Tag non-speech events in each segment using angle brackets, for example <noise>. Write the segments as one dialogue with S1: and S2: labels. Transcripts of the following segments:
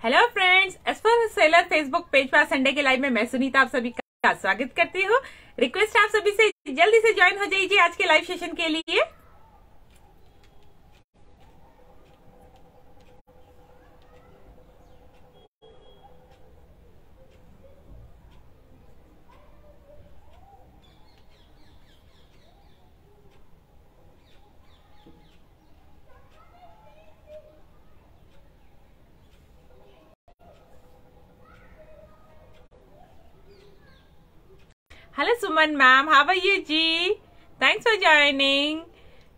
S1: Hello friends एसफर सेलर Facebook page पर संडे के लाइव में मैं सुनीता, आप सभी का स्वागत करती हूँ। रिक्वेस्ट आप सभी से जल्दी से ज्वाइन हो जाइए आज के लाइव सेशन के लिए hello Suman ma'am are you ji thanks for joining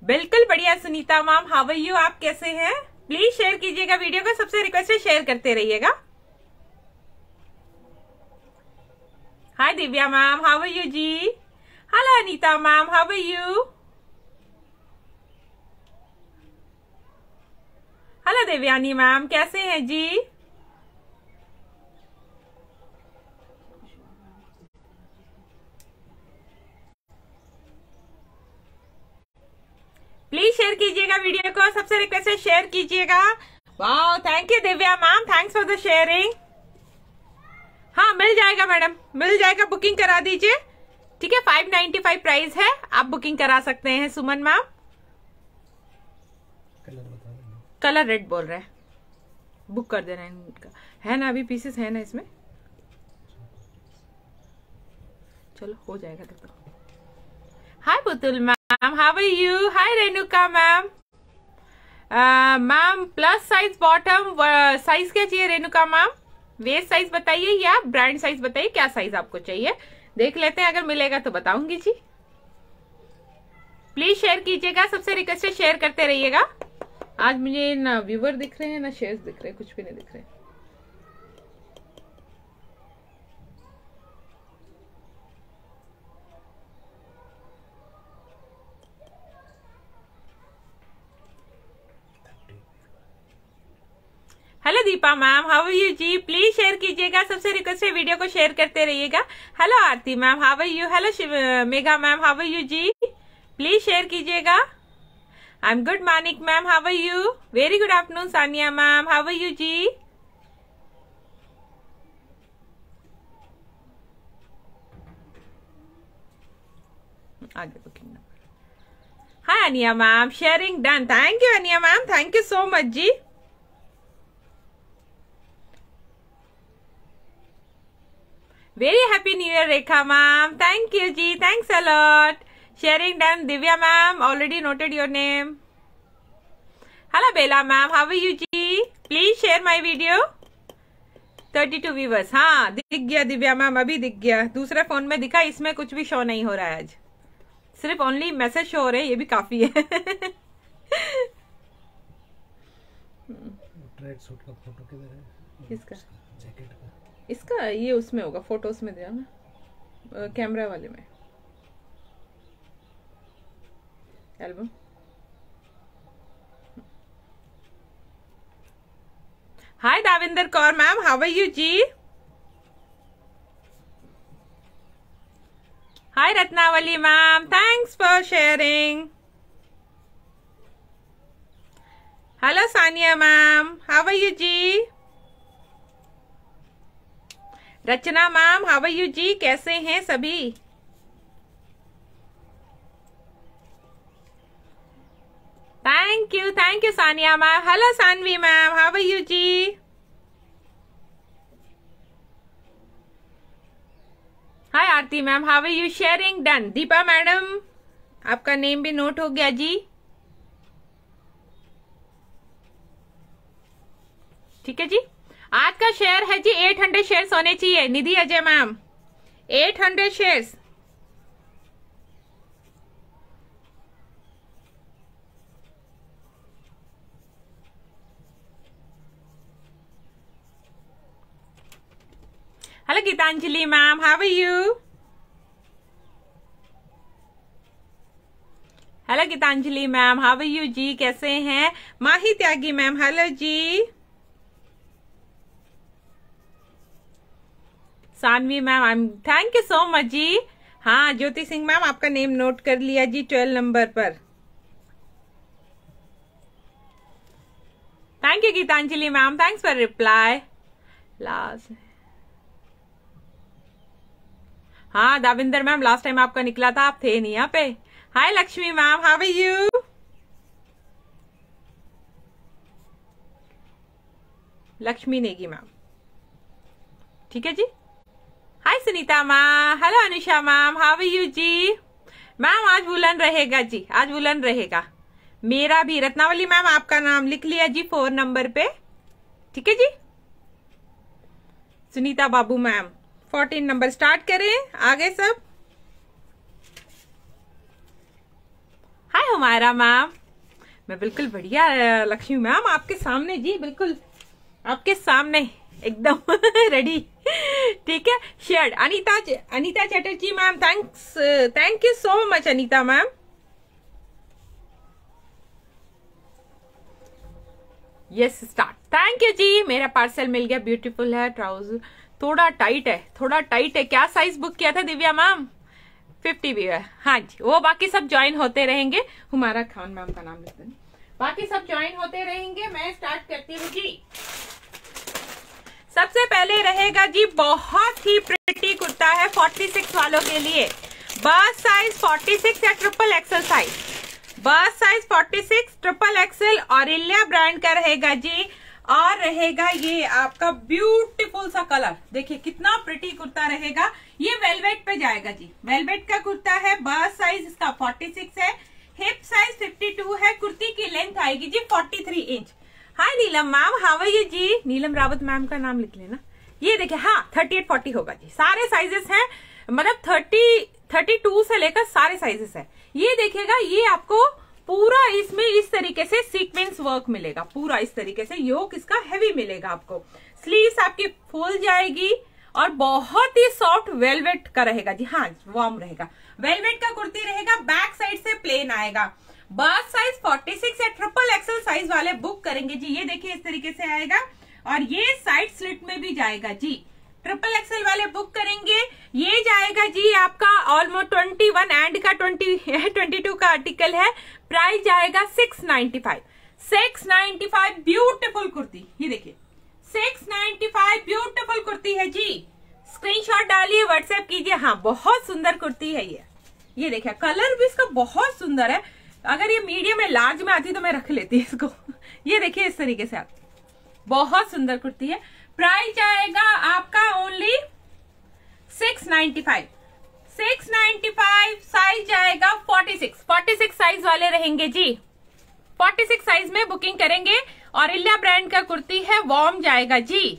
S1: बिल्कुल बढ़िया, सुनीता मैम आर यू आप कैसे हैं? प्लीज़ शेयर कीजिएगा वीडियो को, सबसे रिक्वेस्ट है शेयर करते रहिएगा। Hi Divya ma'am are you ji hello Anita ma'am are you hello Devyani ma'am कैसे हैं जी प्लीज़ शेयर कीजिएगा वीडियो को। सबसे रिक्वेस्ट है शेयर कीजिएगा। वाह thank you Divya ma'am thanks for the sharing हाँ मिल जाएगा मैडम मिल जाएगा बुकिंग करा दीजिए। ठीक है फाइव नाइन्टी फाइव प्राइस है। आप बुकिंग करा सकते हैं सुमन मैम
S2: कलर बता देना।
S1: कलर रेड बोल रहे हैं। बुक कर दे रहे हैं इनका। है ना अभी पीसेस है ना इसमें? चलो हो जाएगा तब तक hi Putul ma'am how are you hi Renuka ma'am ma'am plus size bottom size क्या चाहिए रेणुका मैम वेस्ट साइज़ बताइए या ब्रांड साइज़ बताइए? क्या साइज़ आपको चाहिए? देख लेते हैं, अगर मिलेगा तो बताऊँगी जी। प्लीज़ शेयर कीजिएगा, सबसे रिक्वेस्ट है शेयर करते रहिएगा। आज मुझे ना व्यूवर दिख रहे हैं, ना शेयर दिख रहे हैं, कुछ भी नहीं दिख रहे। Hello Deepa ma'am how are you ji please share कीजिएगा। सबसे रिक्वेस्ट है वीडियो को शेयर करते रहिएगा। Hello Aarti ma'am how are you hello Megha ma'am how are you ji please share कीजिएगा। I am good Manik ma'am how are you very good afternoon Sania ma'am how are you जी। आगे hi Aniya ma'am sharing done thank you Aniya ma'am thank you so much ji. Very happy new year Rekha ma'am thank you ji thanks a lot sharing done Divya ma'am already noted your name hello Bela ma'am how you ji please share my video thirty two viewers हाँ दिख गया Divya ma'am अभी दिख गया। दूसरे phone में दिखा इसमें कुछ भी शो नहीं हो रहा है आज। सिर्फ़ ओनली मैसेज शो हो रहे हैं ये भी काफ़ी है।
S2: फ़ोटो है?
S1: किसका? इसका ये उसमें होगा फ़ोटोज़ में दिया ना? कैमरा वाले में। Album hi Davinder Kaur ma'am how are you ji hi Ratnavali ma'am thanks for sharing hello Sania ma'am how are you ji Rachna ma'am how you जी, कैसे हैं सभी? Thank you thank you Sania ma'am. Hello Saanvi ma'am how you ji. Hi Aarti ma'am how you sharing done Deepa madam, आपका name भी note हो गया, जी। ठीक है जी? आज का शेयर है जी 800 शेयर्स होने चाहिए। Nidhi Ajay ma'am 800 shares. Hello Geetanjali ma'am are you hello Geetanjali ma'am are you जी कैसे हैं? Mahi Tyagi ma'am hello ji. Saanvi ma'am I thank you so much जी। हाँ ज्योति सिंह मैम, आपका नेम नोट कर लिया जी ट्वेल्व नंबर पर। Thank you Geetanjali ma'am. Thanks for reply last हाँ Davinder ma'am last time आपका निकला था, आप थे नहीं यहाँ पे। Hi Lakshmi ma'am how are you Lakshmi Negi ma'am. ठीक है जी? Hi Sunita ma'am hello Anusha ma'am are you ji ma'am आज वुलन रहेगा जी आज वुलन रहेगा. मेरा भी, रत्नावली मैम आपका नाम लिख लिया जी फोर नंबर पे. ठीक है जी? Sunita Babu ma'am fourteen number start करें. आगे सब. हाय हमारा मैम मैं बिल्कुल बढ़िया, लक्ष्मी मैम आपके सामने, जी, बिल्कुल. आपके सामने. एकदम <laughs> रेडी ठीक है? Share Anita Anita Chatterjee ma'am thanks thank you so much Anita ma'am yes start thank you जी मेरा पार्सल मिल गया ब्यूटीफुल है ट्राउज़र थोड़ा टाइट है, थोड़ा टाइट है. क्या साइज़ बुक किया था, दिव्या मैम फिफ्टी भी है. हाँ जी, वो बाकी सब ज्वाइन होते रहेंगे. हमारा खान मैम का नाम लिखते बाकी सब ज्वाइन होते रहेंगे, मैं स्टार्ट करती हूँ जी सबसे पहले रहेगा जी, बहुत ही प्रिटी कुर्ता है 46 वालों के लिए। बस साइज़ 46 या triple XL size bust size 46 triple XL और इलिया ब्रांड का रहेगा जी। और रहेगा ये आपका ब्यूटीफुल सा कलर देखिए, कितना प्रिटी कुर्ता रहेगा। ये वेलवेट पे जाएगा जी। वेलवेट का कुर्ता है बस साइज़ इसका 46 है। हिप साइज़ 52 है, कुर्ती की लेंथ आएगी जी 43 inch hi Neelam ma'am how you ji Neelam Rawat ma'am का नाम लिख लेना। ये देखिए हाँ थर्टी एट फोर्टी होगा जी। सारे साइजेस हैं मतलब थर्टी थर्टी टू से लेकर सारे साइजेस है। ये देखिएगा, ये आपको पूरा इसमें इस तरीके से सीक्वेंस वर्क मिलेगा। पूरा इस तरीके से योग इसका हैवी मिलेगा आपको। स्लीव्स आपकी फुल जाएगी और बहुत ही सॉफ्ट वेलवेट का रहेगा जी। हाँ वार्म रहेगा। वेलवेट का कुर्ती रहेगा बैक साइड से प्लेन आएगा। बस साइज़ 46 या ट्रिपल एक्सल साइज़ वाले बुक करेंगे जी। ये देखिए इस तरीके से आएगा और ये साइड स्लिट में भी जाएगा जी। ट्रिपल एक्सल वाले बुक करेंगे। ये जाएगा जी आपका ऑलमोस्ट ट्वेंटी वन एंड का ट्वेंटी ट्वेंटी टू का आर्टिकल है। प्राइस जाएगा six ninety five six ninety five beautiful kurti. ये देखिए। Six ninety five beautiful kurti है जी। स्क्रीनशॉट डालिए व्हाट्सएप कीजिए। हाँ बहुत सुंदर कुर्ती है ये। ये देखिए कलर भी इसका बहुत सुंदर है। अगर ये मीडियम में लार्ज में आती तो मैं रख लेती इसको। <laughs> ये देखिए इस तरीके से आती बहुत सुंदर कुर्ती है। प्राइस आएगा आपका only six ninety five six ninety five size जाएगा forty six forty six size वाले रहेंगे जी। फोर्टी सिक्स साइज़ में बुकिंग करेंगे। और इल्या ब्रांड का कुर्ती है वॉर्म जाएगा जी।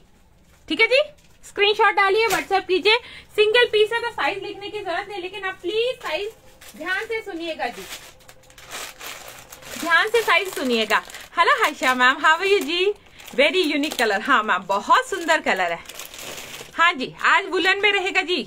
S1: ठीक है जी? स्क्रीनशॉट डालिए व्हाट्सएप कीजिए। सिंगल पीस है तो साइज़ लिखने की ज़रूरत नहीं, लेकिन आप प्लीज़ साइज़ ध्यान से सुनिएगा जी। ध्यान से साइज़ सुनिएगा। Hello Haisha ma'am how are you ji very unique colour हाँ मैम बहुत सुंदर कलर है। हाँ जी, आज वुलन में रहेगा जी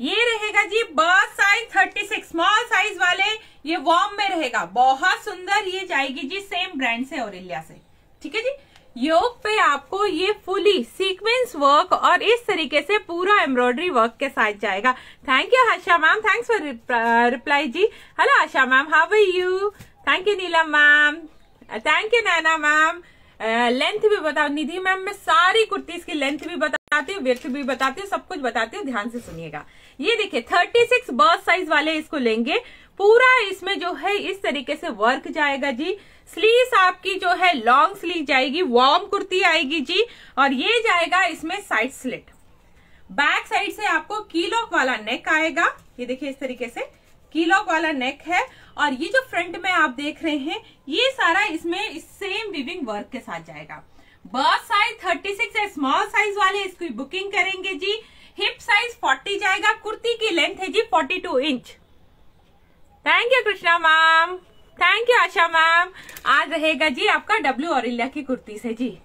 S1: ये रहेगा जी बस साइज़ 36 स्मॉल साइज़ वाले, ये वॉर्म में रहेगा। बहुत सुंदर ये जाएगी जी सेम ब्रांड से और से। ठीक है जी? योग पे आपको ये फुली सीक्वेंस वर्क और इस तरीके से पूरा एम्ब्रॉयडरी वर्क के साथ जाएगा। Thank you Asha ma'am thanks for reply ji hello Asha ma'am how are you thank you Neelam ma'am thank you Naina ma'am length भी बताओ। निधि मैम मैं सारी कुर्तीज की लेंथ भी बताती हूँ विर्थ भी बताती हूँ, सब कुछ बताती हूँ, ध्यान से सुनिएगा। ये देखिए 36 बर्थ साइज़ वाले इसको लेंगे। पूरा इसमें जो है, इस तरीके से वर्क जाएगा जी। स्लीव आपकी जो है लॉन्ग स्लीव जाएगी वार्म कुर्ती आएगी जी। और ये जाएगा इसमें साइड स्लिट बैक साइड से आपको कीलॉक वाला नेक आएगा। ये देखिए, इस तरीके से कीलॉक वाला नेक है। और ये जो फ्रंट में आप देख रहे हैं, ये सारा इसमें सेम विविंग वर्क के साथ जाएगा। बर्थ साइज़ 36 है स्मॉल साइज़ वाले इसकी बुकिंग करेंगे जी। हिप साइज़ 40 जाएगा, कुर्ती की लेंथ है जी 42 inch thank you Krishna ma'am thank you Asha ma'am आज रहेगा जी आपका डब्ल्यू और की कुर्ती से जी।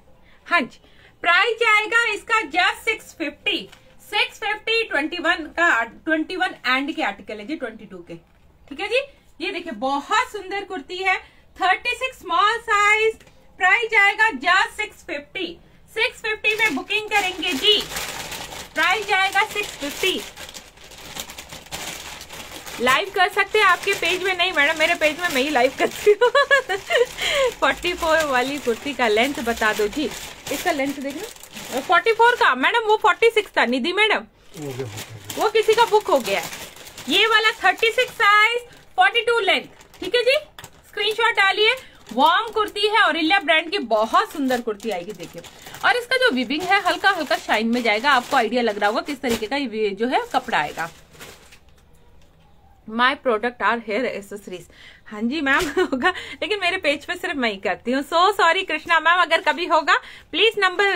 S1: हाँ जी प्राइस जाएगा इसका just six fifty six fifty twenty one का ट्वेंटी वन एंड के आर्टिकल है जी ट्वेंटी टू के। ठीक है जी? ये देखिए बहुत सुंदर कुर्ती है। Thirty six small size price जाएगा just six fifty six fifty में बुकिंग करेंगे जी। प्राइस जाएगा सिक्स फिफ्टी लाइव कर सकते हैं आपके पेज में नहीं मैडम मेरे पेज में मैं ही लाइव करती हूँ। <laughs> फोर्टी फोर वाली कुर्ती का लेंथ बता दो जी। इसका लेंथ देखना फोर्टी फोर का मैडम वो फोर्टी सिक्स था। निधि मैडम वो किसी का बुक हो गया है। ये वाला thirty six size forty two length ठीक है जी? स्क्रीनशॉट डालिए। वार्म कुर्ती है और इलिया ब्रांड की बहुत सुंदर कुर्ती आएगी, देखिए। और इसका जो विबिंग है हल्का हल्का शाइन में जाएगा। आपको आइडिया लग रहा होगा किस तरीके का ये जो है कपड़ा आएगा। My product are hair accessories हाँ जी मैम <laughs> होगा। लेकिन मेरे पेज पे सिर्फ़ मैं ही करती हूँ। सो सॉरी कृष्णा मैम अगर कभी होगा प्लीज़ नंबर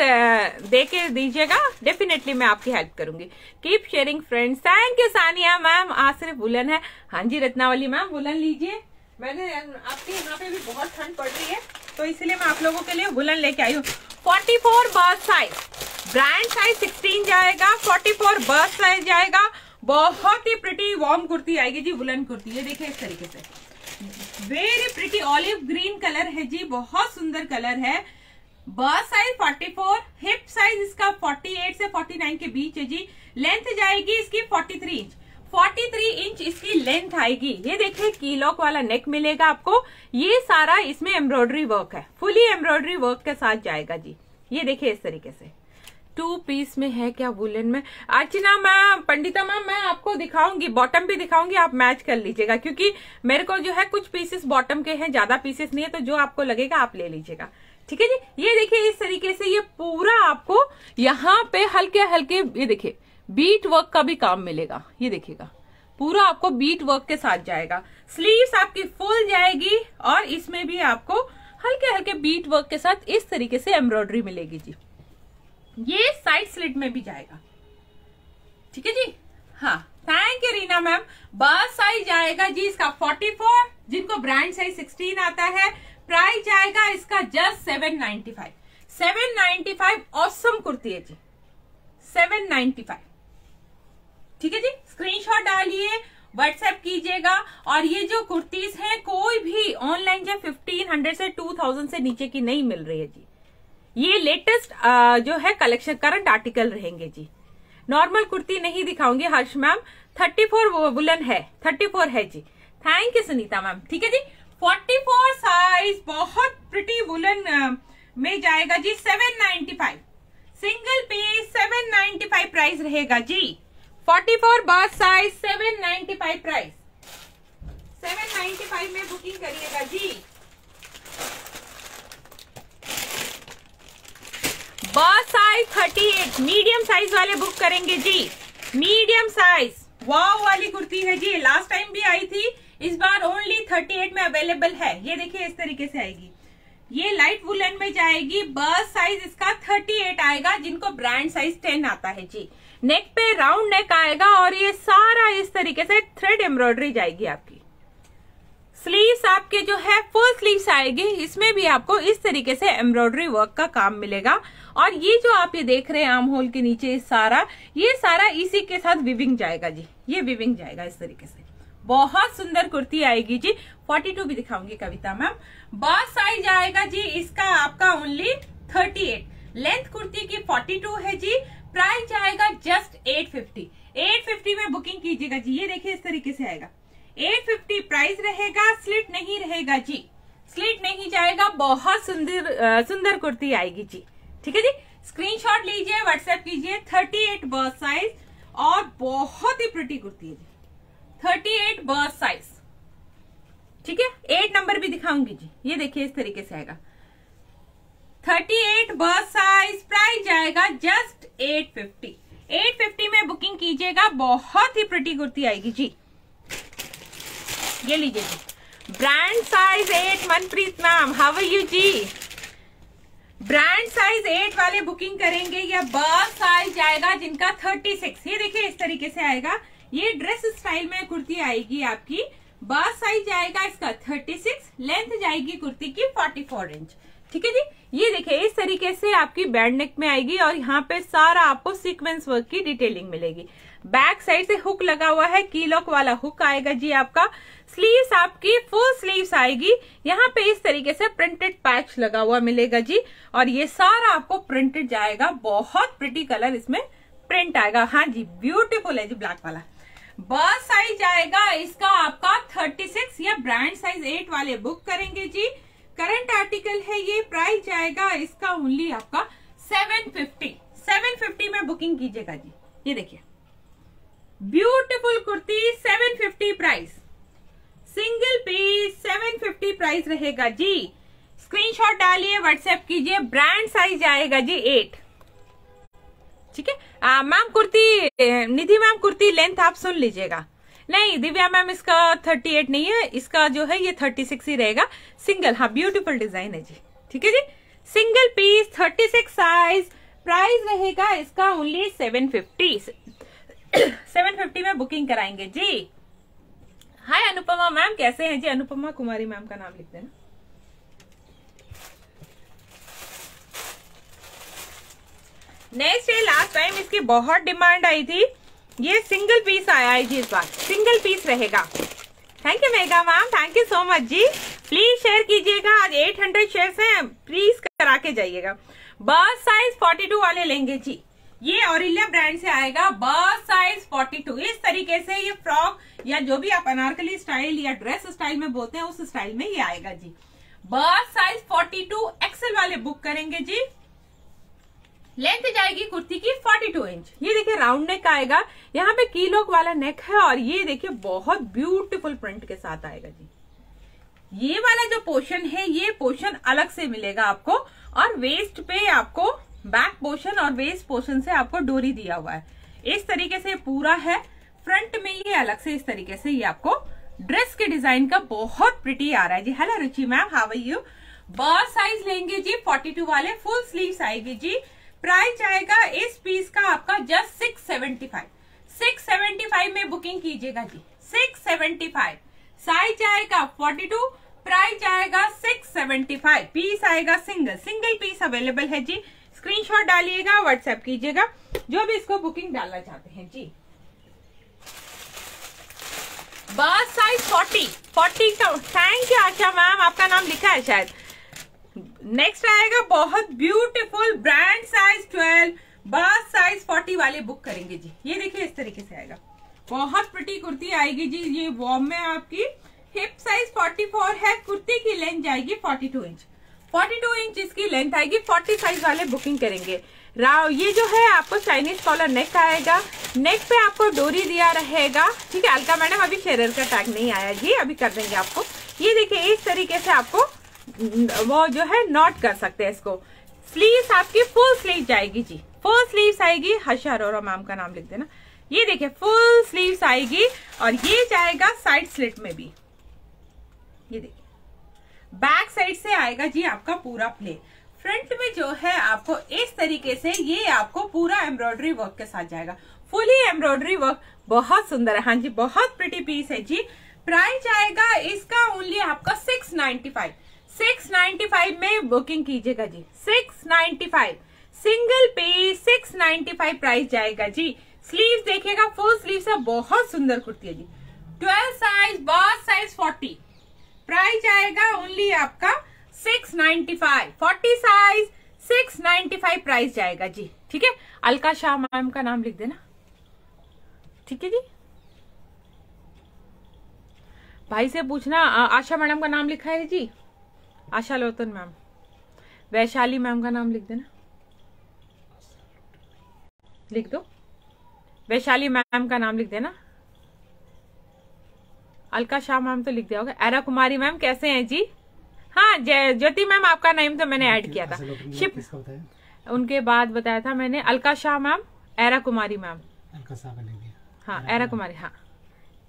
S1: दे के दीजिएगा। डेफिनेटली मैं आपकी हेल्प करूँगी। Keep sharing friends thank you Sania ma'am आज सिर्फ़ वुलन है। हाँ जी, रत्नावली मैम बुलन लीजिए। मैंने, आपके यहाँ पे भी बहुत ठंड पड़ रही है तो इसलिए मैं आप लोगों के लिए बुलन लेके आई हूँ। Forty four bust size brand size sixteen जाएगा, फोर्टी फोर बर्थ साइज़ जाएगा। बहुत ही प्रिटी वार्म कुर्ती आएगी जी बुलन कुर्ती। ये देखिए इस तरीके से। Very pretty olive green colour है जी, बहुत सुंदर कलर है। बर्थ साइज़ 44 हिप साइज़ इसका 48 से 49 के बीच है जी। लेंथ जाएगी इसकी 43 इंच 43 इंच इसकी लेंथ आएगी। ये देखिए कीलॉक वाला नेक मिलेगा आपको। ये सारा इसमें एम्ब्रॉयडरी वर्क है। फुली एम्ब्रॉयडरी वर्क के साथ जाएगा जी। ये देखिए इस तरीके से। टू पीस में है क्या वुलन में? अर्चना मैम, पंडिता मैम, मैं आपको दिखाऊँगी बॉटम भी दिखाऊँगी, आप मैच कर लीजिएगा, क्योंकि मेरे को जो है कुछ पीसेस बॉटम के हैं, ज़्यादा पीसेस नहीं है तो जो आपको लगेगा, आप ले लीजिएगा। ठीक है जी? ये देखिए, इस तरीके से ये पूरा आपको यहाँ पे हल्के हल्के, ये देखिए बीट वर्क का भी काम मिलेगा, ये देखिएगा। पूरा आपको बीट वर्क के साथ जाएगा। स्लीव्स आपकी फुल जाएगी और इसमें भी आपको हल्के हल्के बीट वर्क के साथ इस तरीके से एम्ब्रॉयडरी मिलेगी जी। ये साइड स्लिट में भी जाएगा। ठीक है जी? हाँ। Thank you Reena ma'am bust size आएगा जी इसका 44 जिनको ब्रांड साइज़ 16 आता है प्राइस जाएगा इसका जस्ट 795 795 ऑसम कुर्ती है जी। 795 ठीक है जी? स्क्रीनशॉट डालिए व्हाट्सएप कीजिएगा और ये जो कुर्तीज हैं, कोई भी ऑनलाइन जो 1500 से 2000 से नीचे की नहीं मिल रही है जी। ये लेटेस्ट जो है कलेक्शन करंट आर्टिकल रहेंगे जी। नॉर्मल कुर्ती नहीं दिखाऊँगी, Harsh ma'am. Thirty four woollen है। थर्टी फोर है जी। Thank you Sunita ma'am. ठीक है जी? फोर्टी फोर साइज़ बहुत प्रिटी वुलन में जाएगा जी। Seven ninety five. Single piece seven ninety five price रहेगा जी। Forty four bust size seven ninety five price seven ninety five में booking करिएगा जी। बस साइज़ 38 मीडियम साइज़ वाले बुक करेंगे जी। मीडियम साइज़ वाव वाली कुर्ती है जी। लास्ट टाइम भी आई थी। इस बार ओनली 38 में अवेलेबल है। ये देखिए इस तरीके से आएगी। ये लाइट वुलन में जाएगी। बस साइज़ इसका 38 आएगा, जिनको ब्रांड साइज़ 10 आता है जी। नेक पे राउंड नेक आएगा और ये सारा इस तरीके से थ्रेड एम्ब्रॉयडरी जाएगी आपकी। स्लीव्स आपके जो है फुल स्लीव्स आएगी। इसमें भी आपको इस तरीके से एम्ब्रॉयडरी वर्क का काम मिलेगा। और ये जो आप ये देख रहे हैं आम होल के नीचे सारा, ये सारा इसी के साथ विविंग जाएगा जी। ये विविंग जाएगा इस तरीके से। बहुत सुंदर कुर्ती आएगी जी। 42 भी दिखाऊँगी कविता मैम। बस साइज़ आएगा जी, इसका आपका ओनली 38 लेंथ कुर्ती की 42 है जी। प्राइस आएगा जस्ट 850 850 में बुकिंग कीजिएगा जी। ये देखिए इस तरीके से आएगा। 850 प्राइस रहेगा स्लिट नहीं रहेगा जी। स्लिट नहीं जाएगा, बहुत सुंदर सुंदर कुर्ती आएगी जी। ठीक है जी? स्क्रीनशॉट लीजिए व्हाट्सएप कीजिए 38 बर्थ साइज़ और बहुत ही प्रिटी कुर्ती है जी। 38 बर्थ साइज़ ठीक है? एट नंबर भी दिखाऊँगी जी। ये देखिए, इस तरीके से आएगा। 38 बर्थ साइज़ प्राइस जाएगा जस्ट 850 850 में बुकिंग कीजिएगा, बहुत ही प्रिटी कुर्ती आएगी जी। ये लीजिए जी। Brand size eight Manpreet how are you ji? Brand size eight वाले बुकिंग करेंगे, या बस साइज़ आएगा जिनका थर्टी सिक्स। ये देखिए इस तरीके से आएगा। ये ड्रेस स्टाइल में कुर्ती आएगी आपकी। बस साइज़ आएगा इसका थर्टी सिक्स, लेंथ जाएगी कुर्ती की फोर्टी फोर इंच। ठीक है जी? ये देखिए, इस तरीके से आपकी बैंड नेक में आएगी और यहाँ पे सारा आपको सीक्वेंस वर्क की डिटेलिंग मिलेगी। बैक साइड से हुक लगा हुआ है, कीलॉक वाला हुक आएगा जी आपका। स्लीव्स आपकी फुल स्लीव्स आएगी। यहाँ पे इस तरीके से प्रिंटेड पैच लगा हुआ मिलेगा जी। और ये सारा आपको प्रिंटेड जाएगा। बहुत प्रिटी कलर इसमें प्रिंट आएगा। हाँ जी ब्यूटीफुल है जी ब्लैक वाला। बस साइज़ आएगा इसका आपका 36 या ब्रांड साइज़ 8 वाले बुक करेंगे जी। करंट आर्टिकल है ये। प्राइस जाएगा। इसका ओनली आपका 750 750 में बुकिंग कीजिएगा जी। ये देखिए। Beautiful kurti 750 price single piece 750 price रहेगा जी। स्क्रीनशॉट डालिए व्हाट्सएप कीजिए, ब्रांड साइज़ आएगा जी एट ठीक है? Ma'am kurti Nidhi ma'am kurti length आप सुन लीजिएगा। नहीं, दिव्या मैम इसका 38 नहीं है, इसका जो है ये 36 ही रहेगा। सिंगल हाँ ब्यूटीफुल डिज़ाइन है जी। ठीक है जी? सिंगल पीस 36 साइज़ प्राइस रहेगा इसका ओनली 750 750 में बुकिंग कराएँगे जी। हाय अनुपमा मैम कैसे हैं? जी अनुपमा कुमारी मैम का नाम लिख देना नेक्स्ट लास्ट टाइम इसकी बहुत डिमांड आई थी। ये सिंगल पीस आया है जी इस बार। सिंगल पीस रहेगा। Thank you Megha ma'am thank you so much ji. Please share कीजिएगा। आज 800 शेयर हैं। प्लीज़ करा के जाइएगा। बस साइज़ 42 वाले लेंगे जी। ये ऑरिलिया ब्रांड से आएगा बस साइज़ 42 इस तरीके से ये फ्रॉक या जो भी आप अनारकली स्टाइल या ड्रेस स्टाइल में बोलते हैं, उस स्टाइल में ये आएगा जी। बस साइज़ 42 एक्सेल वाले बुक करेंगे जी। लेंथ जाएगी कुर्ती की 42 इंच ये देखिए राउंड नेक आएगा। यहाँ पे कीलोक वाला नेक है और ये देखिए बहुत ब्यूटीफुल प्रिंट के साथ आएगा जी। ये वाला जो पोर्शन है, ये पोर्शन अलग से मिलेगा आपको और वेस्ट पे आपको बैक पोर्शन और वेस्ट पोर्शन से आपको डोरी दिया हुआ है। इस तरीके से पूरा है। फ्रंट में ये अलग से इस तरीके से ये आपको ड्रेस के डिज़ाइन का बहुत प्रिटी आ रहा है। जी hello Ruchi ma'am how you bust size लेंगे जी 42 वाले फुल स्लीव्स आएगी जी। प्राइस आएगा इस पीस का आपका just six seventy five six seventy five में बुकिंग कीजिएगा जी। सिक्स सेवेंटी फाइव साइज़ आएगा फोर्टी टू प्राइस आएगा सिक्स सेवेंटी फाइव पीस आएगा सिंगल सिंगल पीस अवेलेबल है जी। स्क्रीनशॉट डालिएगा, व्हाट्सएप कीजिएगा, जो भी इसको बुकिंग डालना चाहते हैं। जी। Bust size forty. फोर्टी का थैंक यू आशा मैम, आपका नाम लिखा है शायद। नेक्स्ट आएगा बहुत ब्यूटीफुल ब्रांड साइज़ 12 बस साइज़ 40 वाले बुक करेंगे जी। ये देखिए इस तरीके से आएगा। बहुत प्रिटी कुर्ती आएगी जी। ये वॉर्म में आपकी। हिप साइज़ 44 है। कुर्ती की लेंथ जाएगी 42 इंच 42 इंच इसकी लेंथ आएगी 40 साइज़ वाले बुकिंग करेंगे। राव, ये जो है आपको चाइनीज़ कॉलर नेक आएगा। नेक पे आपको डोरी दिया रहेगा। ठीक है, अलका मैडम, अभी शेरर का टैग नहीं आया जी, अभी कर देंगे आपको। ये देखिए, इस तरीके से आपको वो जो है नॉट कर सकते हैं इसको। स्लीव्स आपकी फुल स्लीव जाएगी जी। फुल स्लीव्स आएगी, हर्षा अरोरा मैम का नाम लिख देना। ये देखिए फुल स्लीव्स आएगी और ये जाएगा साइड स्लिट में भी। ये देखिए। बैक साइड से आएगा जी आपका पूरा प्ले। फ्रंट में जो है आपको इस तरीके से ये आपको पूरा एम्ब्रॉयडरी वर्क के साथ जाएगा। फुली एम्ब्रॉयडरी वर्क बहुत सुंदर है। हाँ जी, बहुत प्रिटी पीस है जी। प्राइस आएगा इसका ओनली आपका six ninety five six ninety five में बुकिंग कीजिएगा जी। Six ninety five single piece six ninety five price जाएगा जी। स्लीव देखिएगा फुल स्लीव से बहुत सुंदर कुर्ती है जी। Twelve size bust size forty price आएगा ओनली आपका six ninety five forty size six ninety five price जाएगा जी। ठीक है? अलका शाह मैम का नाम लिख देना। ठीक है जी? भाई से पूछना आशा मैडम का नाम लिखा है जी? आशा लोतन मैम। वैशाली मैम का नाम लिख देना। लिख दो। वैशाली मैम का नाम लिख देना। अलका शाह मैम तो लिख दिया होगा। एरा कुमारी मैम कैसे हैं जी? हाँ ज्योति मैम आपका नेम तो मैंने ऐड किया था। शिप उनके बाद बताया था मैंने Alka Shah ma'am era Kumari ma'am. Alka Shah हाँ एरा कुमारी। हाँ।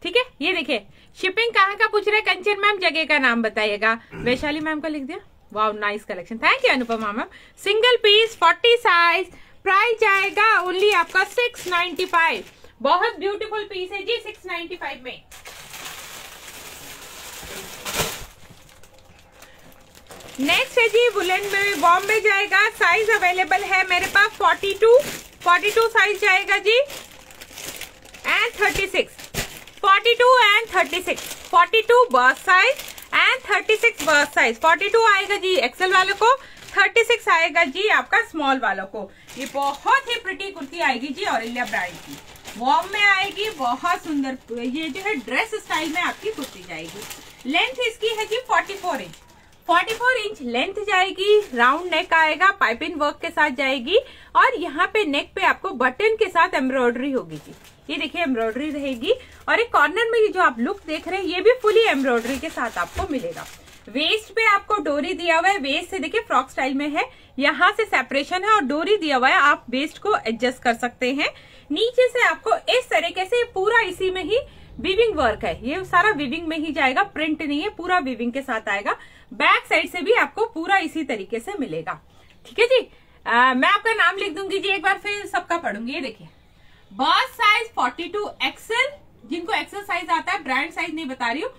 S1: ठीक है ये देखिए शिपिंग कहाँ का पूछ रहे कंचन मैम जगह का नाम बताइएगा। वैशाली मैम का लिख दिया। Wow nice collection thank you Anupama ma'am. Single piece forty size price जाएगा ओनली आपका सिक्स नाइन्टी फाइव बहुत ब्यूटीफुल पीस है जी सिक्स नाइन्टी फाइव में। नेक्स्ट है जी बुलेन में बॉम्बे जाएगा। साइज़ अवेलेबल है मेरे पास 42 42 साइज़ जाएगा जी। And 36 42 and 36 42 bust size and 36 bust size 42 आएगा जी एक्सेल वालों को। 36 आएगा जी आपका स्मॉल वालों को। ये बहुत ही प्रिटी कुर्ती आएगी जी और इंडिया ब्रांड की। वॉर्म में आएगी, बहुत सुंदर। ये जो है ड्रेस स्टाइल में आपकी कुर्ती जाएगी। लेंथ इसकी है जी 44 इंच। 44 इंच लेंथ जाएगी, राउंड नेक आएगा, पाइपिंग वर्क के साथ जाएगी, और यहाँ पे नेक पे आपको बटन के साथ एम्ब्रॉयडरी होगी जी। ये देखिए एम्ब्रॉयडरी रहेगी, और एक कॉर्नर में ये जो आप लुक देख रहे हैं, ये भी फुली एम्ब्रॉयडरी के साथ आपको मिलेगा। वेस्ट पे आपको डोरी दिया हुआ है, वेस्ट से देखिए फ्रॉक स्टाइल में है। यहाँ से सेपरेशन है और डोरी दिया हुआ है, आप वेस्ट को एडजस्ट कर सकते हैं। नीचे से आपको इस तरीके से पूरा इसी में ही विविंग वर्क है। ये सारा विविंग में ही जाएगा प्रिंट नहीं है पूरा विविंग के साथ आएगा। बैक साइड से भी आपको पूरा इसी तरीके से मिलेगा। ठीक है जी? आ, मैं आपका नाम लिख दूँगी जी एक बार फिर सबका पढ़ूँगी ये देखिए। बर्थ साइज़ 42 एक्सेल जिनको एक्सेल साइज़ आता है ब्रांड साइज़ नहीं बता रही हूँ।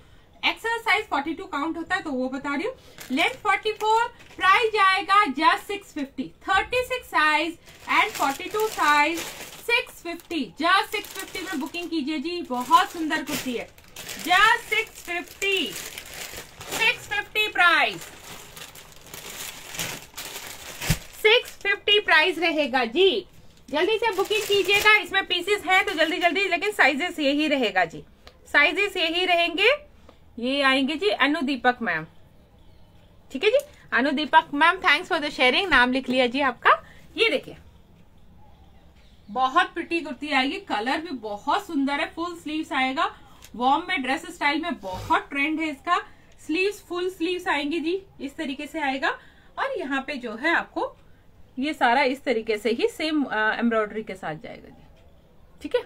S1: एक्सेल साइज़ 42 काउंट होता है तो वो बता रही हूँ। लेंथ 44 प्राइस जाएगा just 650 36 size and 42 size 650 just 650 में बुकिंग कीजिए जी, बहुत सुंदर कुर्ती है। जस्ट 650 650 प्राइस 650 प्राइस रहेगा जी। जल्दी से बुकिंग कीजिएगा, इसमें पीसेस हैं तो जल्दी जल्दी, लेकिन साइजेस यही रहेगा जी। साइजेस यही रहेंगे। ये आएँगे जी अनुदीपक मैम। ठीक है जी? Anudeepak ma'am thanks for the sharing नाम लिख लिया जी आपका। ये देखिए। बहुत प्रिटी कुर्ती आएगी। कलर भी बहुत सुंदर है फुल स्लीव्स आएगा। वॉर्म में ड्रेस स्टाइल में बहुत ट्रेंड है इसका। स्लीव्स फुल स्लीव्स आएँगी जी, इस तरीके से आएगा। और यहाँ पे जो है आपको, ये सारा इस तरीके से ही सेम एम्ब्रॉयडरी के साथ जाएगा जी। ठीक है?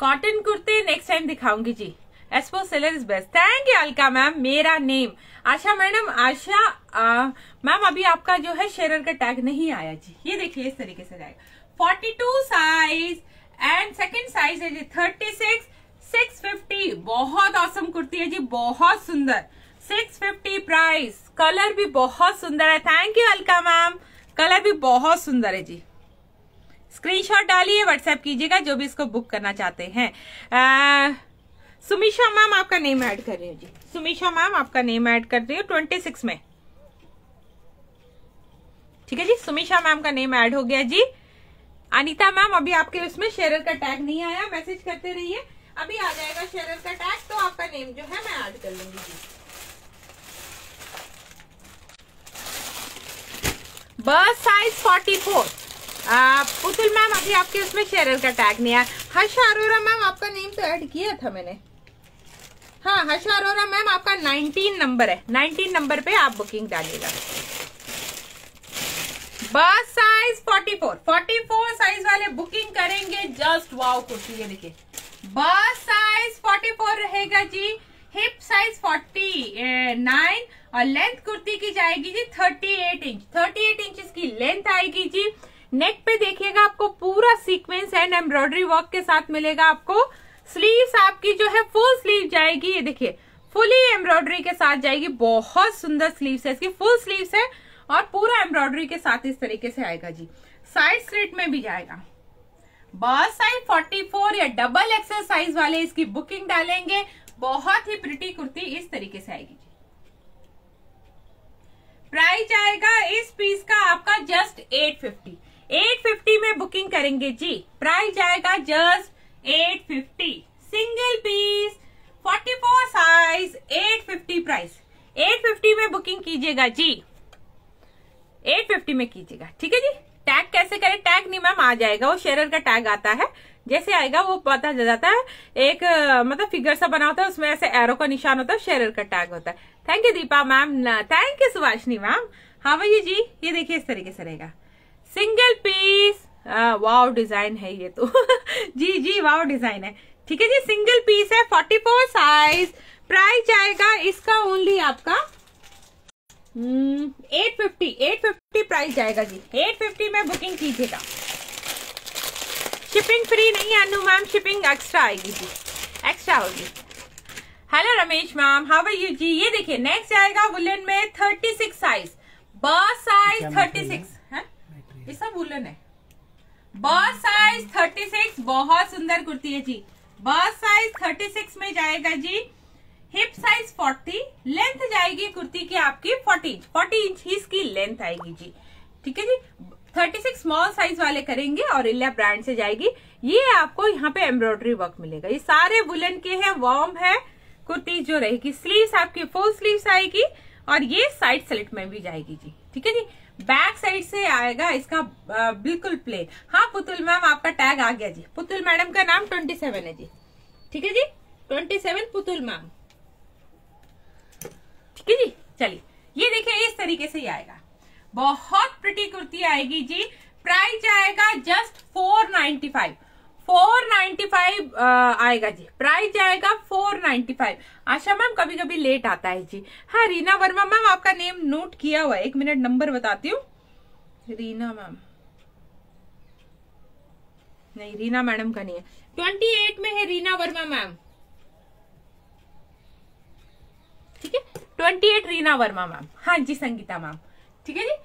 S1: कॉटन कुर्ते नेक्स्ट टाइम दिखाऊँगी जी। एसपो seller is best thank you Alka ma'am मेरा name Asha madam, Asha ma'am, अभी आपका जो है शेयर का टैग नहीं आया जी। ये देखिए, इस तरीके से जाएगा। 42 साइज़ एंड सेकंड साइज़ है जी 36 650 बहुत औसम कुर्ती है जी, बहुत सुंदर। 650 प्राइस कलर भी बहुत सुंदर है। Thank you Alka ma'am. Colour भी बहुत सुंदर है जी। स्क्रीनशॉट डालिए व्हाट्सएप कीजिएगा, जो भी इसको बुक करना चाहते हैं। सुमिशा मैम, आपका नेम ऐड कर रही हूँ जी। सुमीशा मैम, आपका नेम ऐड कर रही हूँ ट्वेंटी सिक्स में। ठीक है जी सुमीशा मैम का नेम ऐड हो गया जी। अनिता मैम, अभी आपके उसमें शेयर का टैग नहीं आया मैसेज करते रहिए। अभी आ जाएगा शेयर का टैग तो आपका नेम जो है मैं ऐड कर लूँगी जी। बस साइज़ 44 पुतुल मैम, अभी आपके उसमें शेयर का टैग नहीं आया। हर्ष अरोरा मैम, आपका नेम तो ऐड किया था मैंने। हाँ हर्षा अरोरा मैम, आपका 19 नंबर है। 19 नंबर पे आप बुकिंग डालिएगा। बस साइज़ 44 44 साइज़ वाले बुकिंग करेंगे जस्ट वाओ कुर्ती ये देखिए। बस साइज़ 44 रहेगा जी। हिप साइज़ 49 और लेंथ कुर्ती की जाएगी जी 38 इंच 38 इंच की लेंथ आएगी जी। नेक पे देखिएगा, आपको पूरा सीक्वेंस एंड एम्ब्रॉयडरी वर्क के साथ मिलेगा आपको। स्लीव्स आपकी जो है फुल स्लीव जाएगी। ये देखिए फुली एम्ब्रॉयडरी के साथ जाएगी। बहुत सुंदर स्लीव्स है इसकी। फुल स्लीव्स है और पूरा एम्ब्रॉयडरी के साथ इस तरीके से आएगा जी। साइड स्लिट में भी जाएगा। बस साइज़ 44 या डबल एक्सल साइज़ वाले इसकी बुकिंग डालेंगे। बहुत ही प्रिटी कुर्ती इस तरीके से आएगी जी। प्राइस आएगा इस पीस का आपका जस्ट 850 850 में बुकिंग करेंगे जी। प्राइस आएगा just 850 single piece 44 size 850 price 850 में बुकिंग कीजिएगा, जी। 850 में कीजिएगा, ठीक है जी? टैग कैसे करें? टैग नहीं मैम आ जाएगा। वो शेयर का टैग आता है। जैसे आएगा, वो पता चल जाता है। एक मतलब फिगर सा बना होता है, उसमें ऐसे एरो का निशान होता है शेयर का टैग होता है। Thank you Deepa ma'am thank you Subhashni ma'am हाँ भैया जी, ये देखिए इस तरीके से रहेगा। सिंगल पीस वाव डिज़ाइन है ये तो। <laughs> जी जी वाव डिज़ाइन है। ठीक है जी सिंगल पीस है 44 साइज़ प्राइस आएगा इसका ओनली आपका eight fifty eight fifty price जाएगा जी। एट फिफ्टी में बुकिंग कीजिएगा। शिपिंग फ्री नहीं है अनु मैम शिपिंग एक्स्ट्रा आएगी जी। एक्स्ट्रा होगी। Hello Ramesh ma'am how are you जी ये देखिए नेक्स्ट आएगा वुलन में थर्टी सिक्स साइज़ बस साइज़ थर्टी सिक्स है? ये सब वुलन है। बस साइज़ थर्टी सिक्स बहुत सुंदर कुर्ती है जी। बस साइज़ थर्टी सिक्स में जाएगा जी। हिप साइज़ 40 लेंथ जाएगी कुर्ती की आपकी 40 इंच 40 इंच ही इसकी लेंथ आएगी जी। ठीक है जी? 36 स्मॉल साइज़ वाले करेंगे और इल्या ब्रांड से जाएगी। ये आपको यहाँ पे एम्ब्रॉयडरी वर्क मिलेगा। ये सारे वुलन के हैं वॉर्म है कुर्ती जो रहेगी। स्लीव्स आपकी फुल स्लीव्स आएगी और ये साइड स्लिट में भी जाएगी जी। ठीक है जी? बैक साइड से आएगा इसका बिल्कुल प्लेन हाँ पुतुल मैम, आपका टैग आ गया जी। पुतुल मैडम का नाम ट्वेंटी सेवन है जी। ठीक है जी? Twenty seven Putul ma'am. ठीक है जी? चलिए, ये देखिए, इस तरीके से ही आएगा। बहुत प्रिटी कुर्ती आएगी जी। प्राइस आएगा just four ninety five four ninety five आएगा जी। प्राइस जाएगा four ninety five. Asha ma'am कभी कभी लेट आता है जी। हाँ रीना वर्मा मैम, आपका नेम नोट किया हुआ है। एक मिनट नंबर बताती हूँ। रीना मैम। नहीं, रीना मैडम का नहीं है। ट्वेंटी एट में है रीना वर्मा मैम। ठीक है? Twenty eight Reena Verma ma'am. हाँ जी, संगीता मैम। ठीक है जी?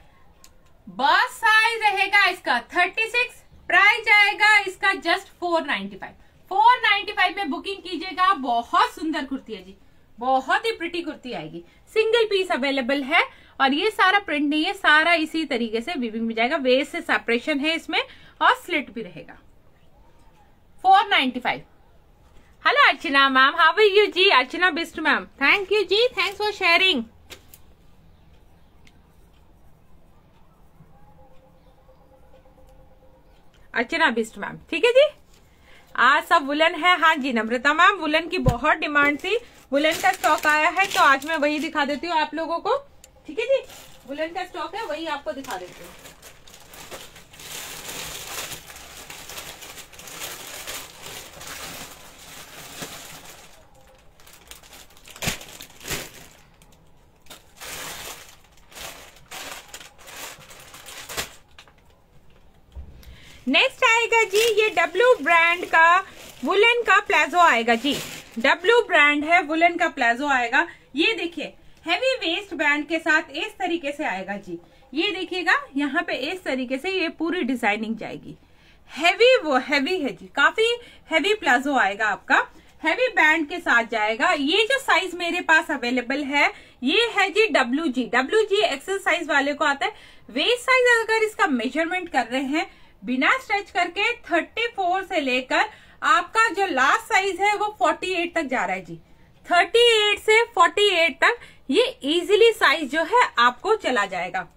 S1: बस साइज़ रहेगा इसका थर्टी सिक्स प्राइस आएगा इसका just four ninety five. Four ninety five में बुकिंग कीजिएगा। बहुत सुंदर कुर्ती है जी। बहुत ही प्रिटी कुर्ती आएगी। सिंगल पीस अवेलेबल है और ये सारा प्रिंट नहीं है, सारा इसी तरीके से विविंग में जाएगा। वेस्ट से सेपरेशन है इसमें और स्लिट भी रहेगा। Four ninety five. Hello Archana ma'am how are you ji Archana Bisht ma'am thank you ji thanks for sharing Archana Bisht ma'am. ठीक है जी? आज सब वुलन है। हाँ जी, नम्रता मैम, वुलन की बहुत डिमांड थी। वुलन का स्टॉक आया है तो आज मैं वही दिखा देती हूँ आप लोगों को। ठीक है जी? वुलन का स्टॉक है, वही आपको दिखा देती हूँ। नेक्स्ट आएगा जी, ये डब्ल्यू ब्रांड का वुलन का प्लाजो आएगा जी। डब्ल्यू ब्रांड है वुलन का प्लाजो आएगा। ये देखिए हैवी वेस्ट बैंड के साथ इस तरीके से आएगा जी। ये देखिएगा, यहाँ पे इस तरीके से ये पूरी डिज़ाइनिंग जाएगी। हैवी वो हैवी है जी। काफ़ी हैवी प्लाजो आएगा आपका। हैवी बैंड के साथ जाएगा। ये जो साइज़ मेरे पास अवेलेबल है, ये है जी डब्ल्यू जी डब्ल्यू जी एक्सेल साइज़ वाले को आता है। वेस्ट साइज़ अगर इसका मेज़रमेंट कर रहे हैं बिना स्ट्रेच करके 34 से लेकर आपका जो लास्ट साइज़ है वो 48 तक जा रहा है जी। 38 से 48 तक ये इजीली साइज़ जो है आपको चला जाएगा।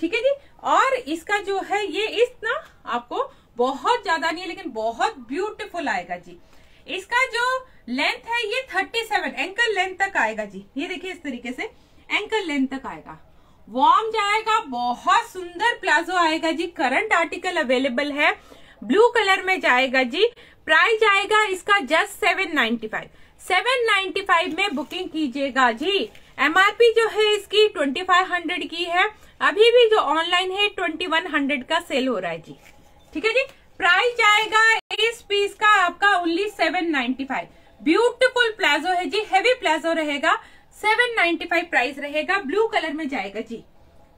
S1: ठीक है जी? और इसका जो है ये इस ना आपको बहुत ज़्यादा नहीं है, लेकिन बहुत ब्यूटीफुल आएगा जी। इसका जो लेंथ है ये 37 एंकल लेंथ तक आएगा जी। ये देखिए इस तरीके से एंकल लेंथ तक आएगा। वॉर्म जाएगा, बहुत सुंदर प्लाजो आएगा जी, करंट आर्टिकल अवेलेबल है, ब्लू कलर में जाएगा जी, प्राइस आएगा इसका just seven ninety five seven ninety five में बुकिंग कीजिएगा जी। एमआरपी जो है इसकी ट्वेंटी फाइव हंड्रेड की है, अभी भी जो ऑनलाइन है ट्वेंटी वन हंड्रेड का सेल हो रहा है जी। ठीक है जी? प्राइस जाएगा इस पीस का आपका only seven ninety five beautiful palazzo है जी हैवी प्लाजो रहेगा। सेवन नाइन्टी फाइव प्राइस रहेगा। ब्लू कलर में जाएगा जी।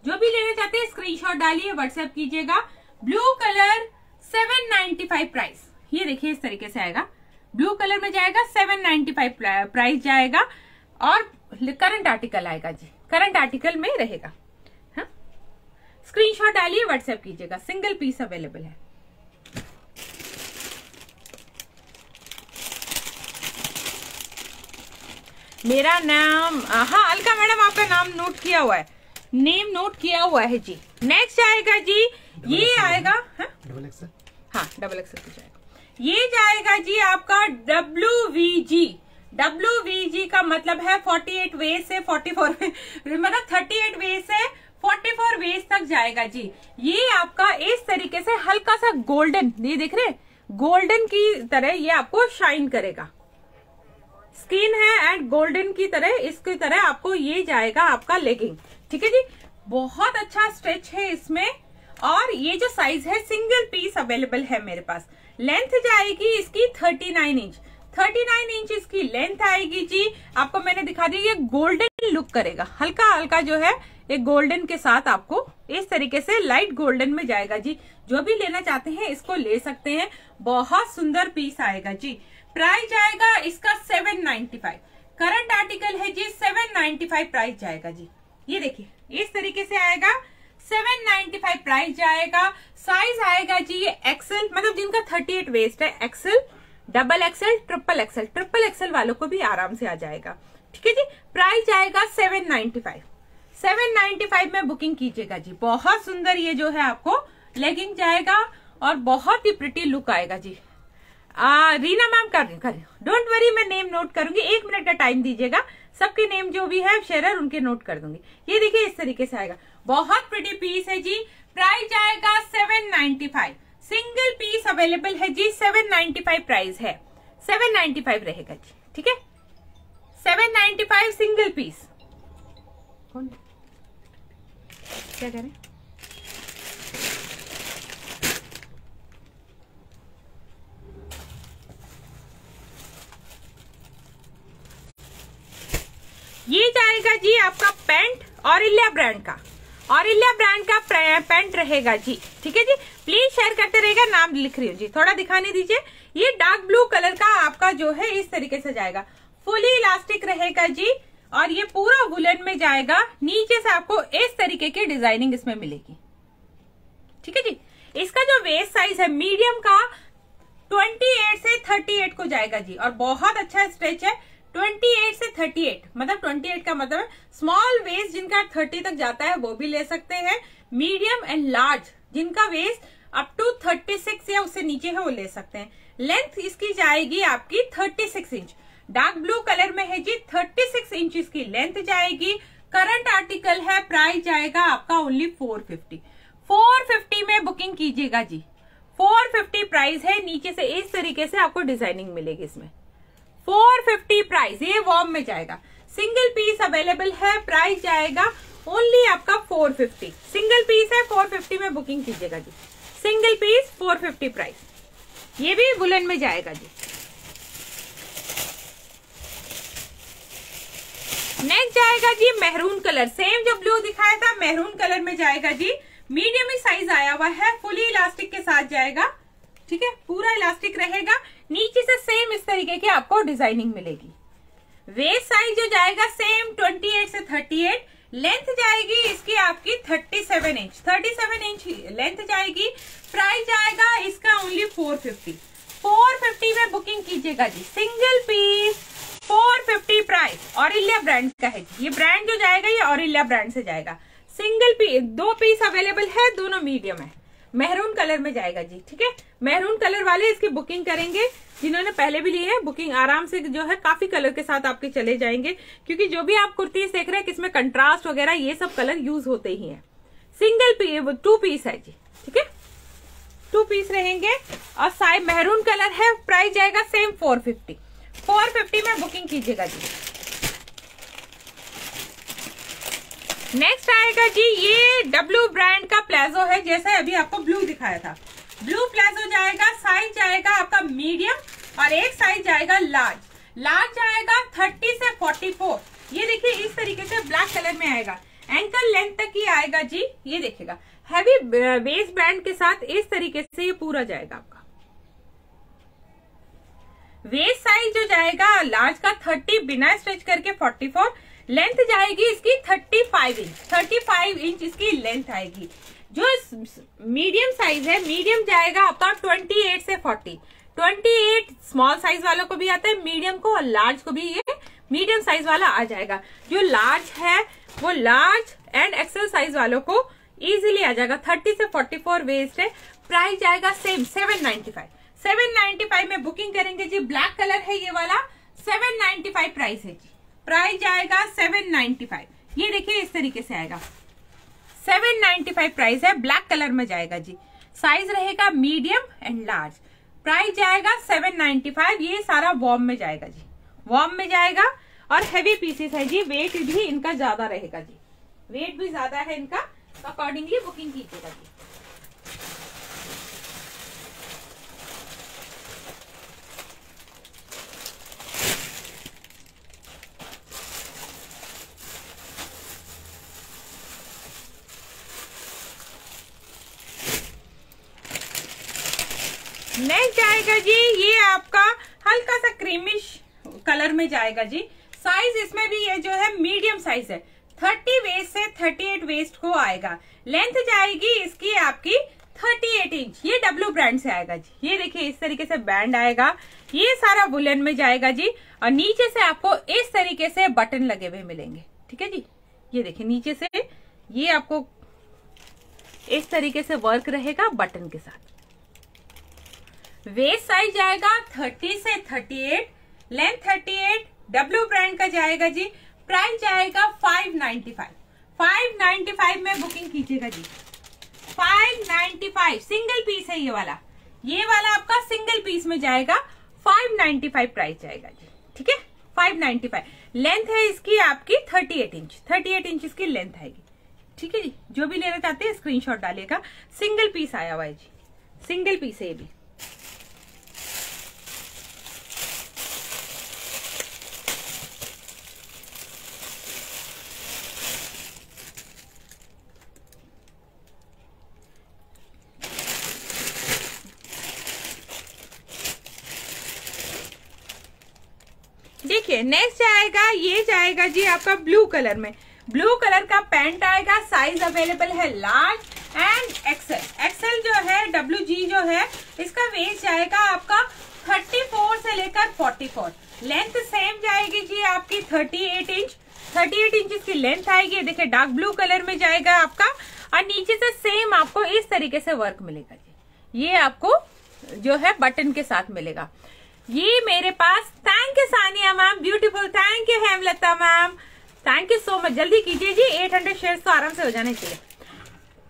S1: जो भी लेना चाहते हैं, स्क्रीनशॉट डालिए, व्हाट्सएप कीजिएगा। Blue colour seven ninety five price. ये देखिए, इस तरीके से आएगा। ब्लू कलर में जाएगा, सेवन नाइन्टी फाइव प्राइस जाएगा। और करंट आर्टिकल आएगा जी। करंट आर्टिकल में रहेगा। हाँ? स्क्रीनशॉट डालिए, व्हाट्सएप कीजिएगा। सिंगल पीस अवेलेबल है। मेरा नाम हाँ अलका मैडम आपका नाम नोट किया हुआ है। नेम नोट किया हुआ है जी। नेक्स्ट आएगा जी। ये आएगा हाँ?
S2: डबल एक्सएल
S1: हाँ डबल एक्सएल का जाएगा। ये जाएगा जी आपका डब्ल्यू वी जी डब्ल्यू वी जी का मतलब है 48 वे से 44 मतलब 38 वे से 44 वेज तक जाएगा जी। ये आपका इस तरीके से हल्का सा गोल्डन ये देख रहे गोल्डन की तरह ये आपको शाइन करेगा। स्किन है एंड गोल्डन की तरह, इसकी तरह आपको ये जाएगा आपका लेगिंग। ठीक है जी? बहुत अच्छा स्ट्रेच है इसमें और ये जो साइज़ है सिंगल पीस अवेलेबल है मेरे पास। लेंथ जाएगी इसकी 39 इंच 39 इंच इसकी लेंथ आएगी जी। आपको मैंने दिखा दी ये गोल्डन लुक करेगा। हल्का हल्का जो है, ये गोल्डन के साथ आपको इस तरीके से लाइट गोल्डन में जाएगा जी। जो भी लेना चाहते हैं, इसको ले सकते हैं। बहुत सुंदर पीस आएगा जी। प्राइस जाएगा इसका seven ninety five current article है जी सेवन नाइन्टी फाइव प्राइस जाएगा जी. ये देखिए, इस तरीके से आएगा सेवन नाइन्टी फाइव प्राइस जाएगा साइज़ आएगा जी ये एक्सेल मतलब जिनका थर्टी एट वेस्ट है XL double XL triple XL triple XL वालों को भी आराम से आ जाएगा. ठीक है जी? प्राइस जाएगा seven ninety five seven ninety five में बुकिंग कीजिएगा जी. बहुत सुंदर ये जो है आपको लेगिंग जाएगा और बहुत ही प्रिटी लुक आएगा जी. आ, रीना मैम कर रही कर रही हूँ। डोंट वरी मैं नेम नोट करूँगी। एक मिनट का टाइम दीजिएगा। सबके नेम जो भी है शेयर उनके नोट कर दूँगी। ये देखिए इस तरीके से आएगा। बहुत प्रिटी पीस है जी। प्राइस आएगा seven ninety five single piece available है जी। सेवन नाइन्टी फाइव प्राइस है। सेवन नाइन्टी फाइव रहेगा जी। ठीक है? Seven ninety five single piece कौन? क्या करें ये जाएगा जी आपका पेंट ऑरिलिया ब्रांड का। ऑरिलिया ब्रांड का पेंट रहेगा जी। ठीक है जी? प्लीज़ शेयर करते रहेगा नाम लिख रही हूँ जी। थोड़ा दिखाने दीजिए। ये डार्क ब्लू कलर का आपका जो है, इस तरीके से जाएगा। फुली इलास्टिक रहेगा जी और ये पूरा वुलन में जाएगा। नीचे से आपको इस तरीके की डिज़ाइनिंग इसमें मिलेगी। ठीक है जी? इसका जो वेस्ट साइज़ है मीडियम का 28 से 38 को जाएगा जी। और बहुत अच्छा स्ट्रेच है। 28 से 38 मतलब 28 का मतलब स्मॉल वेस्ट जिनका 30 तक जाता है वो भी ले सकते हैं मीडियम एंड लार्ज जिनका वेस्ट अप टू 36 या उससे नीचे है वो ले सकते हैं। लेंथ इसकी जाएगी आपकी 36 इंच डार्क ब्लू कलर में है जी 36 इंच इसकी लेंथ जाएगी। करंट आर्टिकल है प्राइस जाएगा आपका ओनली 450 450 में बुकिंग कीजिएगा जी। 450 प्राइस है, नीचे से इस तरीके से आपको डिज़ाइनिंग मिलेगी इसमें। 450 प्राइस ये वॉर्म में जाएगा। सिंगल पीस अवेलेबल है प्राइस जाएगा ओनली आपका 450 सिंगल पीस है 450 में बुकिंग कीजिएगा जी। सिंगल पीस 450 प्राइस ये भी बुलन में जाएगा जी। नेक्स्ट जाएगा जी मेहरून कलर सेम जो ब्लू दिखाया था मेहरून कलर में जाएगा जी। मीडियम ही साइज़ आया हुआ है फुली इलास्टिक के साथ जाएगा। ठीक है, पूरा इलास्टिक रहेगा। नीचे से सेम इस तरीके की आपको डिज़ाइनिंग मिलेगी। वेस्ट साइज़ जो जाएगा सेम 28 से 38 लेंथ जाएगी इसकी आपकी 37 इंच 37 इंच लेंथ जाएगी प्राइस जाएगा इसका ओनली 450 450 में बुकिंग कीजिएगा जी। Single piece 450 price Aurelia brand का है ये ब्रांड जो जाएगा, ये ऑरिलिया ब्रांड से जाएगा। सिंगल पीस दो पीस अवेलेबल है, दोनों मीडियम है। मेहरून कलर में जाएगा जी, ठीक है? मेहरून कलर वाले इसकी बुकिंग करेंगे, जिन्होंने पहले भी लिए है बुकिंग आराम से जो है काफ़ी कलर के साथ आपके चले जाएँगे, क्योंकि जो भी आप कुर्ती देख रहे हैं, किसमें कंट्रास्ट वगैरह, ये सब कलर यूज़ होते ही है। सिंगल पी टू पीस है जी, ठीक है? टू पीस रहेंगे, और साइड मेहरून कलर है प्राइस जाएगा same four fifty four fifty में बुकिंग कीजिएगा जी। नेक्स्ट आएगा जी, ये डब्लू ब्रांड का प्लाजो है, जैसे अभी आपको ब्लू दिखाया था। ब्लू प्लाजो जाएगा साइज़ जाएगा आपका मीडियम और एक साइज़ जाएगा लार्ज लार्ज जाएगा थर्टी से फोर्टी फोर ये देखिए, इस तरीके से ब्लैक कलर में आएगा। एंकल लेंथ तक ही आएगा जी, ये देखिएगा। हैवी वेस्ट बैंड के साथ इस तरीके से ये पूरा जाएगा आपका। वेस्ट साइज़ जो जाएगा लार्ज का थर्टी बिना स्ट्रेच करके फोर्टी फोर लेंथ जाएगी इसकी thirty five inch thirty five inch इसकी लेंथ आएगी। जो मीडियम साइज़ है मीडियम जाएगा आपका ट्वेंटी एट से forty twenty eight small size वालों को भी आता है मीडियम को और लार्ज को भी ये मीडियम साइज़ वाला आ जाएगा। जो लार्ज है, वो लार्ज एंड एक्सेल साइज़ वालों को इजीली आ जाएगा। थर्टी से फोर्टी फोर वेस्ट है प्राइस जाएगा same seven ninety five seven ninety five में बुकिंग करेंगे जी ब्लैक कलर है ये वाला सेवन नाइन्टी फाइव प्राइस है जी। प्राइस जाएगा सेवन नाइन्टी फाइव। ये देखिए इस तरीके से आएगा। सेवन नाइन्टी फाइव प्राइस है, ब्लैक कलर में जाएगा जी। साइज़ रहेगा मीडियम एंड लार्ज। प्राइस जाएगा सेवन नाइन्टी फाइव, ये सारा वॉर्म में जाएगा जी। वॉर्म में जाएगा और हैवी पीसेस है जी। वेट भी इनका ज़्यादा रहेगा जी। वेट भी ज़्यादा है इनका। अकॉर्डिंगली बुकिंग कीजिएगा जी। नेक्स्ट जाएगा जी, ये आपका हल्का सा क्रीमिश कलर में जाएगा जी। साइज़ इसमें भी ये जो है मीडियम साइज़ है। थर्टी वेस्ट से थर्टी एट वेस्ट को आएगा। लेंथ जाएगी इसकी आपकी थर्टी एट इंच ये डब्ल्यू ब्रांड से आएगा जी। ये देखिए, इस तरीके से बैंड आएगा। ये सारा वुलन में जाएगा जी। और नीचे से आपको इस तरीके से बटन लगे हुए मिलेंगे। ठीक है जी? ये देखिए, नीचे से ये आपको इस तरीके से वर्क रहेगा बटन के साथ। वेस्ट साइज़ जाएगा 30 से 38 लेंथ 38 डब्ल्यू ब्रांड का जाएगा जी प्राइस जाएगा 595 595 में बुकिंग कीजिएगा जी. 595 सिंगल पीस है ये वाला. ये वाला आपका सिंगल पीस में जाएगा 595 प्राइस जाएगा जी. ठीक है? 595 लेंथ है इसकी आपकी 38 इंच 38 इंच इसकी लेंथ आएगी. ठीक है जी? जो भी लेना चाहते हैं स्क्रीनशॉट डालिएगा. सिंगल पीस आया हुआ है जी. सिंगल पीस है ये भी. देखिए नेक्स्ट जाएगा ये जाएगा जी आपका ब्लू कलर में। ब्लू कलर का पैंट आएगा साइज़ अवेलेबल है लार्ज एंड एक्सेल एक्सेल जो है डब्ल्यू जी जो है, इसका वेस्ट जाएगा आपका 34 से लेकर 44 लेंथ सेम जाएगी जी आपकी 38 इंच 38 इंच इसकी लेंथ आएगी, देखिए डार्क ब्लू कलर में जाएगा आपका। और नीचे से सेम आपको इस तरीके से वर्क मिलेगा जी। ये आपको जो है बटन के साथ मिलेगा। ये मेरे पास। Thank you Sania ma'am beautiful thank you Hemlata ma'am thank you so much जल्दी कीजिए जी 800 शेयर तो आराम से हो जाने चाहिए।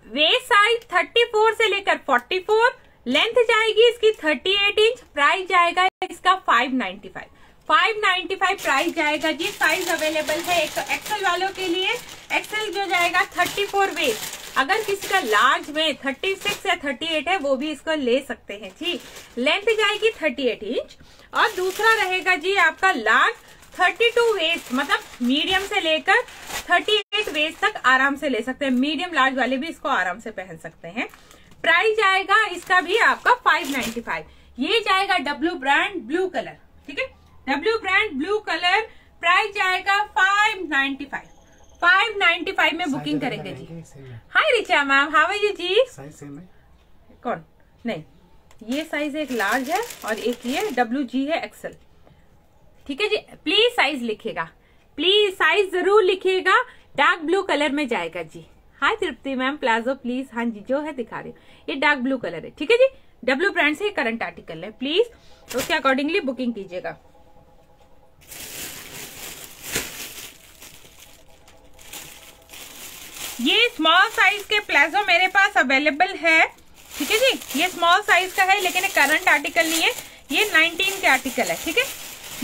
S1: वेस्ट साइज़ 34 से लेकर 44 लेंथ जाएगी इसकी 38 इंच प्राइस जाएगा इसका 595 595 प्राइस जाएगा जी। साइज़ अवेलेबल है एक एक्सेल वालों के लिए। एक्सेल जो जाएगा 34 वेस्ट अगर किसी का लार्ज में 36 या 38 है, वो भी इसको ले सकते हैं जी। लेंथ जाएगी 38 इंच और दूसरा रहेगा जी आपका लार्ज 32 वेस्ट मतलब मीडियम से लेकर 38 वेस्ट तक आराम से ले सकते हैं। मीडियम लार्ज वाले भी इसको आराम से पहन सकते हैं। प्राइस जाएगा इसका भी आपका 595 ये जाएगा डब्लू ब्रांड ब्लू कलर ठीक है? W brand blue colour price जाएगा 595 595 में बुकिंग करेंगे जी। Hi Richa ma'am how are you ji
S2: size same है।
S1: कौन? नहीं। ये साइज़ एक लार्ज है और एक ये डब्ल्यू जी है एक्सल ठीक है जी? प्लीज़ साइज़ लिखिएगा प्लीज़ साइज़ ज़रूर लिखिएगा डार्क ब्लू कलर में जाएगा जी। Hi Tripti ma'am palazzo please हाँ जी जो है दिखा रही हूँ। ये डार्क ब्लू कलर है। ठीक है जी? डब्ल्यू ब्रांड से करंट आर्टिकल है। प्लीज़ उसके अकॉर्डिंगली बुकिंग कीजिएगा। ये स्मॉल साइज़ के प्लाजो मेरे पास अवेलेबल है। ठीक है जी? ये स्मॉल साइज़ का है, लेकिन करंट आर्टिकल नहीं है। ये 19 के आर्टिकल है, ठीक है?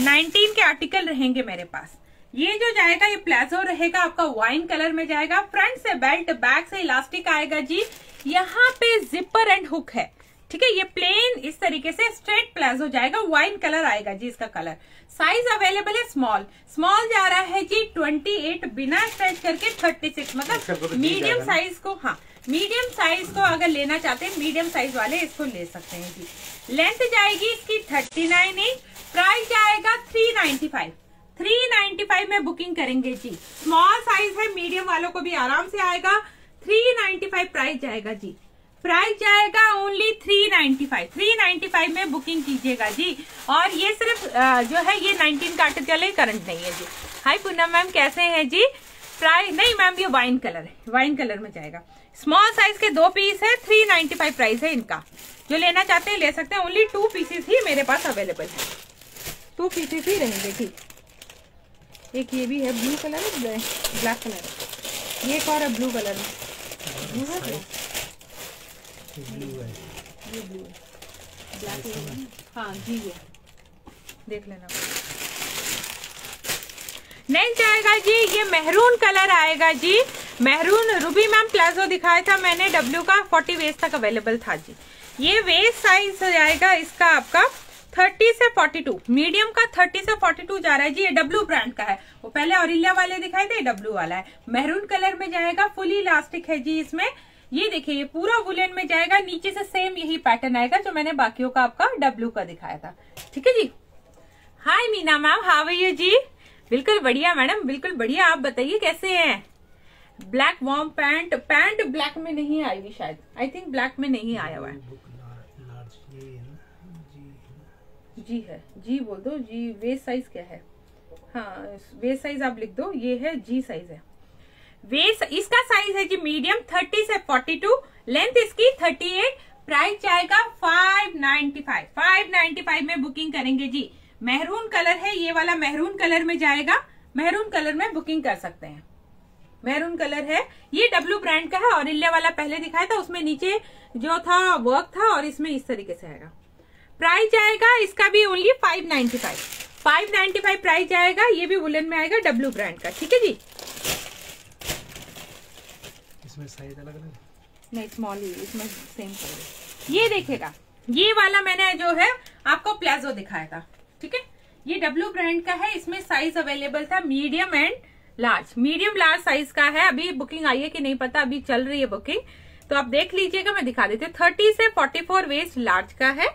S1: 19 के आर्टिकल रहेंगे मेरे पास। ये जो जाएगा, ये प्लाजो रहेगा, आपका वाइन कलर में जाएगा। फ्रंट से बेल्ट बैक से इलास्टिक आएगा जी। यहाँ पे जिपर एंड हुक है। ठीक है? ये प्लेन इस तरीके से स्ट्रेट प्लाजो जाएगा वाइन कलर आएगा जी इसका कलर साइज़ अवेलेबल है स्मॉल स्मॉल जा रहा है जी 28 बिना स्ट्रेच करके 36 मतलब
S2: तो
S1: मीडियम साइज़ को हाँ मीडियम साइज़ को अगर लेना चाहते हैं मीडियम साइज़ वाले इसको ले सकते हैं जी। लेंथ जाएगी इसकी 39 इंच प्राइस जाएगा 395 395 में बुकिंग करेंगे जी। स्मॉल साइज़ है मीडियम वालों को भी आराम से आएगा। 395 प्राइस जाएगा जी। प्राइस जाएगा ओनली 395 395 में बुकिंग कीजिएगा जी। और ये सिर्फ़ जो है, ये 19 का है करंट नहीं है जी। हाय पूनम मैम कैसे हैं जी? प्राइस नहीं मैम ये वाइन कलर है। वाइन कलर में जाएगा। स्मॉल साइज़ के दो पीस है 395 प्राइस है इनका। जो लेना चाहते हैं, ले सकते हैं। ओनली टू पीसेस ही मेरे पास अवेलेबल है। टू पीसेस ही रहेंगे, ठीक। एक ये भी है ब्लू कलर ब्लैक कलर ये एक और है ब्लू कलर ब्लू है?
S2: ब्लू है।
S1: ये ब्लू है। ब्लैक है हाँ जी ये देख लेना। नेक्स्ट आएगा जी ये मेहरून कलर आएगा जी। मेहरून रूबी मैम प्लाजो दिखाया था मैंने डब्ल्यू का 40 वेस्ट तक अवेलेबल था जी। ये वेस्ट साइज़ आएगा इसका आपका 30 से 42 मीडियम का 30 से 42 जा रहा है जी ये डब्ल्यू ब्रांड का है। वो पहले ऑरिलिया वाले दिखाए थे डब्ल्यू वाला है। मेहरून कलर में जाएगा फुली इलास्टिक है जी इसमें। ये देखिए, ये पूरा वुलन में जाएगा, नीचे से सेम यही पैटर्न आएगा जो मैंने बाकियों का आपका डब्ल्यू का दिखाया था। ठीक है जी? Hi Meena ma'am are you जी? बिल्कुल बढ़िया, मैडम, बिल्कुल बढ़िया, आप बताइए कैसे हैं? Black warm pant pant black में नहीं आएगी शायद। आई थिंक ब्लैक में नहीं आया हुआ है।
S2: जी है,
S1: जी बोल दो, जी वेस्ट साइज़ क्या है? हाँ वेस्ट साइज़ आप लिख दो, ये है जी साइज़ है। वेस्ट इसका साइज़ है जी मीडियम 30 से 42 लेंथ इसकी 38 प्राइस जाएगा 595 595 में बुकिंग करेंगे जी। मेहरून कलर है, ये वाला मेहरून कलर में जाएगा। मेहरून कलर में बुकिंग कर सकते हैं। मेहरून कलर है, ये डब्लू ब्रांड का है और इल्ले वाला पहले दिखाया था, उसमें नीचे जो था वर्क था और इसमें इस तरीके से आएगा। प्राइस जाएगा, इसका भी ओनली 595 595 प्राइस जाएगा, ये भी वुलन में आएगा डब्लू ब्रांड का, ठीक है जी?
S2: इसमें साइज़ अलग अलग
S1: नहीं स्मॉल ही इसमें सेम ये देखेगा ये वाला मैंने जो है, आपको प्लाजो दिखाया था ठीक है? ये डब्ल्यू ब्रांड का है, इसमें साइज़ अवेलेबल था medium and large medium large size का है, अभी बुकिंग आई है कि नहीं पता, अभी चल रही है बुकिंग तो आप देख लीजिएगा, मैं दिखा देती हूँ। थर्टी से फोर्टी फोर वेस्ट लार्ज का है,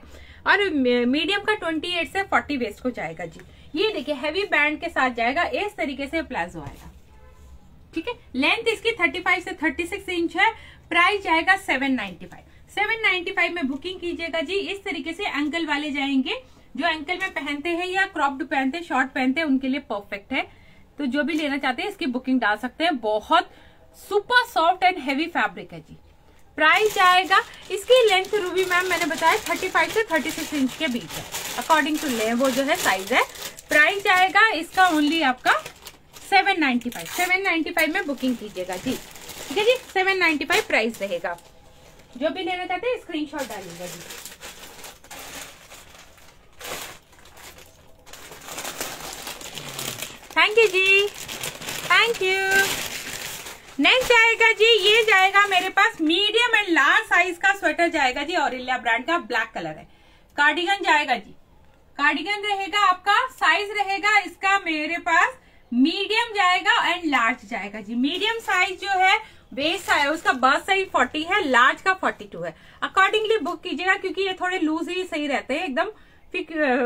S1: और मीडियम का ट्वेंटी एट से फोर्टी वेस्ट को जाएगा जी। ये देखिए हैवी बैंड के साथ जाएगा, इस तरीके से प्लाजो आएगा। ठीक है? लेंथ इसकी 35 से 36 इंच है प्राइस जाएगा 795 795 में बुकिंग कीजिएगा जी। इस तरीके से एंकल वाले जाएँगे, जो एंकल में पहनते हैं या क्रॉप्ड पहनते हैं शॉर्ट पहनते हैं, उनके लिए परफेक्ट है। तो जो भी लेना चाहते हैं, इसकी बुकिंग डाल सकते हैं। बहुत super soft and heavy fabric है जी। प्राइस जाएगा, इसकी लेंथ रूबी मैम मैंने बताया 35 से 36 इंच के बीच है। अकॉर्डिंग टू ले वो जो है साइज़ है। प्राइस जाएगा, इसका ओनली आपका 795 795 में बुकिंग कीजिएगा, जी। ठीक है जी? 795 प्राइस रहेगा। जो भी लेना चाहते हैं स्क्रीन शॉट डालिएगा, जी। थैंक यू जी। थैंक यू नेक्स्ट जाएगा, जी। ये जाएगा मेरे पास मीडियम एंड लार्ज साइज़ का स्वेटर जाएगा, जी। और ब्रांड का ब्लैक कलर है। कार्डिगन जाएगा, जी। कार्डिगन रहेगा, आपका साइज़ रहेगा, इसका मेरे पास मीडियम जाएगा एंड लार्ज जाएगा जी। मीडियम साइज़ जो है वेस्ट है उसका बस साइज़ 40 है लार्ज का 42 है। अकॉर्डिंगली बुक कीजिएगा क्योंकि ये थोड़े लूज ही सही रहते हैं, एकदम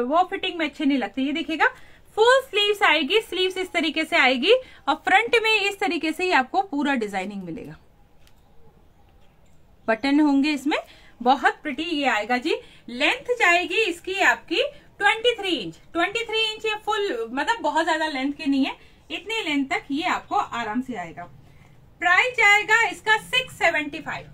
S1: वो फिटिंग में अच्छे नहीं लगते। ये देखिएगा फुल स्लीव्स आएगी स्लीव्स इस तरीके से आएगी और फ्रंट में इस तरीके से ही आपको पूरा डिज़ाइनिंग मिलेगा। बटन होंगे इसमें, बहुत प्रिटी ये आएगा जी। लेंथ जाएगी इसकी आपकी 23 इंच 23 इंच ये फुल मतलब बहुत ज़्यादा लेंथ की नहीं है। इतनी लेंथ तक ये आपको आराम से आएगा। प्राइस जाएगा इसका 675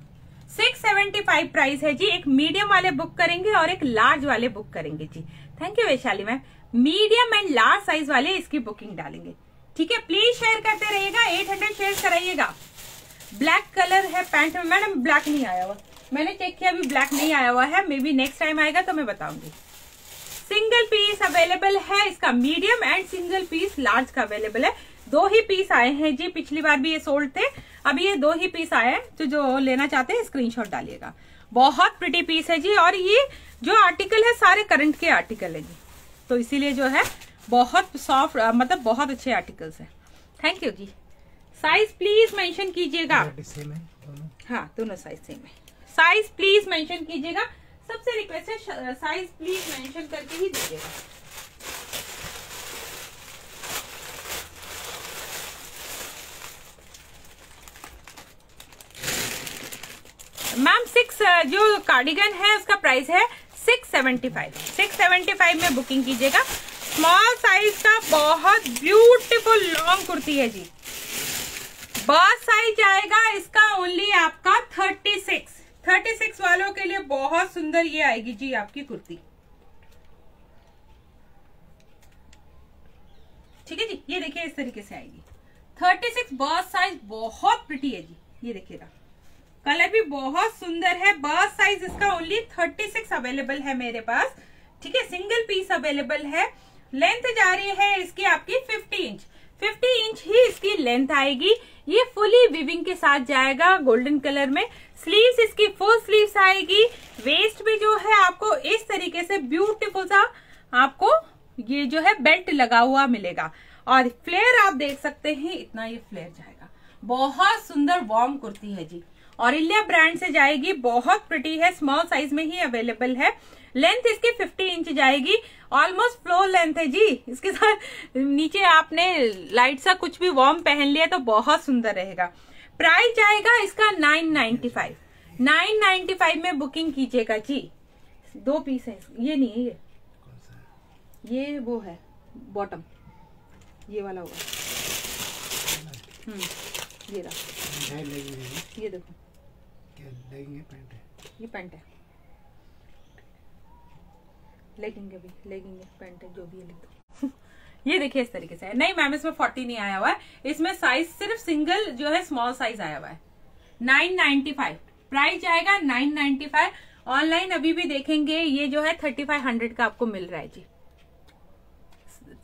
S1: 675 प्राइस है जी। एक मीडियम वाले बुक करेंगे और एक लार्ज वाले बुक करेंगे जी। Thank you Vaishali ma'am medium and large size वाले इसकी बुकिंग डालेंगे। ठीक है? प्लीज़ शेयर करते रहिएगा। 800 शेयर कराइएगा। ब्लैक कलर है पैंट में। मैडम ब्लैक नहीं आया हुआ। मैंने चेक किया, अभी ब्लैक नहीं आया हुआ है। मे बी नेक्स्ट टाइम आएगा तो मैं बताऊँगी। सिंगल पीस अवेलेबल है इसका medium and single piece large का अवेलेबल है। दो ही पीस आए हैं जी पिछली बार भी ये सोल्ड थे। अब ये दो ही पीस आए हैं तो जो लेना चाहते हैं स्क्रीनशॉट डालिएगा। बहुत प्रिटी पीस है जी और ये जो आर्टिकल है सारे करंट के आर्टिकल है जी। तो इसीलिए जो है बहुत सॉफ्ट मतलब बहुत अच्छे आर्टिकल्स है। थैंक यू जी। साइज़ प्लीज़ मेंशन कीजिएगा।
S2: हाँ दोनों।
S1: साइज़ सेम है। साइज़ प्लीज़ मेंशन कीजिएगा। सबसे रिक्वेस्ट है साइज़ प्लीज़ मेंशन करके ही दीजिएगा। मैम सिक्स जो कार्डिगन है, उसका प्राइस है six seventy five six seventy five में बुकिंग कीजिएगा। स्मॉल साइज़ का बहुत ब्यूटीफुल लॉन्ग कुर्ती है जी। बस साइज़ आएगा, इसका ओनली आपका थर्टी सिक्स थर्टी सिक्स वालों के लिए बहुत सुंदर ये आएगी जी आपकी कुर्ती। ठीक है जी? ये देखिए इस तरीके से आएगी। थर्टी सिक्स बस साइज़ बहुत प्रिटी है जी। ये देखिएगा। कलर भी बहुत सुंदर है। बस साइज़ इसका ओनली थर्टी सिक्स अवेलेबल है मेरे पास। ठीक है? सिंगल पीस अवेलेबल है। लेंथ जा रही है इसकी आपकी फिफ्टी इंच। 50 इंच ही इसकी लेंथ आएगी। ये फुली विविंग के साथ जाएगा गोल्डन कलर में। स्लीव्स इसकी फुल स्लीव्स आएगी। वेस्ट भी जो है आपको इस तरीके से ब्यूटीफुल सा आपको ये जो है बेल्ट लगा हुआ मिलेगा। और फ्लेयर आप देख सकते हैं, इतना ये फ्लेयर जाएगा। बहुत सुंदर वार्म कुर्ती है जी। और इलिया ब्रांड से जाएगी बहुत प्रिटी है स्मॉल साइज़ में ही अवेलेबल है। लेंथ इसकी 50 इंच जाएगी। ऑलमोस्ट फ्लोर लेंथ है जी। इसके साथ नीचे आपने लाइट सा कुछ भी वॉर्म पहन लिया तो बहुत सुंदर रहेगा। प्राइस जाएगा इसका nine ninety five nine ninety five में बुकिंग कीजिएगा जी। दो पीस है। ये नहीं है ये। ये वो है बॉटम ये वाला होगा। हम्म। ये रहा। ये देखो।
S2: लेगिंग है पैंट है।
S1: ये पैंट है। लेगिंग है भी, लेगिंग है पैंट है, जो भी है लिख दो <laughs> ये देखिए इस तरीके से नहीं मैम, इसमें फोर्टी नहीं आया हुआ है। इसमें साइज़ सिर्फ़ सिंगल जो है स्मॉल साइज़ आया हुआ है। नाइन नाइनटी फाइव प्राइस जाएगा नाइन नाइनटी फाइव ऑनलाइन अभी भी देखेंगे, ये जो है थर्टी फाइव हंड्रेड का आपको मिल रहा है जी।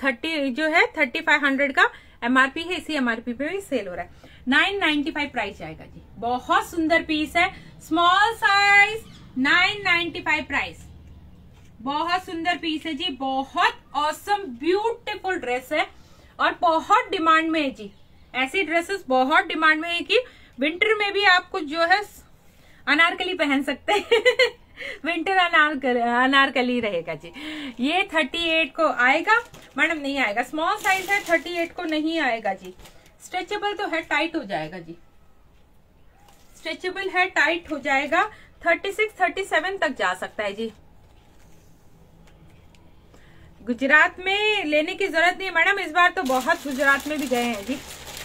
S1: थर्टी जो है थर्टी फाइव हंड्रेड का एमआरपी है, इसी एमआरपी पे भी सेल हो रहा है। नाइन नाइनटी फाइव प्राइस जाएगा जी। बहुत सुंदर पीस है। Small size nine ninety five price बहुत सुंदर पीस है जी, बहुत ऑसम ब्यूटीफुल ड्रेस है और बहुत डिमांड में है जी। ऐसी ड्रेसेस बहुत डिमांड में है कि विंटर में भी आप कुछ जो है, अनारकली पहन सकते हैं। <laughs> विंटर अनारकली अनारकली रहेगा जी। ये थर्टी एट को आएगा मैडम नहीं आएगा। स्मॉल साइज़ है थर्टी एट को नहीं आएगा जी। स्ट्रेचेबल तो है टाइट हो जाएगा जी। स्ट्रेचेबल है, टाइट हो जाएगा। थर्टी सिक्स, थर्टी सेवन तक जा सकता है जी। गुजरात में लेने की ज़रूरत नहीं मैडम, इस बार तो बहुत गुजरात में भी गए हैं जी।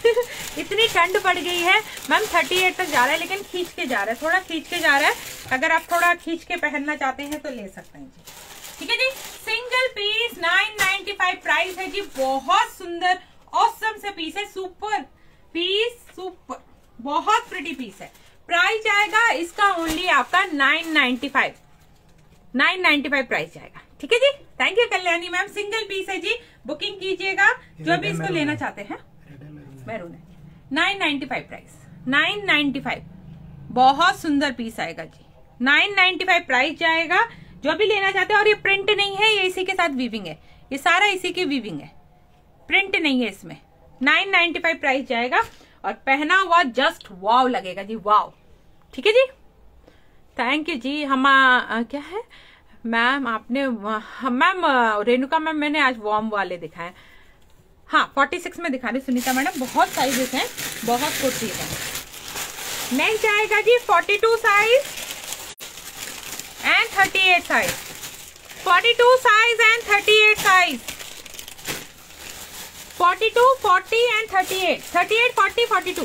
S1: <laughs> इतनी ठंड पड़ गई है। मैम, थर्टी एट तक जा रहा है, लेकिन खींच के जा रहा है। थोड़ा खींच के जा रहा है। अगर आप थोड़ा खींच के पहनना चाहते हैं तो ले सकते हैं जी। ठीक है जी? Single piece nine ninety five price है जी। बहुत सुंदर औसम से पीस है। सुपर पीस सुपर बहुत प्रिटी पीस है। प्राइस आएगा इसका ओनली आपका nine ninety five nine ninety five price जाएगा। ठीक है जी? Thank you Kalyani ma'am single piece है जी। बुकिंग कीजिएगा। जो भी इसको लेना चाहते हैं।
S2: मैरून
S1: मैरून है। Nine ninety five price nine ninety five बहुत सुंदर पीस आएगा जी। नाइन नाइन्टी फाइव प्राइस जाएगा। जो भी लेना चाहते हैं और ये प्रिंट नहीं है ये इसी के साथ वीविंग है। ये सारा इसी की वीविंग है। प्रिंट नहीं है इसमें। नाइन नाइन्टी फाइव प्राइस जाएगा। और पहना हुआ जस्ट वाव लगेगा जी वाव ठीक है जी? थैंक यू जी, हम क्या है? मैम आपने मैम रेणुका मैम मैंने आज वार्म वाले दिखाए। हाँ फोर्टी सिक्स में दिखा रही सुनीता मैडम, बहुत साइजेस हैं, बहुत कुर्ती है। नेक्स्ट आएगा जी forty two size and thirty eight size forty two size and thirty eight size forty two forty and thirty eight thirty eight forty forty two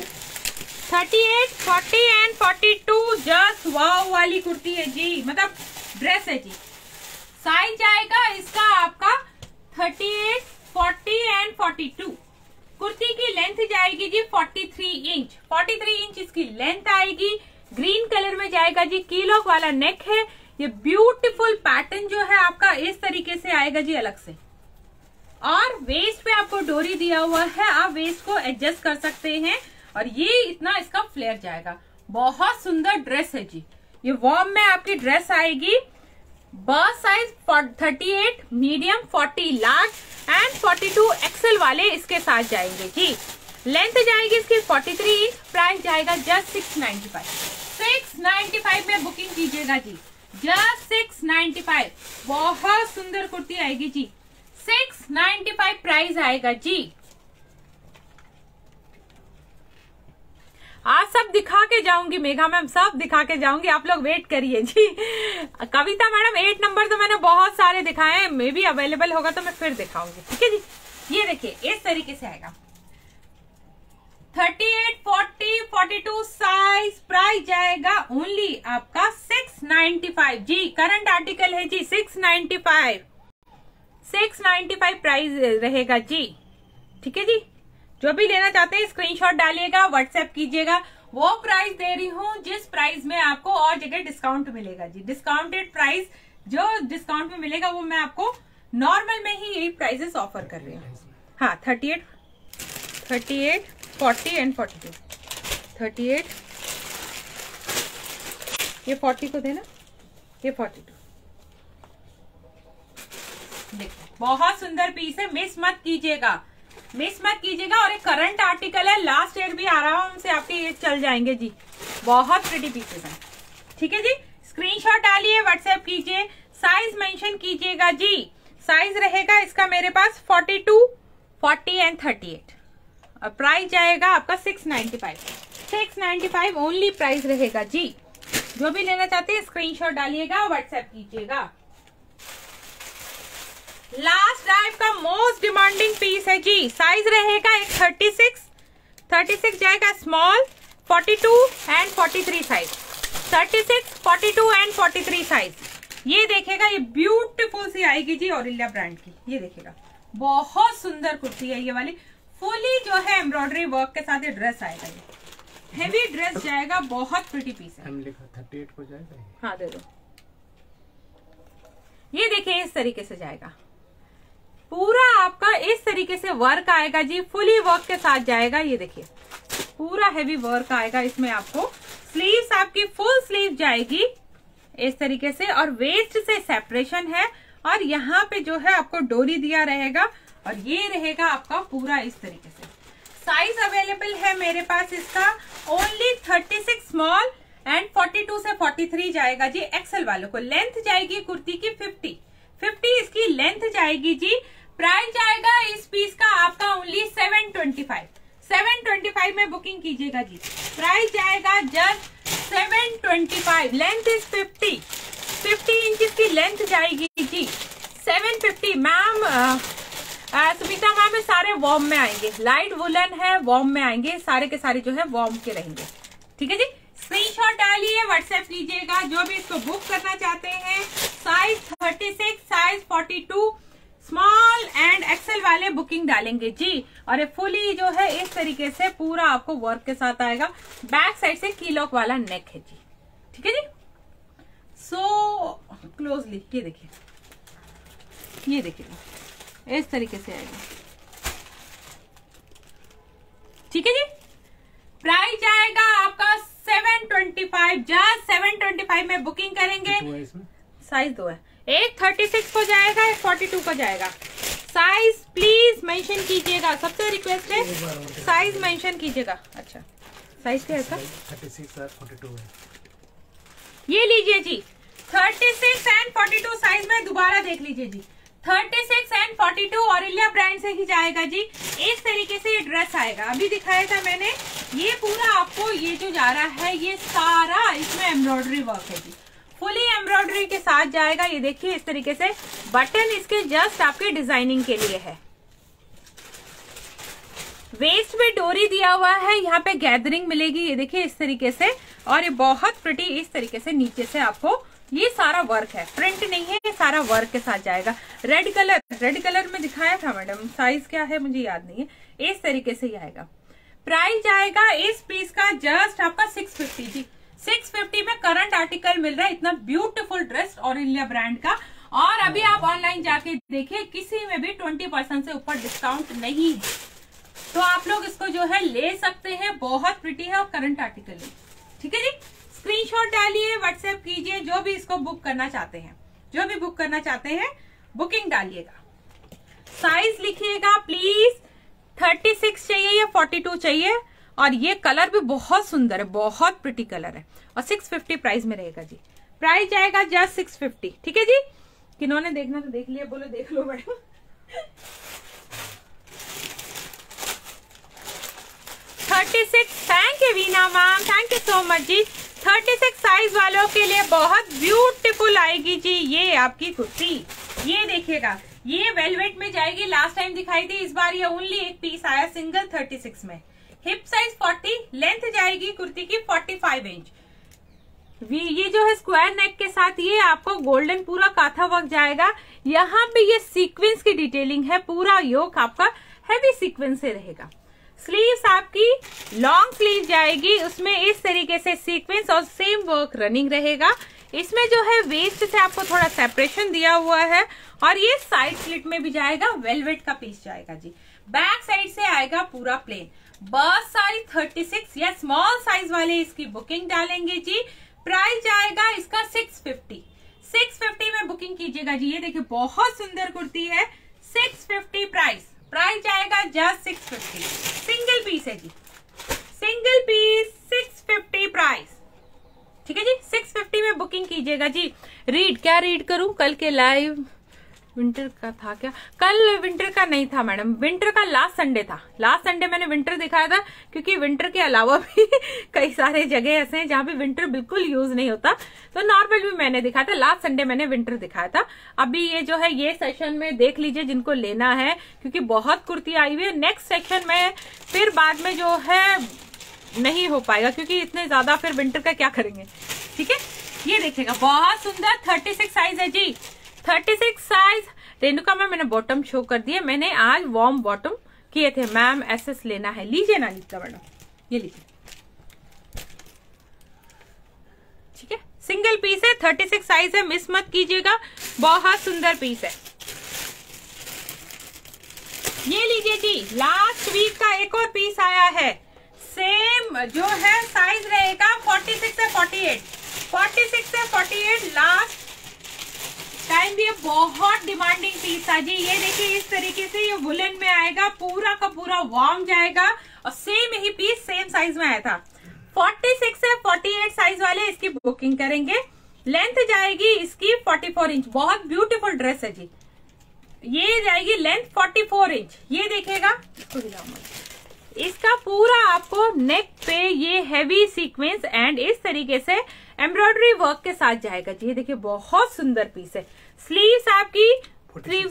S1: thirty eight forty and forty two just wow वाली कुर्ती है जी। मतलब dress है जी। Size आएगा इसका आपका thirty eight forty and forty two kurti की length जाएगी जी forty three inch forty three inch इसकी लेंथ आएगी। ग्रीन कलर में जाएगा जी। कीलॉक वाला नेक है। ये ब्यूटीफुल पैटर्न जो है आपका इस तरीके से आएगा जी अलग से। और वेस्ट पे आपको डोरी दिया हुआ है, आप वेस्ट को एडजस्ट कर सकते हैं और ये इतना इसका फ्लेयर जाएगा। बहुत सुंदर ड्रेस है जी। ये वॉर्म में आपकी ड्रेस आएगी। बस size 38 medium 40 large and 42 XL वाले इसके साथ जाएँगे, जी। लेंथ जाएगी इसकी 43 इंच प्राइस जाएगा जस्ट 695 695 में बुकिंग कीजिएगा, जी। जस्ट 695 बहुत सुंदर कुर्ती आएगी, जी। 695 प्राइस आएगा जी। आज सब दिखा के जाऊँगी, मेघा मैम सब दिखा के जाऊँगी, आप लोग वेट करिए, जी। कविता मैडम एट नंबर तो मैंने बहुत सारे दिखाए हैं मे भी अवेलेबल होगा तो मैं फिर दिखाऊँगी, ठीक है जी? ये देखिए, इस तरीके से आएगा। Thirty eight forty forty two size price जाएगा ओनली आपका सिक्स नाइन्टी फाइव जी करंट आर्टिकल है जी six ninety five six ninety five price रहेगा जी। ठीक है जी? जो भी लेना चाहते हैं, स्क्रीनशॉट डालिएगा, व्हाट्सएप कीजिएगा। वो प्राइस दे रही हूँ, जिस प्राइस में आपको और जगह डिस्काउंट मिलेगा जी। डिस्काउंटेड प्राइस, जो डिस्काउंट में मिलेगा, वो मैं आपको नॉर्मल में ही यही प्राइजेस ऑफ़र कर रही हूँ। हाँ thirty eight thirty eight, forty and forty two. Thirty eight, ये फोर्टी को देना, ये फोर्टी टू। बहुत सुंदर पीस है। मिस मत कीजिएगा। मिस मत कीजिएगा और एक करंट आर्टिकल है। लास्ट ईयर भी आ रहा आराम से आपके ये चल जाएँगे जी। बहुत प्रिटी पीसेस हैं। ठीक है जी? स्क्रीनशॉट डालिए व्हाट्सएप कीजिए। साइज़ मेंशन कीजिएगा जी। साइज़ रहेगा इसका मेरे पास 42, 40 एंड 38 और प्राइस जाएगा आपका 695 six ninety five only price रहेगा जी। जो भी लेना चाहते हैं स्क्रीनशॉट डालिएगा व्हाट्सएप कीजिएगा। लास्ट ड्राइव का मोस्ट डिमांडिंग पीस है जी। साइज़ रहेगा एक थर्टी सिक्स थर्टी सिक्स जाएगा small forty two and forty three size thirty six forty two and forty three size ये देखेगा ये ब्यूटीफुल सी आएगी जी ऑरिलिया ब्रांड की। ये देखेगा बहुत सुंदर कुर्ती है ये वाली। फुली जो है एम्ब्रॉयडरी वर्क के साथ ये ड्रेस आएगा ये। हेवी ड्रेस जाएगा बहुत प्रिटी पीस है।
S2: लिखा थर्टी एट को जाएगा
S1: हाँ दे दो। ये देखिए इस तरीके से जाएगा। पूरा आपका इस तरीके से वर्क आएगा जी फुली वर्क के साथ जाएगा, ये देखिए। पूरा हेवी वर्क आएगा, इसमें आपको स्लीव्स आपकी फुल स्लीव जाएगी इस तरीके से, और वेस्ट से सेपरेशन है, और यहाँ पे जो है आपको डोरी दिया रहेगा, और ये रहेगा आपका पूरा इस तरीके से। साइज़ अवेलेबल है मेरे पास इसका ओनली 36 स्मॉल एंड 42 से 43 जाएगा जी एक्सेल वालों को। लेंथ जाएगी कुर्ती की 50 50 इसकी लेंथ जाएगी जी। प्राइस जाएगा इस पीस का आपका ओनली 725 725 में बुकिंग कीजिएगा जी। प्राइस जाएगा जस्ट 725 लेंथ इज़ 50 50 इंच की लेंथ जाएगी जी। 750 मैम सुमिता मैम सारे वॉर्म में आएँगे। लाइट वुलन है वॉर्म में आएँगे। सारे के सारे जो है वॉर्म के रहेंगे। ठीक है जी? स्क्रीनशॉट डालिए व्हाट्सएप कीजिएगा, जो भी इसको बुक करना चाहते हैं। Size 36 size 42 small and XL वाले बुकिंग डालेंगे। जी, और ये फुली जो है, इस तरीके से पूरा आपको वर्क के साथ आएगा। बैक साइड से कीलॉक वाला नेक है जी। ठीक है जी? सो क्लोजली ये देखिए। ये देखिए। इस तरीके से आएगा। ठीक है जी? प्राइस आएगा आपका seven twenty five just seven twenty five में बुकिंग करेंगे साइज़ दो है। एक थर्टी सिक्स को जाएगा एक फोर्टी टू को जाएगा। साइज़ प्लीज़ मेंशन कीजिएगा। सबसे रिक्वेस्ट है साइज़ मेंशन कीजिएगा। अच्छा। साइज़ क्या है इसका?
S2: थर्टी सिक्स और फोर्टी टू है।
S1: ये लीजिए जी। Thirty six and forty two size में दोबारा देख लीजिए जी। Thirty six and forty two Aurelia brand से ही जाएगा जी। इस तरीके से ये ड्रेस आएगा। अभी दिखाया था मैंने, ये पूरा आपको ये जो जा रहा है, ये सारा इसमें एम्ब्रॉयडरी वर्क है जी। फुली एम्ब्रॉयडरी के साथ जाएगा, ये देखिए इस तरीके से। बटन इसके जस्ट आपके डिज़ाइनिंग के लिए है। वेस्ट में डोरी दिया हुआ है, यहाँ पे गैदरिंग मिलेगी, ये देखिए इस तरीके से। और ये बहुत प्रिटी इस तरीके से नीचे से आपको ये सारा वर्क है। प्रिंट नहीं है, ये सारा वर्क के साथ जाएगा। रेड कलर रेड कलर में दिखाया था मैडम साइज़ क्या है मुझे याद नहीं है। इस तरीके से ही आएगा। प्राइस जाएगा इस पीस का जस्ट आपका सिक्स फिफ्टी जी सिक्स फिफ्टी में करंट आर्टिकल मिल रहा है। इतना ब्यूटीफुल ड्रेस और इंडिया ब्रांड का। और अभी आप ऑनलाइन जाके देखिए, किसी में भी ट्वेंटी परसेंट से ऊपर डिस्काउंट नहीं है। तो आप लोग इसको जो है ले सकते हैं। बहुत प्रिटी है और करंट आर्टिकल है। ठीक है जी? स्क्रीनशॉट डालिए, व्हाट्सएप कीजिए, जो भी इसको बुक करना चाहते हैं। जो भी बुक करना चाहते हैं बुकिंग डालिएगा। साइज़ लिखिएगा प्लीज़ 36 चाहिए या 42 चाहिए? और ये कलर भी बहुत सुंदर है, बहुत प्रिटी कलर है। और 650 प्राइस में रहेगा जी। प्राइस जाएगा जस्ट 650 ठीक है जी? किन्होंने देखना तो देख लिया, बोलो देख लो madam. Thirty six thank you Veena ma'am thank you so much ji thirty six size वालों के लिए बहुत ब्यूटीफुल आएगी जी ये आपकी कुर्ती। ये देखिएगा, ये वेलवेट में जाएगी। लास्ट टाइम दिखाई थी, इस बार ये ओनली एक पीस आया सिंगल थर्टी सिक्स में। हिप साइज़ फोर्टी लेंथ जाएगी कुर्ती की फोर्टी फाइव इंच ये जो है स्क्वायर नेक के साथ, ये आपको गोल्डन पूरा काथा वर्क जाएगा। यहाँ पे ये सीक्वेंस की डिटेलिंग है, पूरा योग आपका हैवी सीक्वेंस से रहेगा। स्लीव्स आपकी लॉन्ग स्लीव जाएगी। उसमें इस तरीके से सीक्वेंस और सेम वर्क रनिंग रहेगा। इसमें जो है वेस्ट से आपको थोड़ा सेपरेशन दिया हुआ है और ये साइड स्लिट में भी जाएगा वेलवेट का पीस जाएगा जी। बैक साइड से आएगा पूरा प्लेन बस सारी 36 या स्मॉल साइज़ वाले इसकी बुकिंग डालेंगे जी। प्राइस जाएगा इसका 650 650 में बुकिंग कीजिएगा जी। ये देखिए, बहुत सुंदर कुर्ती है। 650 प्राइस प्राइस जाएगा जस्ट 650 सिंगल पीस है जी। सिंगल पीस 650 प्राइस ठीक है जी? 650 में बुकिंग कीजिएगा जी। रीड क्या रीड करूँ? कल के लाइव विंटर का था क्या? कल विंटर का नहीं था मैडम, विंटर का लास्ट संडे था। लास्ट संडे मैंने विंटर दिखाया था, क्योंकि विंटर के अलावा <laughs> भी कई सारे जगह ऐसे हैं जहाँ पे विंटर बिल्कुल यूज़ नहीं होता। तो नॉर्मल भी मैंने दिखाया था लास्ट संडे मैंने विंटर दिखाया था। अभी ये जो है, ये सेशन में देख लीजिए जिनको लेना है, क्योंकि बहुत कुर्ती आई हुई है। नेक्स्ट सेक्शन में फिर बाद में जो है, नहीं हो पाएगा, क्योंकि इतने ज़्यादा फिर विंटर का क्या करेंगे? ठीक है? ये देखिएगा, बहुत सुंदर थर्टी सिक्स साइज़ है जी। थर्टी सिक्स साइज़ रेणुका में मैंने बॉटम शो कर दिया मैंने आज वार्म बॉटम किए थे। मैम एस लेना है। लीजिए ना, लीजिए मैडम। ये लीजिए। ठीक है? सिंगल पीस है, थर्टी सिक्स साइज़ है। मिस मत कीजिएगा। बहुत सुंदर पीस है। ये लीजिए जी लास्ट वीक का एक और पीस आया है। सेम जो है साइज़ रहेगा। 46 से 48 46 से 48 लास्ट टाइम भी बहुत डिमांडिंग पीस था जी ये देखिए, इस तरीके से ये वुलन में आएगा, पूरा का पूरा वार्म जाएगा और सेम यही पीस सेम साइज़ में आया था। 46 से 48 साइज़ वाले इसकी बुकिंग करेंगे। लेंथ जाएगी इसकी 44 इंच बहुत ब्यूटीफुल ड्रेस है जी। ये जाएगी लेंथ 44 इंच ये देखेगा इसका पूरा आपको नेक पे ये हैवी सीक्वेंस एंड इस तरीके से एम्ब्रॉयडरी वर्क के साथ जाएगा। जी ये देखिए बहुत सुंदर पीस है। स्लीव्स आपकी थ्री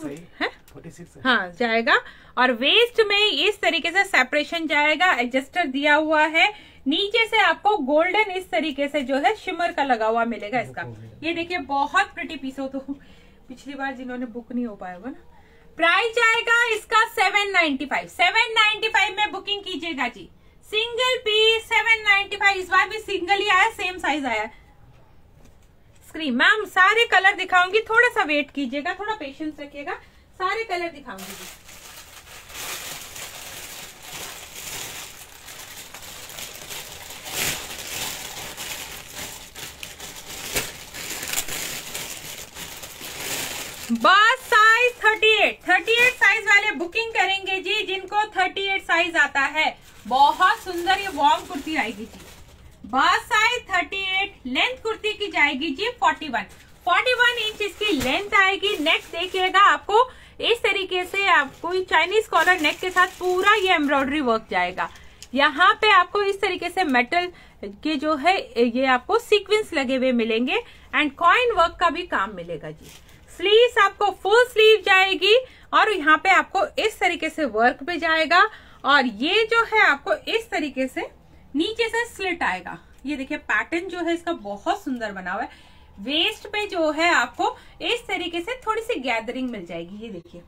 S1: हाँ जाएगा। और वेस्ट में इस तरीके से सेपरेशन जाएगा एडजस्टर दिया हुआ है। नीचे से आपको गोल्डन इस तरीके से जो है शिमर का लगा हुआ मिलेगा इसका। ये देखिए बहुत प्रिटी पीस हो तो पिछली बार जिन्होंने बुक नहीं हो पाया होगा ना। प्राइस जाएगा इसका seven ninety five seven ninety five में बुकिंग कीजिएगा जी। Single piece seven ninety five इस बार भी सिंगल ही आया सेम साइज़ आया। स्क्रीन मैम सारे कलर दिखाऊँगी थोड़ा सा वेट कीजिएगा, थोड़ा पेशेंस रखिएगा, सारे कलर दिखाऊँगी। बस साइज़ 38 38 साइज़ वाले बुकिंग करेंगे जी, जिनको 38 साइज़ आता है। बहुत सुंदर ये वार्म कुर्ती आएगी जी। बस साइज़ 38 लेंथ कुर्ती की जाएगी जी 41 41 इंच इसकी लेंथ आएगी। नेक्स्ट देखिएगा आपको, इस तरीके से आपको चाइनीज़ कॉलर नेक के साथ पूरा ये एम्ब्रॉयडरी वर्क जाएगा। यहाँ पे आपको इस तरीके से मेटल के जो है, ये आपको सीक्वेंस लगे हुए मिलेंगे एंड कॉइन वर्क का भी काम मिलेगा जी। स्लीव्स आपको फुल स्लीव जाएगी और यहाँ पे आपको इस तरीके से वर्क पे जाएगा। और ये जो है आपको इस तरीके से नीचे से स्लिट आएगा। ये देखिए पैटर्न जो है इसका बहुत सुंदर बना हुआ है। वेस्ट पे जो है आपको इस तरीके से थोड़ी सी गैदरिंग मिल जाएगी। ये देखिए।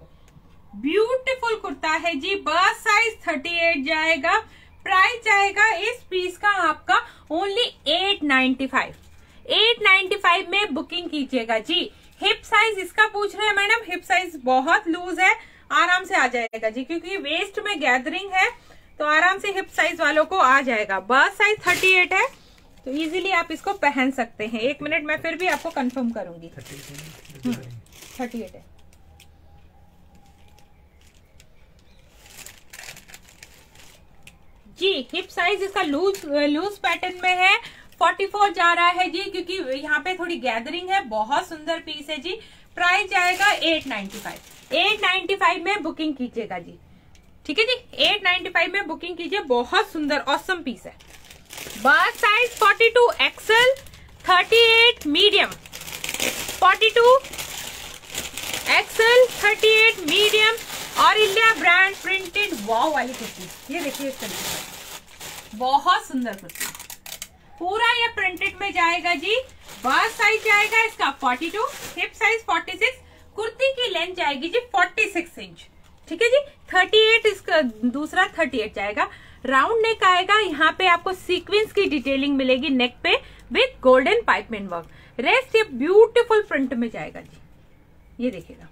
S1: ब्यूटीफुल कुर्ता है जी। बस साइज़ 38 जाएगा। प्राइस जाएगा इस पीस का आपका ओनली 895 895 में बुकिंग कीजिएगा जी। हिप साइज़ इसका पूछ रहे हैं मैडम। हिप साइज़ बहुत लूज है। आराम से आ जाएगा जी, क्योंकि वेस्ट में गैदरिंग है तो आराम से हिप साइज़ वालों को आ जाएगा। बस साइज़ थर्टी एट है तो इजीली आप इसको पहन सकते हैं। एक मिनट में फिर भी आपको कंफर्म करूँगी। थर्टी एट है। जी हिप साइज़ इसका लूज लूज पैटर्न में है। 44 जा रहा है जी, क्योंकि यहाँ पे थोड़ी गैदरिंग है, बहुत सुंदर पीस है जी। प्राइस जाएगा 895 895 में बुकिंग कीजिएगा जी। ठीक है जी? 895 में बुकिंग कीजिए, बहुत सुंदर ऑसम पीस है। बस size 42 XL 38 medium 42 XL 38 medium और इंडिया ब्रांड प्रिंटेड वाव वाली कुर्ती। ये देखिए इस तरीके बहुत सुंदर कुर्ती। पूरा ये प्रिंटेड में जाएगा जी। बस साइज़ जाएगा इसका 42 हिप साइज़ 46 कुर्ती की लेंथ जाएगी जी 46 इंच ठीक है जी? 38 इसका दूसरा 38 जाएगा। राउंड नेक आएगा। यहाँ पे आपको सीक्वेंस की डिटेलिंग मिलेगी नेक पे विथ गोल्डन पाइपमेंट वर्क रेस्ट ये ब्यूटीफुल प्रिंट में जाएगा जी। ये देखिएगा।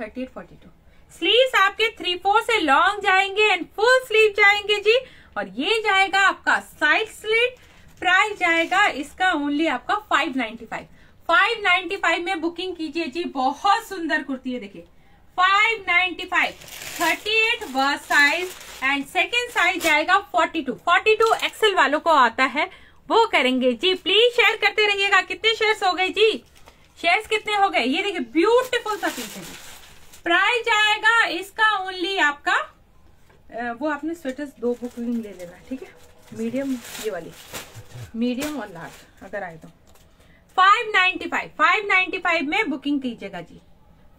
S1: Thirty eight forty two sleeve आपके थ्री फोर से लॉन्ग जाएँगे एंड फुल स्लीव जाएँगे जी। और ये जाएगा आपका साइड स्लीव प्राइस जाएगा इसका ओनली आपका 595 595 में बुकिंग कीजिए जी बहुत सुंदर कुर्ती है देखिए। 595 38 first size and second size जाएगा 42 42 एक्सेल वालों को आता है वो करेंगे जी। प्लीज़ शेयर करते रहिएगा। कितने शेयर्स हो गए जी? शेयर्स कितने हो गए? ये देखिए ब्यूटीफुल सा पीस है प्राइस आएगा इसका ओनली आपका वो आपने स्वेटर्स दो बुकिंग ले लेना ठीक है? मीडियम ये वाली। मीडियम और लार्ज अगर आए तो। Five ninety five five ninety five में बुकिंग कीजिएगा जी।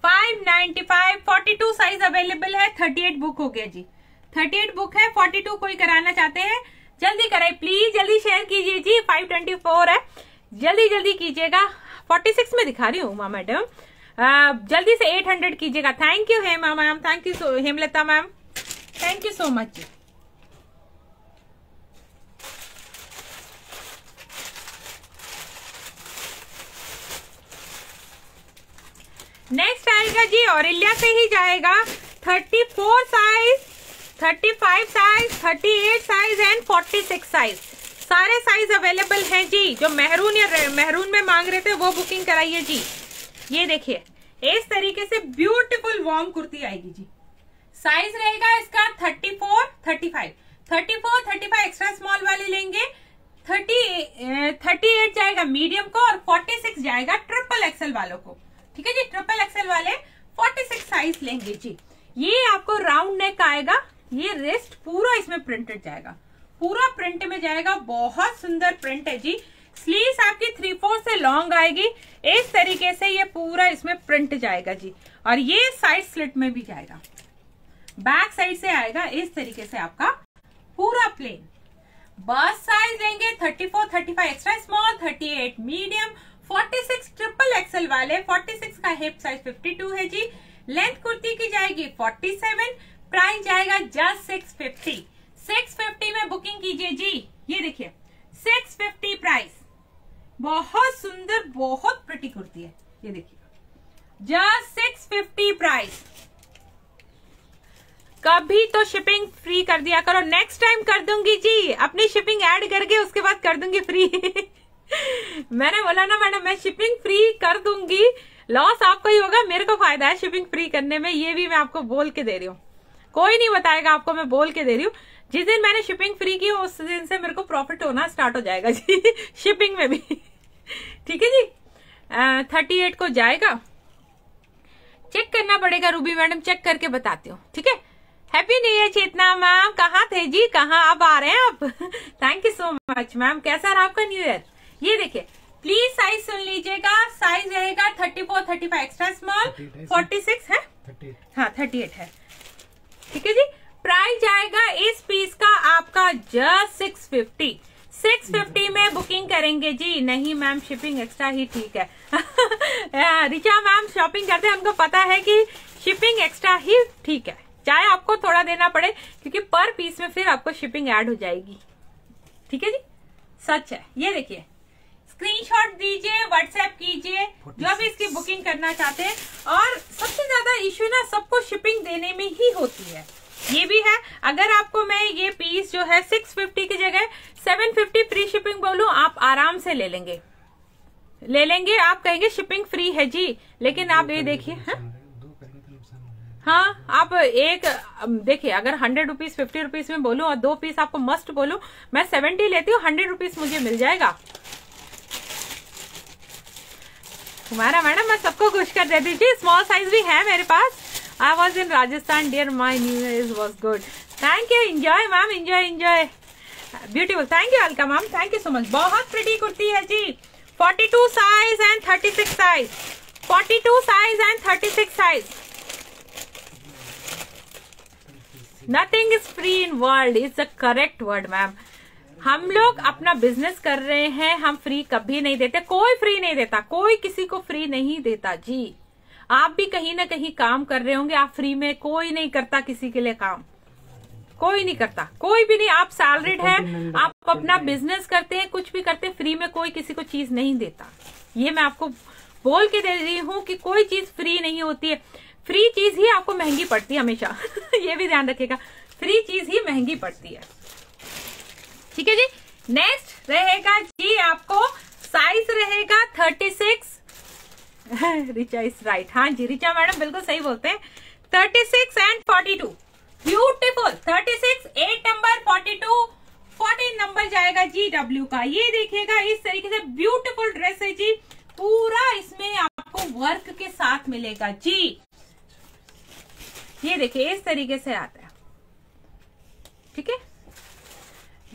S1: Five ninety five forty two size available है थर्टी एट बुक हो गया जी। थर्टी एट बुक है फोर्टी टू कोई कराना चाहते हैं, जल्दी कराए। प्लीज़ जल्दी शेयर कीजिए जी फाइव ट्वेंटी फोर है। जल्दी जल्दी कीजिएगा। फोर्टी सिक्स में दिखा रही हूँ उमा मैडम। जल्दी से एट हंड्रेड कीजिएगा। Thank you Hema ma'am thank you Hemlata ma'am thank you so much ji. Next आएगा जी ऑरिलिया से ही जाएगा। Thirty four size thirty five size thirty eight size and forty six size सारे साइज़ अवेलेबल हैं जी। जो मेहरून या मेहरून में मांग रहे थे, वो बुकिंग कराइए जी। ये देखिए, इस तरीके से ब्यूटीफुल वार्म कुर्ती आएगी जी। साइज़ रहेगा इसका thirty four thirty five thirty four thirty five extra small वाले लेंगे। थर्टी थर्टी एट जाएगा मीडियम को और फोर्टी सिक्स जाएगा ट्रिपल एक्सएल वालों को। ठीक है जी? ट्रिपल एक्सएल वाले फोर्टी सिक्स साइज़ लेंगे जी। ये आपको राउंड नेक आएगा। ये रेस्ट पूरा इसमें प्रिंटेड जाएगा। पूरा प्रिंट में जाएगा। बहुत सुंदर प्रिंट है जी। स्लीव्स आपकी थ्री फोर से लॉन्ग आएगी। इस तरीके से ये पूरा इसमें प्रिंट जाएगा जी। और ये साइड स्लिट में भी जाएगा। बैक साइड से आएगा। इस तरीके से आपका पूरा प्लेन बस साइज़ लेंगे। 34, 35 extra small 38 medium 46 triple XL वाले, 46 का हिप साइज़ 52 है जी। लेंथ कुर्ती की जाएगी 47 प्राइस जाएगा जस्ट 650 650 में बुकिंग कीजिए जी। ये देखिए 650 प्राइस बहुत सुंदर, बहुत प्रिटी कुर्ती है। ये देखिए जस्ट 650 प्राइस कभी तो शिपिंग फ्री कर दिया करो। नेक्स्ट टाइम कर दूँगी जी। अपनी शिपिंग ऐड करके उसके बाद कर दूँगी फ्री <laughs> <laughs> मैंने बोला ना मैडम, मैं शिपिंग फ्री कर दूँगी। लॉस आपको ही होगा, मेरे को फ़ायदा है शिपिंग फ्री करने में, ये भी मैं आपको बोल के दे रही हूँ। कोई नहीं बताएगा आपको, मैं बोल के दे रही हूँ। जिस दिन मैंने शिपिंग फ्री की, उस दिन से मेरे को प्रॉफिट होना स्टार्ट हो जाएगा जी <laughs> शिपिंग में भी। <laughs> ठीक है जी? थर्टी एट को जाएगा। चेक करना पड़ेगा रूबी मैडम चेक करके बताती हूँ। ठीक है? Happy new year Chetna ma'am कहाँ थे जी? कहाँ? अब आ रहे हैं आप? Thank you so much ma'am कैसा रहा आपका न्यू ईयर ये देखिए प्लीज़ साइज़ सुन लीजिएगा साइज़ रहेगा thirty four thirty five
S2: extra small
S1: forty six है? हाँ थर्टी एट है। ठीक है जी? प्राइस जाएगा इस पीस का आपका just six fifty six fifty में बुकिंग करेंगे जी। नहीं मैम शिपिंग एक्स्ट्रा ही ठीक है। <laughs> हाँ, रिचा मैम शॉपिंग करते हैं। उनको पता है कि शिपिंग एक्स्ट्रा ही ठीक है। चाहे आपको थोड़ा देना पड़े क्योंकि पर पीस में फिर आपको शिपिंग ऐड हो जाएगी। ठीक है जी? सच है। ये देखिए स्क्रीनशॉट दीजिए व्हाट्सएप कीजिए जो भी इसकी बुकिंग करना चाहते हैं। और सबसे ज़्यादा इश्यू ना सबको शिपिंग देने में ही होती है। ये भी है अगर आपको मैं ये पीस जो है 650 की जगह 750 फ्री शिपिंग बोलूँ आप आराम से ले लेंगे। ले लेंगे आप कहेंगे शिपिंग फ्री है जी लेकिन आप ये देखिए हाँ?
S2: हो
S1: आप एक देखिए अगर हंड्रेड रुपीज़ फिफ्टी रुपीज़ में बोलूँ और दो पीस आपको मस्ट बोलूँ मैं सेवेंटी लेती हूँ हंड्रेड रुपीज़ मुझे मिल जाएगा। तुम्हारा मैडम, मैं सबको खुश कर देती जी स्मॉल साइज़ भी है मेरे पास। I was in Rajasthan dear my new year was good thank you enjoy ma'am enjoy enjoy beautiful thank you Alka ma'am thank you so much बहुत प्रिटी कुर्ती है जी। 42 size and 36 size 42 size and 36 size nothing is free in world is the correct word ma'am हम लोग अपना business कर रहे हैं हम फ्री कभी नहीं देते कोई फ्री नहीं देता कोई किसी को फ्री नहीं देता जी। आप भी कहीं ना कहीं काम कर रहे होंगे आप फ्री में कोई नहीं करता किसी के लिए काम। कोई नहीं करता कोई भी नहीं आप सैलरीड है आप अपना बिज़नेस करते हैं कुछ भी करते हैं फ्री में कोई किसी को चीज़ नहीं देता। ये मैं आपको बोल के दे रही हूँ कि कोई चीज़ फ्री नहीं होती है। फ्री चीज़ ही आपको महँगी पड़ती है हमेशा। <laughs> ये भी ध्यान रखिएगा फ्री चीज़ ही महँगी पड़ती है। ठीक है जी? नेक्स्ट रहेगा जी आपको साइज़ रहेगा thirty six <laughs> Richa is right हाँ जी, रिचा मैडम बिल्कुल सही बोलते हैं. Thirty six and forty two beautiful thirty six eight number forty two fourteen number जाएगा जी डब्ल्यू का. ये देखिएगा, इस तरीके से ब्यूटीफुल ड्रेस है जी. पूरा इसमें आपको वर्क के साथ मिलेगा जी. ये देखिए, इस तरीके से आता है. ठीक है?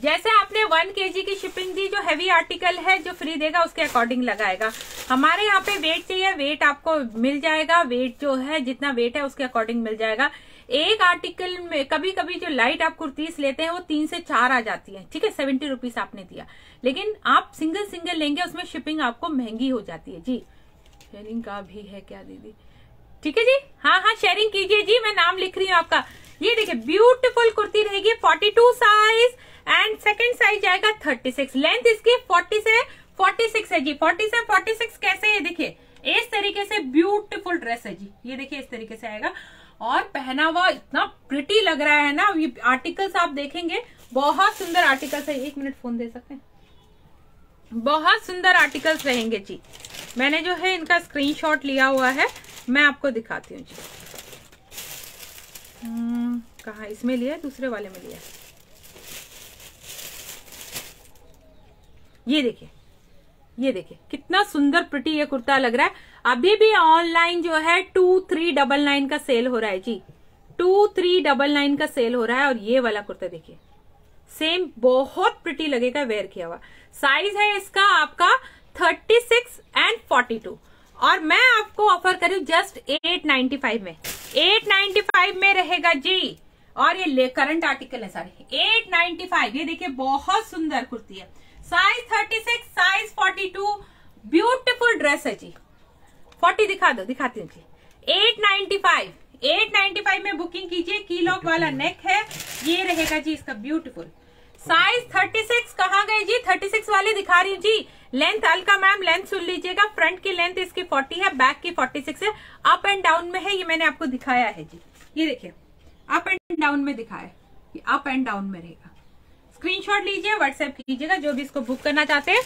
S1: जैसे आपने वन केजी की शिपिंग दी, जो हैवी आर्टिकल है, जो फ्री देगा, उसके अकॉर्डिंग लगाएगा। हमारे यहाँ पे वेट चाहिए वेट आपको मिल जाएगा। वेट जो है, जितना वेट है, उसके अकॉर्डिंग मिल जाएगा। एक आर्टिकल में कभी कभी जो लाइट आप कुर्तीस लेते हैं, वो तीन से चार आ जाती है। ठीक है सेवेंटी रुपीज़ आपने दिया। लेकिन आप सिंगल सिंगल लेंगे, उसमें शिपिंग आपको महँगी हो जाती है। जी शेयरिंग का भी है क्या, दीदी? ठीक है जी? हाँ हाँ शेयरिंग कीजिए जी, मैं नाम लिख रही हूँ आपका। ये देखिए ब्यूटीफुल कुर्ती रहेगी 42 साइज़ एंड सेकंड साइज़ जाएगा 36 लेंथ इसकी 40 से 46 है जी। 40 से 46 कैसे है? देखिए, इस तरीके से ब्यूटीफुल ड्रेस है जी। ये देखिए, इस तरीके से आएगा। और पहना हुआ इतना प्रिटी लग रहा है ना, ये आर्टिकल्स आप देखेंगे, बहुत सुंदर आर्टिकल्स है। एक मिनट फ़ोन दे सकते हैं? बहुत सुंदर आर्टिकल्स रहेंगे जी। मैंने जो है इनका स्क्रीनशॉट लिया हुआ है। मैं आपको दिखाती हूँ जी। हम्म, कहा? इसमें लिया दूसरे वाले में लिया ये देखिए ये देखिए कितना सुंदर प्रिटी ये कुर्ता लग रहा है। अभी भी ऑनलाइन जो है टू थ्री डबल नाइन का सेल हो रहा है जी। टू थ्री डबल नाइन का सेल हो रहा है और ये वाला कुर्ता देखिए। सेम बहुत प्रिटी लगेगा वेयर किया हुआ। साइज़ है इसका आपका thirty six and forty two और मैं आपको ऑफ़र करूँ जस्ट एट नाइन्टी फाइव में। एट नाइन्टी फाइव में रहेगा जी। और ये करंट आर्टिकल है सारे। एट नाइन्टी फाइव ये देखिए बहुत सुंदर कुर्ती है। Size thirty six size forty two beautiful dress है जी। फोर्टी दिखा दो दिखाती हूँ जी। Eight ninety five eight ninety five में बुकिंग कीजिए। की लॉक वाला नेक है। ये रहेगा जी इसका ब्यूटीफुल साइज़ थर्टी सिक्स कहाँ गए जी? थर्टी सिक्स वाले दिखा रही हूँ जी। लेंथ हल्का मैम लेंथ सुन लीजिएगा। फ्रंट की लेंथ इसकी फोर्टी है बैक की फोर्टी सिक्स है। अप एंड डाउन में है, ये मैंने आपको दिखाया है जी। ये देखिए अप एंड डाउन में दिखाया है। अप एंड डाउन में रहेगा। स्क्रीनशॉट लीजिए व्हाट्सएप कीजिएगा, जो भी इसको बुक करना चाहते हैं।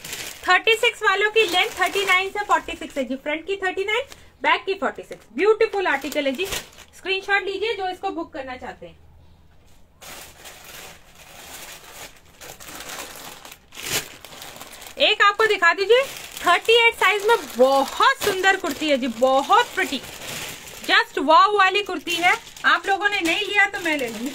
S1: थर्टी सिक्स वालों की लेंथ थर्टी नाइन से फोर्टी सिक्स है जी। फ्रंट की थर्टी नाइन बैक की फोर्टी सिक्स ब्यूटीफुल आर्टिकल है जी। स्क्रीनशॉट लीजिए, जो इसको बुक करना चाहते हैं। एक आपको दिखा दीजिए। 38 साइज़ में बहुत सुंदर कुर्ती है जी, बहुत प्रिटी जस्ट वाव वाली कुर्ती है। आप लोगों ने नहीं लिया तो मैं ले लूँगी।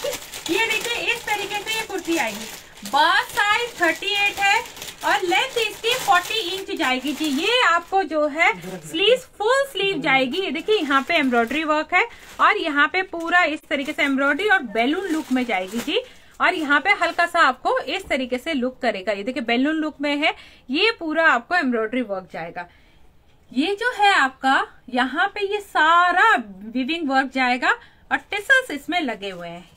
S1: ये देखिए, इस तरीके से ये कुर्ती आएगी। बस साइज़ 38 है और लेंथ इसकी 40 इंच जाएगी जी। ये आपको जो है स्लीव फुल स्लीव जाएगी। ये देखिए, यहाँ पे एम्ब्रॉयडरी वर्क है और यहाँ पे पूरा इस तरीके से एम्ब्रॉयडरी और बैलून लुक में जाएगी जी। और यहाँ पे हल्का सा आपको इस तरीके से लुक करेगा। ये देखिए बेलून लुक में है। ये पूरा आपको एम्ब्रॉयडरी वर्क जाएगा। ये जो है आपका, यहाँ पे ये सारा विविंग वर्क जाएगा और टिसल्स इसमें लगे हुए हैं।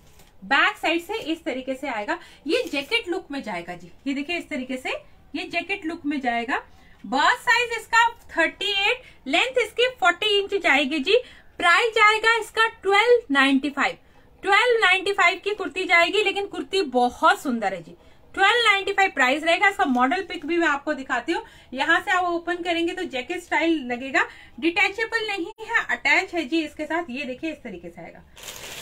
S1: बैक साइड से इस तरीके से आएगा। ये जैकेट लुक में जाएगा जी। ये देखिए, इस तरीके से ये जैकेट लुक में जाएगा। बस साइज़ इसका 38 लेंथ इसकी 40 इंच जाएगी जी। प्राइस जाएगा इसका 1295 1295 की कुर्ती जाएगी, लेकिन कुर्ती बहुत सुंदर है जी। 1295 प्राइस रहेगा, इसका मॉडल पिक भी मैं आपको दिखाती हूँ। यहाँ से आप ओपन करेंगे तो जैकेट स्टाइल लगेगा। डिटेचेबल नहीं है अटैच है जी, इसके साथ ये देखिए, इस तरीके से आएगा।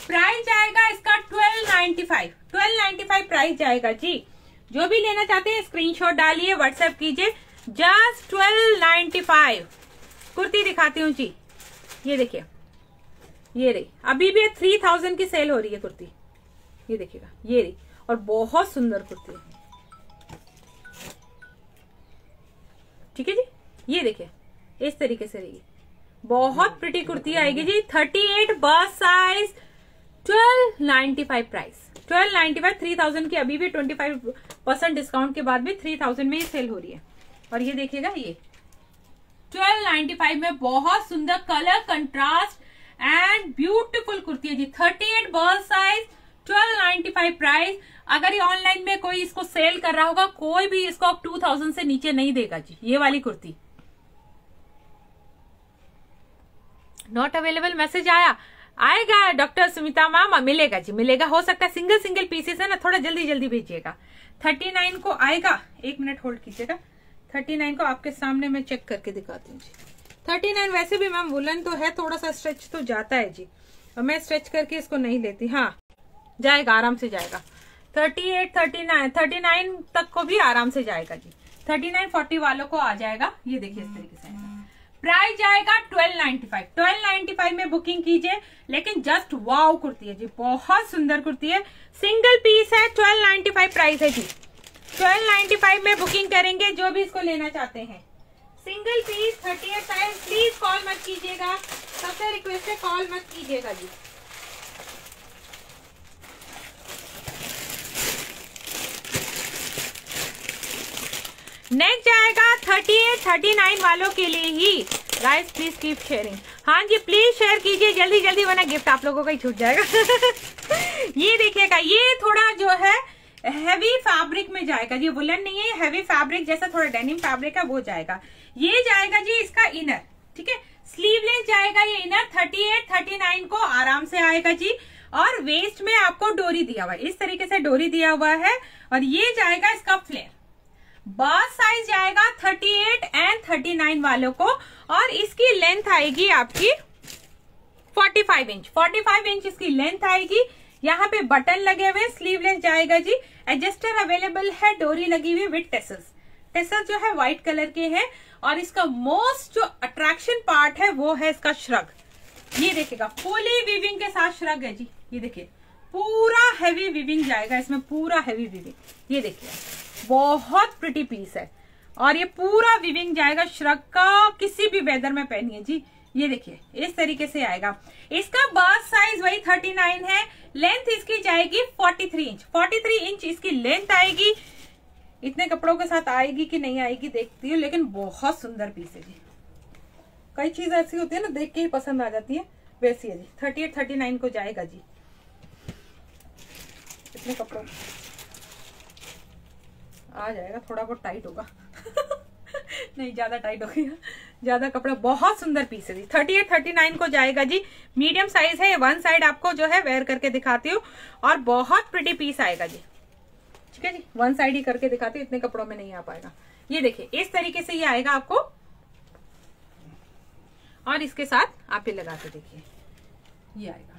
S1: प्राइस जाएगा इसका 1295 1295 प्राइस जाएगा जी। जो भी लेना चाहते हैं स्क्रीनशॉट डालिए व्हाट्सएप कीजिए। जस्ट 1295 कुर्ती दिखाती हूँ जी। ये देखिए। ये रही। अभी भी थ्री थाउज़ेंड की सेल हो रही है कुर्ती। ये देखिएगा, ये रही। और बहुत सुंदर कुर्ती है। ठीक है जी? ये देखिए, इस तरीके से रही। बहुत प्रिटी कुर्ती आएगी जी। थर्टी एट बस size twelve ninety five price twelve ninety five three thousand की अभी भी ट्वेंटी फाइव परसेंट डिस्काउंट के बाद भी थ्री थाउज़ेंड में ही सेल हो रही है। और ये देखिएगा, ये। ट्वेल्व नाइन्टी फाइव में बहुत सुंदर colour contrast and beautiful kurti है जी thirty eight बर्ल size twelve ninety five price अगर ये ऑनलाइन में कोई इसको सेल कर रहा होगा, कोई भी इसको टू थाउज़ेंड से नीचे नहीं देगा जी, ये वाली कुर्ती नॉट अवेलेबल मैसेज आया। आएगा डॉक्टर सुमिता मैम मिलेगा जी, मिलेगा। हो सकता है सिंगल सिंगल पीसेस है ना, थोड़ा जल्दी जल्दी भेजिएगा। थर्टी नाइन को आएगा। एक मिनट होल्ड कीजिएगा। थर्टी नाइन को आपके सामने मैं चेक करके दिखाती हूँ जी। थर्टी नाइन वैसे भी मैम वुलन तो है, थोड़ा सा स्ट्रेच तो जाता है जी। और मैं स्ट्रेच करके इसको नहीं लेती। हाँ जाएगा, आराम से जाएगा। Thirty eight, thirty nine thirty nine तक को भी आराम से जाएगा जी। थर्टी नाइन फोर्टी वालों को आ जाएगा। ये देखिए इस तरीके से प्राइस जाएगा twelve ninety five. Twelve ninety five में बुकिंग कीजिए, लेकिन जस्ट वाव कुर्ती है जी। बहुत सुंदर कुर्ती है। सिंगल पीस है, ट्वेल्व नाइन्टी फाइव प्राइस है जी। ट्वेल्व नाइन्टी फाइव में बुकिंग करेंगे, जो भी इसको लेना चाहते हैं। Single piece thirty eight size please call मत कीजिएगा। सबसे रिक्वेस्ट है कॉल मत कीजिएगा जी। नेक्स्ट जाएगा थर्टी एट थर्टी नाइन वालों के लिए ही। गाइस प्लीज़ कीप शेयरिंग हाँ जी प्लीज़ शेयर कीजिए। जल्दी जल्दी, वरना गिफ्ट आप लोगों का ही छूट जाएगा। <laughs> ये देखिएगा, ये थोड़ा जो है हैवी फैब्रिक में जाएगा। जी वुलन नहीं है हैवी फैब्रिक जैसा थोड़ा डेनिम फैब्रिक है, वो जाएगा। ये जाएगा जी इसका इनर ठीक है? स्लीवलेस जाएगा ये inner thirty eight thirty nine को आराम से आएगा जी। और वेस्ट में आपको डोरी दिया हुआ है, इस तरीके से डोरी दिया हुआ है। और ये जाएगा इसका फ्लेयर बस साइज़ जाएगा 38 एंड 39 वालों को। और इसकी लेंथ आएगी आपकी 45 इंच 45 इंच इसकी लेंथ आएगी। यहाँ पे बटन लगे हुए स्लीवलेस जाएगा जी। एडजस्टर अवेलेबल है, डोरी लगी हुई विथ टेसल्स टेसल्स जो है व्हाइट कलर के हैं। और इसका मोस्ट जो अट्रैक्शन पार्ट है, वो है इसका श्रग ये देखिएगा फुली विविंग के साथ श्रग है जी. ये देखिए, पूरा हैवी विविंग जाएगा इसमें, पूरा हैवी विविंग ये देखिए, बहुत प्रिटी पीस है. और ये पूरा विविंग जाएगा श्रग का किसी भी वेदर में पहनिए जी. ये देखिए, इस तरीके से आएगा. इसका बर्थ साइज़ वही 39 है. लेंथ इसकी जाएगी 43 इंच 43 इंच इसकी लेंथ आएगी. इतने कपड़ों के साथ आएगी कि नहीं आएगी देखती हूँ, लेकिन बहुत सुंदर पीस है जी। कई चीज़ ऐसी होती है ना, देख के ही पसंद आ जाती है। वैसी है जी थर्टी एट थर्टी नाइन को जाएगा जी। इतने कपड़ों आ जाएगा, थोड़ा बहुत टाइट होगा। <laughs> नहीं, ज़्यादा टाइट हो गया। ज़्यादा कपड़ा, बहुत सुंदर पीस है जी। थर्टी एट थर्टी नाइन को जाएगा जी। मीडियम साइज़ है वन साइड आपको जो है वेयर करके दिखाती हूँ। और बहुत प्रिटी पीस आएगा जी। ठीक है जी? वन साइड ही करके दिखाती इतने कपड़ों में नहीं आ पाएगा। ये देखिए, इस तरीके से ये आएगा आपको। और इसके साथ आप ये लगा के देखिए, ये आएगा।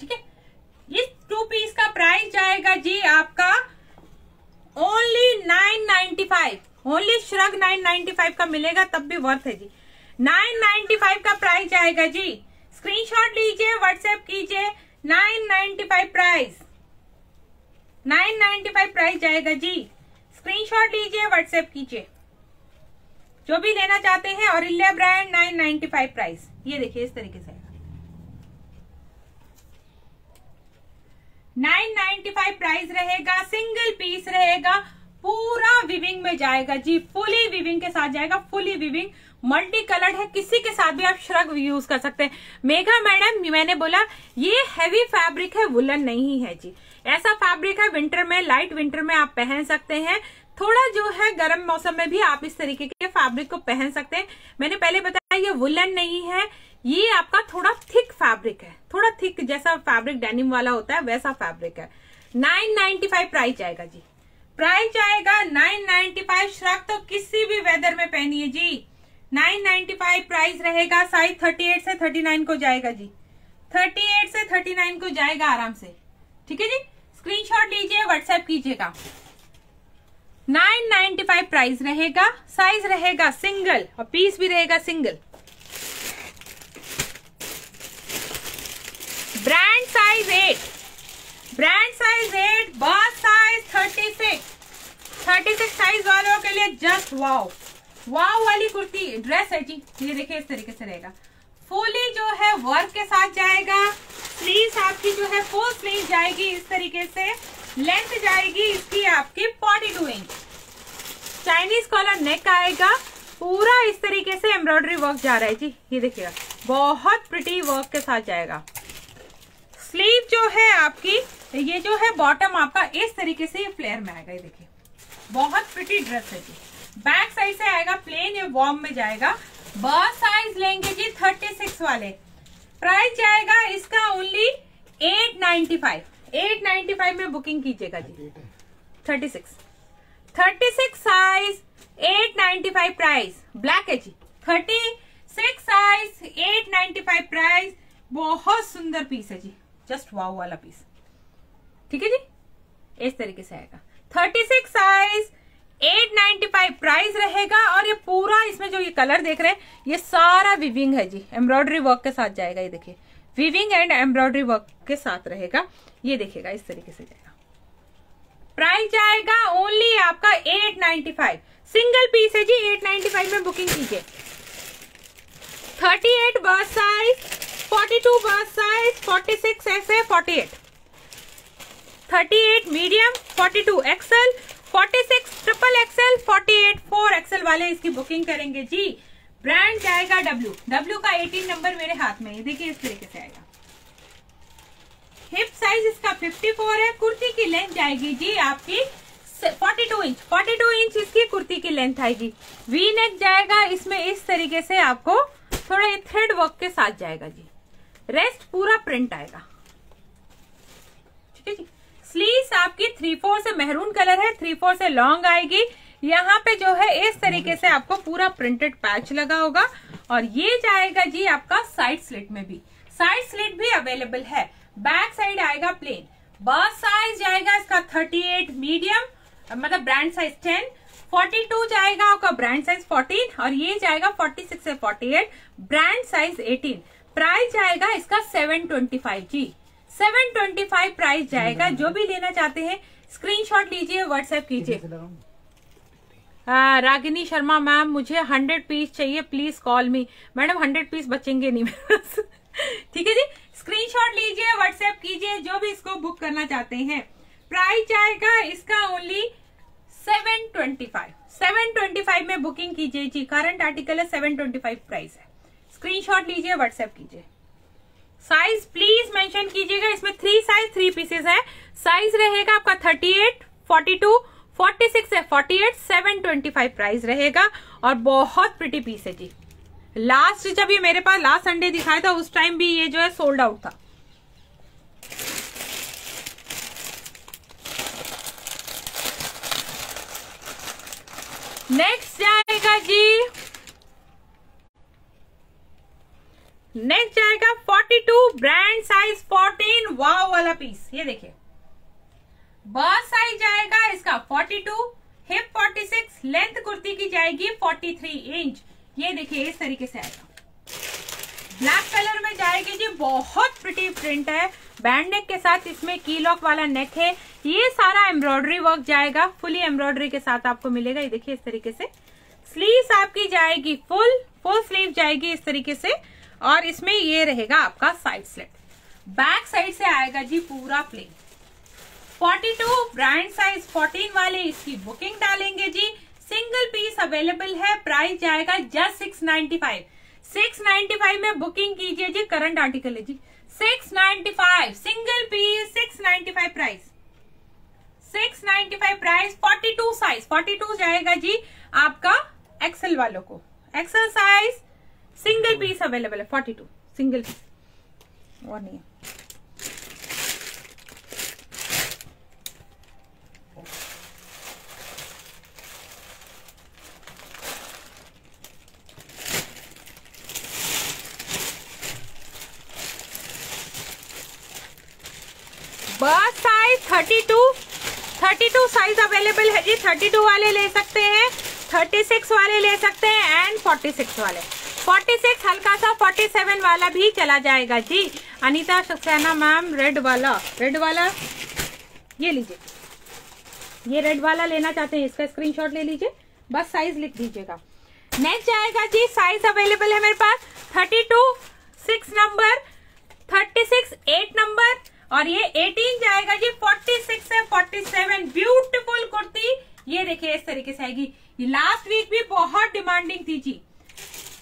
S1: ठीक है? इस टू पीस का प्राइस जाएगा जी आपका only nine ninety five only shrug nine ninety five का मिलेगा, तब भी वर्थ है जी। नाइन नाइन्टी फाइव का प्राइस जाएगा जी। स्क्रीनशॉट लीजिए व्हाट्सएप कीजिए nine ninety five price. Nine ninety five price जाएगा जी। स्क्रीनशॉट लीजिए, व्हाट्सएप कीजिए। जो भी लेना चाहते हैं और इलिया brand nine ninety five price. ये देखिए, इस तरीके से। नाइन नाइन्टी फाइव प्राइस रहेगा, सिंगल पीस रहेगा, पूरा विविंग में जाएगा जी। फुली विविंग के साथ जाएगा फुली विविंग मल्टी कलर्ड है, किसी के साथ भी आप श्रग यूज़ कर सकते हैं। मेघा मैडम, मैंने बोला, ये हैवी फैब्रिक है वुलन नहीं है जी। ऐसा फैब्रिक है विंटर में लाइट विंटर में आप पहन सकते हैं। थोड़ा जो है, गर्म मौसम में भी आप इस तरीके के फैब्रिक को पहन सकते हैं। मैंने पहले बताया, ये वुलन नहीं है, ये आपका थोड़ा थिक फैब्रिक है। थोड़ा थिक जैसा फैब्रिक डेनिम वाला होता है, वैसा फैब्रिक है। नाइन नाइन्टी फाइव प्राइस जाएगा जी। प्राइस आएगा नाइन नाइन्टी फाइव श्रग तो किसी भी वेदर में पहनिए जी। नाइन नाइन्टी फाइव प्राइस रहेगा, साइज़ थर्टी एट से थर्टी नाइन को जाएगा जी। थर्टी एट से थर्टी नाइन को जाएगा आराम से। ठीक है जी? स्क्रीनशॉट लीजिए व्हाट्सएप कीजिएगा। नाइन नाइन्टी फाइव प्राइस रहेगा, साइज़ रहेगा सिंगल, और पीस भी रहेगा single. Brand size eight. Brand size eight, बस size thirty six. Thirty six size वालों के लिए जस्ट वाओ वाओ वाली कुर्ती ड्रेस है जी। ये देखिए, इस तरीके से रहेगा। फुली जो है वर्क के साथ जाएगा। स्लीव आपकी जो है फुल स्लीव जाएगी इस तरीके से। लेंथ जाएगी इसकी आपकी forty two inch Chinese collar neck आएगा। पूरा इस तरीके से एम्ब्रॉयडरी वर्क जा रहा है जी। ये देखिएगा, बहुत प्रिटी वर्क के साथ जाएगा। स्लीव जो है आपकी, ये जो है बॉटम आपका इस तरीके से ये फ्लेयर में आएगा, ये देखिए। बहुत प्रिटी ड्रेस है जी। बैक साइड से आएगा प्लेन ये वॉर्म में जाएगा। बर्थ साइज़ लेंगे जी थर्टी सिक्स वाले। प्राइस जाएगा इसका only eight ninety five eight ninety five में बुकिंग कीजिएगा जी। Thirty six thirty six size eight ninety five price black है जी। Thirty six size eight ninety five price बहुत सुंदर पीस है जी। जस्ट वाव वाला पीस ठीक है जी? इस तरीके से आएगा। Thirty six size eight ninety five price रहेगा और ये पूरा इसमें जो ये कलर देख रहे हैं, ये सारा विविंग है जी। एम्ब्रॉयडरी वर्क के साथ जाएगा ये देखिए। विविंग एंड एम्ब्रॉयडरी वर्क के साथ रहेगा। ये देखिएगा, इस तरीके से जाएगा। प्राइस जाएगा ओनली आपका eight ninety five. Single piece है जी, एट नाइन्टी फाइव में बुकिंग कीजिए। Thirty eight bust size forty two bust size forty six ऐसे forty eight thirty eight medium forty two XL forty six triple XL forty eight four XL वाले इसकी booking करेंगे जी। Brand जाएगा W W का eighteen number मेरे हाथ में देखिए इस तरीके से आएगा। हिप साइज़ इसका 54 है। कुर्ती की लेंथ जाएगी जी आपकी 42 इंच 42 इंच इसकी कुर्ती की लेंथ आएगी। वी नेक जाएगा। इसमें इस तरीके से आपको थोड़ा थ्रेड वर्क के साथ जाएगा जी। रेस्ट पूरा प्रिंट आएगा। ठीक है जी? स्लीव्स आपकी थ्री फोर से मेहरून कलर है थ्री फोर से लॉन्ग आएगी। यहाँ पे जो है, इस तरीके से आपको पूरा प्रिंटेड पैच लगा होगा। और ये जाएगा जी आपका साइड स्लिट में भी। साइड स्लिट भी अवेलेबल है। बैक साइड आएगा प्लेन बस साइज़ जाएगा इसका 38 मीडियम मतलब ब्रांड साइज़ 10 42 जाएगा आपका ब्रांड साइज़ 14 और ये जाएगा 46 से 48 ब्रांड साइज़ 18 प्राइस जाएगा इसका 725 जी। 725 प्राइस जाएगा। जो भी लेना चाहते हैं स्क्रीनशॉट लीजिए व्हाट्सएप कीजिए। रागिनी शर्मा मैम मुझे हंड्रेड पीस चाहिए please call me. Madam hundred piece बचेंगे नहीं मेरे <laughs> ठीक है जी? स्क्रीनशॉट लीजिए व्हाट्सएप कीजिए जो भी इसको बुक करना चाहते हैं। प्राइस जाएगा इसका only seven twenty five. Seven twenty five में बुकिंग कीजिए जी। करंट आर्टिकल है सेवन ट्वेंटी फाइव प्राइस है। स्क्रीनशॉट लीजिए व्हाट्सएप कीजिए। साइज़ प्लीज़ मेंशन कीजिएगा। इसमें थ्री साइज़ थ्री पीसेस है। साइज़ रहेगा आपका thirty eight forty two forty six है। Forty eight seven twenty five price रहेगा। और बहुत प्रिटी पीस है जी। लास्ट जब ये मेरे पास लास्ट संडे दिखाया था, उस टाइम भी ये जो है सोल्ड आउट था। नेक्स्ट जाएगा जी। नेक्स्ट जाएगा 42 ब्रांड साइज़ 14 वाव वाला पीस ये देखिए। बर्थ साइज़ जाएगा इसका 42 हिप 46 लेंथ कुर्ती की जाएगी 43 इंच ये देखिए, इस तरीके से आएगा। ब्लैक कलर में जाएगी जी, बहुत प्रिटी प्रिंट है। बैंड नेक के साथ इसमें की लॉक वाला नेक है। ये सारा एम्ब्रॉयडरी वर्क जाएगा। फुली एम्ब्रॉयडरी के साथ आपको मिलेगा। ये देखिए, इस तरीके से। स्लीव्स आपकी जाएगी फुल फुल स्लीव जाएगी इस तरीके से। और इसमें ये रहेगा आपका साइड स्लिट बैक साइड से आएगा जी पूरा प्लेन 42 ब्रांड साइज़ 14 वाले इसकी बुकिंग डालेंगे जी. सिंगल पीस अवेलेबल है प्राइस जाएगा just six ninety five six ninety five में बुकिंग कीजिए जी करंट आर्टिकल है जी. Six ninety five single piece six ninety five price six ninety five price forty two size forty two जाएगा जी आपका XL वालों को. XL size single piece available है फोर्टी टू सिंगल पीस और नहीं बस साइज़ 32 32 साइज़ अवेलेबल है जी. 32 वाले ले सकते हैं. 36 वाले ले सकते हैं एंड 46 वाले. 46 हल्का सा 47 वाला भी चला जाएगा जी। अनीता सक्सेना मैम, रेड वाला। रेड वाला, ये लीजिए। ये रेड वाला लेना चाहते हैं, इसका स्क्रीनशॉट ले लीजिए। बस साइज़ लिख दीजिएगा। नेक्स्ट जाएगा जी साइज़ अवेलेबल है मेरे पास। 32 सिक्स नंबर 36 एट नंबर और ये 18 जाएगा जी 46 से 47 ब्यूटीफुल कुर्ती। ये देखिए, इस तरीके से आएगी। लास्ट वीक भी बहुत डिमांडिंग थी जी।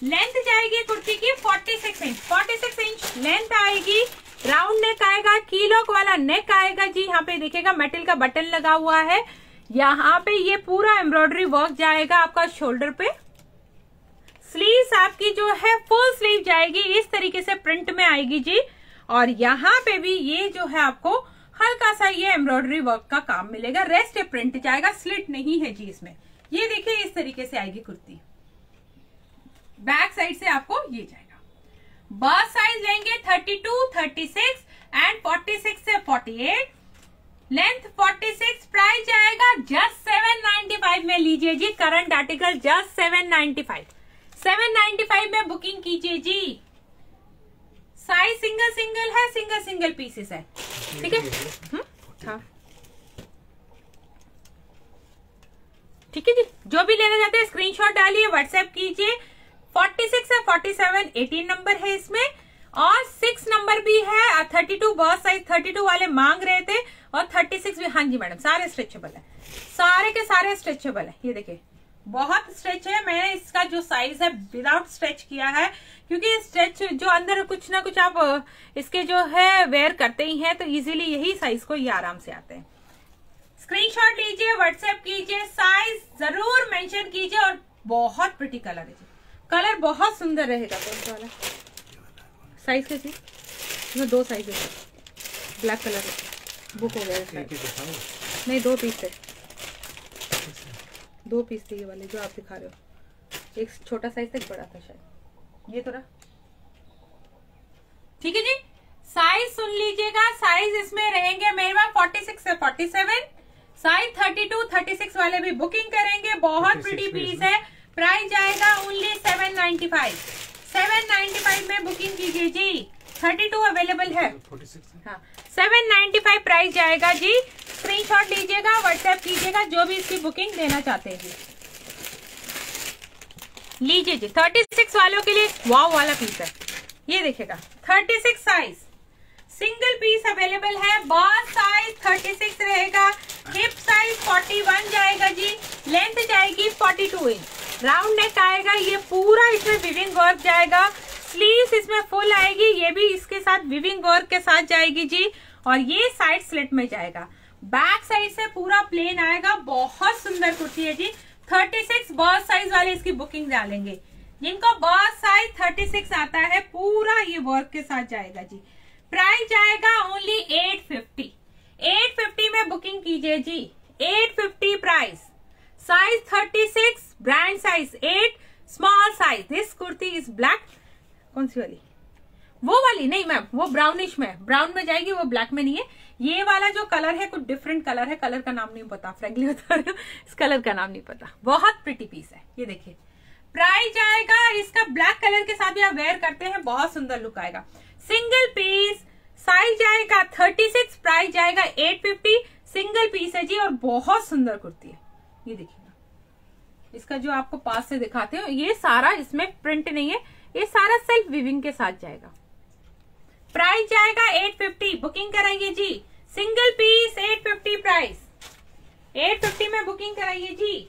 S1: लेंथ जाएगी कुर्ती की 46 इंच 46 इंच लेंथ आएगी. राउंड नेक आएगा. कीलॉक वाला नेक आएगा. जी, यहाँ पे देखिएगा मेटल का बटन लगा हुआ है. यहाँ पे ये पूरा एम्ब्रॉयडरी वर्क जाएगा आपका शोल्डर पे. स्लीव्स आपकी जो है फुल स्लीव जाएगी. इस तरीके से प्रिंट में आएगी जी. और यहाँ पे भी ये जो है आपको हल्का सा ये एम्ब्रॉयडरी वर्क का काम मिलेगा. रेस्ट प्रिंट जाएगा. स्लिट नहीं है जी इसमें. ये देखिए, इस तरीके से आएगी कुर्ती. बैक साइड से आपको ये जाएगा। बस साइज़ लेंगे 32, 36 एंड 46 से 48 लेंथ 46 प्राइस जाएगा जस्ट 795 में। लीजिए जी करंट आर्टिकल जस्ट 795 795 में बुकिंग कीजिए जी। साइज़ सिंगल सिंगल है सिंगल सिंगल पीसेस है। ठीक है? हम्म, हाँ। ठीक है जी? जो भी लेना चाहते हैं स्क्रीनशॉट डालिए व्हाट्सएप कीजिए। 46 है 47 18 नंबर है इसमें। और सिक्स नंबर भी है थर्टी टू, बहुत साइज़ थर्टी टू वाले मांग रहे थे। और थर्टी सिक्स भी हाँ जी मैडम, सारे स्ट्रेचेबल है। सारे के सारे स्ट्रेचेबल है। ये देखिए, बहुत स्ट्रेच है। मैंने इसका जो साइज़ है विदाउट स्ट्रेच किया है। क्योंकि स्ट्रेच जो अंदर कुछ ना कुछ आप इसके जो है वेयर करते ही हैं तो इजीली यही साइज़ को ये आराम से आते हैं। स्क्रीनशॉट लीजिए व्हाट्सएप कीजिए साइज़ ज़रूर मेंशन कीजिए और बहुत प्रिटी कलर है कलर बहुत सुंदर रहेगा कौन वाला? साइज़ कैसी? इसमें दो साइज़ है। ब्लैक कलर बुक हो गया है
S2: दिखाओ।
S1: नहीं दो पीस है। दो पीस थे ये वाले जो आप दिखा रहे हो। एक छोटा साइज़ था एक बड़ा था शायद। ये थोड़ा। ठीक है जी? साइज़ सुन लीजिएगा। साइज़ इसमें रहेंगे मेरे पास 46 से 47 साइज़ 32 36 वाले भी बुकिंग करेंगे। बहुत
S2: 46
S1: प्रीटी पीस। है। प्राइस जाएगा ओनली 795 795 में बुकिंग कीजिए जी. 32 अवेलेबल है. सेवन नाइन्टी फाइव प्राइस जाएगा जी. स्क्रीनशॉट लीजिएगा व्हाट्सएप कीजिएगा जो भी इसकी बुकिंग देना चाहते हैं। लीजिए जी. थर्टी सिक्स वालों के लिए वाव वाला पीस है। ये देखिएगा. Thirty six size single piece available है. बॉस साइज़ थर्टी सिक्स रहेगा. हिप साइज़ फोर्टी वन जाएगा जी. लेंथ जाएगी forty two inch round neck आएगा, ये पूरा इसमें विविंग वर्क जाएगा। स्लीव्स इसमें फुल आएगी, ये भी इसके साथ विविंग वर्क के साथ जाएगी जी। और ये साइड स्लिट में जाएगा। बैक साइड से पूरा प्लेन आएगा, बहुत सुंदर कुर्ती है जी। 36 सिक्स बॉस साइज़ वाले इसकी बुकिंग डालेंगे। जिनको बॉस साइज़ 36 आता है, पूरा ये वर्क के साथ जाएगा जी। प्राइस जाएगा ओनली 850 850 में बुकिंग कीजिए जी। 850 price. Size 36 brand size eight small size this kurti is black कौन सी वाली? वो वाली नहीं मैम वो ब्राउनिश में ब्राउन में जाएगी, वो ब्लैक में नहीं है। ये वाला जो कलर है, कुछ डिफरेंट कलर है। कलर का नाम नहीं पता फ्रेंकली बता रही हूँ। इस कलर का नाम नहीं पता। बहुत प्रिटी पीस है। ये देखिए। प्राइस जाएगा, इसका ब्लैक कलर के साथ भी आप वेयर करते हैं, बहुत सुंदर लुक आएगा। सिंगल पीस साइज़ जाएगा 36 प्राइस जाएगा 850 सिंगल पीस है जी, और बहुत सुंदर कुर्ती है। ये देखिएगा इसका जो आपको पास से दिखाते हो, ये सारा इसमें प्रिंट नहीं है, ये सारा सेल्फ विविंग के साथ जाएगा। प्राइस जाएगा 850 बुकिंग कराइए जी। सिंगल पीस 850 प्राइस 850 में बुकिंग कराइए जी।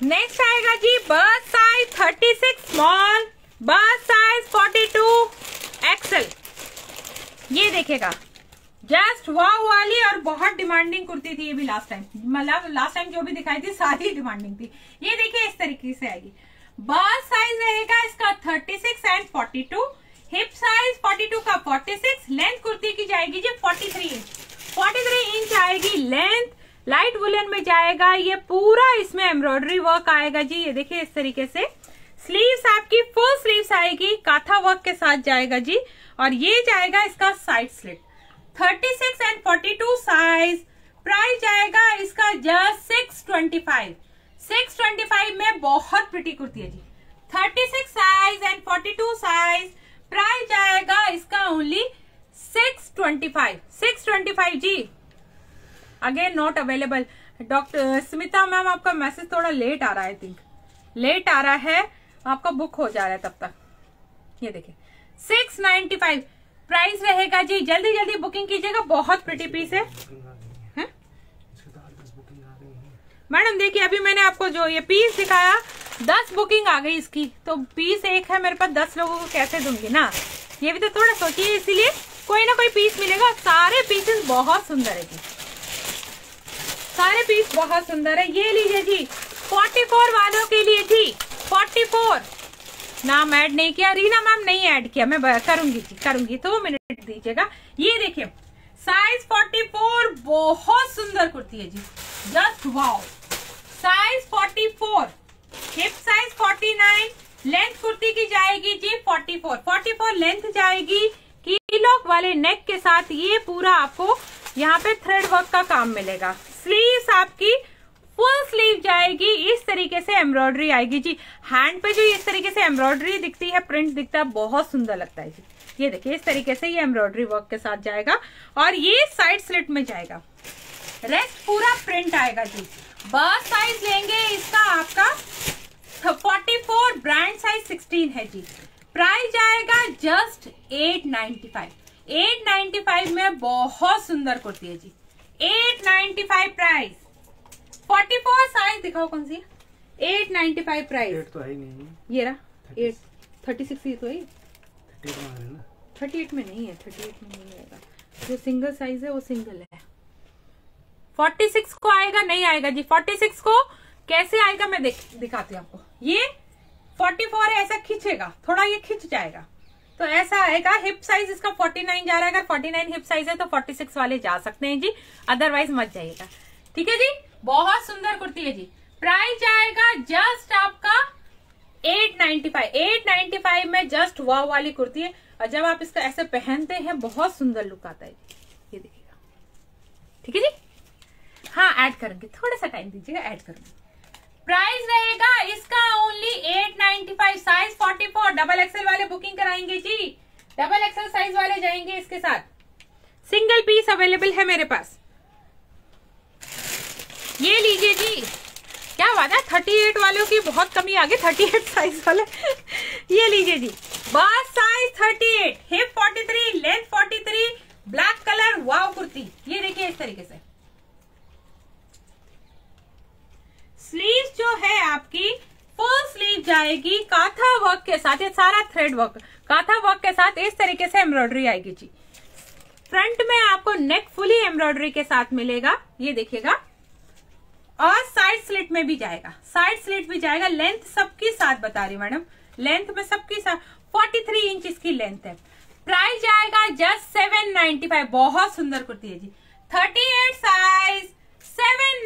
S1: नेक्स्ट आएगा जी बस साइज़ 36 स्मॉल बस साइज़ 42 एक्सल ये देखेगा जस्ट वाव वाली और बहुत डिमांडिंग कुर्ती थी ये भी लास्ट टाइम मतलब लास्ट टाइम जो भी दिखाई थी, सारी डिमांडिंग थी. ये देखिए इस तरीके से आएगी. बस साइज़ रहेगा इसका 36 एंड 42 हिप साइज़ 42 का 46 लेंथ कुर्ती की जाएगी जी 43 इंच 43 इंच आएगी लेंथ लाइट वुलन में जाएगा, ये पूरा इसमें एम्ब्रॉयडरी वर्क आएगा जी। ये देखिए इस तरीके से। स्लीव्स आपकी, फुल स्लीव्स आएगी, काथा वर्क के साथ जाएगा जी। और ये जाएगा इसका side slit. 36 and 42 size price जाएगा इसका जस्ट 625 625 में बहुत प्रिटी कुर्ती है जी। 36 साइज़ एंड 42 साइज़ प्राइस जाएगा इसका only 625 625 ji. Again not available doctor Smita ma'am आपका मैसेज थोड़ा लेट आ रहा है थिंक लेट आ रहा है, आपका बुक हो जा रहा है तब तक. ये देखिए. सिक्स नाइन्टी फाइव प्राइस रहेगा जी जल्दी जल्दी बुकिंग कीजिएगा, बहुत प्रिटी पीस है. मैडम देखिए, अभी मैंने आपको जो ये पीस दिखाया, दस बुकिंग आ गई इसकी. तो पीस एक है मेरे पास, दस लोगों को कैसे दूँगी ना? ये भी तो थोड़ा सोचिए, इसीलिए कोई ना कोई पीस मिलेगा. सारे पीसेस बहुत सुंदर है जी. सारे पीस बहुत सुंदर है। ये लीजिए जी 44 वालों के लिए जी 44 नाम ऐड नहीं किया, रीना मैम नहीं ऐड किया, मैं करूँगी जी, करूँगी। तो मिनट दीजिएगा। ये देखिए साइज़ 44 बहुत सुंदर कुर्ती है जी। Just wow size 44 hip size 49 length kurti की जाएगी जी 44 44 लेंथ जाएगी। कीलॉक वाले नेक के साथ ये पूरा आपको यहाँ पे थ्रेड वर्क का काम मिलेगा। स्लीव्स आपकी फुल स्लीव जाएगी। इस तरीके से एम्ब्रॉयडरी आएगी जी। हैंड पे जो इस तरीके से एम्ब्रॉयडरी दिखती है प्रिंट दिखता है, बहुत सुंदर लगता है जी। ये देखिए, इस तरीके से ये एम्ब्रॉयडरी वर्क के साथ जाएगा और ये साइड स्लिट में जाएगा। रेस्ट पूरा प्रिंट आएगा जी। बस साइज़ लेंगे, इसका आपका 44 ब्रांड साइज़ 16 है जी। प्राइस जाएगा जस्ट 895 895 में बहुत सुंदर कुर्ती है जी। 895 प्राइस। 44 साइज़ दिखाओ कौन सी? 895 प्राइस।
S2: एट तो है नहीं।
S1: ये रहा एट थर्टी सिक्स ये तो है।
S2: एट हैं
S1: थर्टी एट में नहीं है थर्टी एट में नहीं आएगा। जो सिंगल साइज़ है वो सिंगल है। फोर्टी सिक्स को आएगा नहीं आएगा? जी फोर्टी सिक्स को कैसे आएगा मैं दिखाती हूँ आपको। ये फोर्टी फोर है ऐसा खींचेगा थोड़ा ये खिंच जाएगा। तो ऐसा आएगा हिप साइज़ इसका फोर्टी नाइन जा रहा है। अगर फोर्टी नाइन हिप साइज़ है तो फोर्टी सिक्स वाले जा सकते हैं जी। अदरवाइज़ मत जाइएगा। ठीक है जी? बहुत सुंदर कुर्ती है जी। प्राइस आएगा जस्ट आपका eight ninety five eight ninety five में जस्ट वाव वाली कुर्ती है। और जब आप इसका ऐसे पहनते हैं, बहुत सुंदर लुक आता है ये देखिएगा। ठीक है जी? हाँ ऐड करेंगे। थोड़ा सा टाइम दीजिएगा ऐड करूँगी। प्राइस रहेगा इसका only eight ninety five size forty four double XL वाले बुकिंग कराएँगे जी। डबल एक्सएल साइज़ वाले जाएँगे इसके साथ। सिंगल पीस अवेलेबल है मेरे पास। ये लीजिए जी। क्या बात है? थर्टी एट वालों की बहुत कमी आ गई। थर्टी एट साइज़ वाले। ये लीजिए जी। बस size thirty eight hip forty three length forty three black colour wow kurti. ये देखिए इस तरीके से। स्लीव जो है आपकी फुल स्लीव जाएगी, काथा वर्क के साथ, ये सारा थ्रेड वर्क काथा वर्क के साथ इस तरीके से एम्ब्रॉयडरी आएगी जी। फ्रंट में आपको नेक फुली एम्ब्रॉयडरी के साथ मिलेगा, ये देखिएगा। और साइड स्लिट में भी जाएगा। साइड स्लिट भी जाएगा लेंथ सबकी साथ बता रही मैडम। लेंथ में सबकी साथ 43 इंच इसकी लेंथ है। प्राइस जाएगा जस्ट सेवन नाइन्टी फाइव बहुत सुंदर कुर्ती है जी। 38 size seven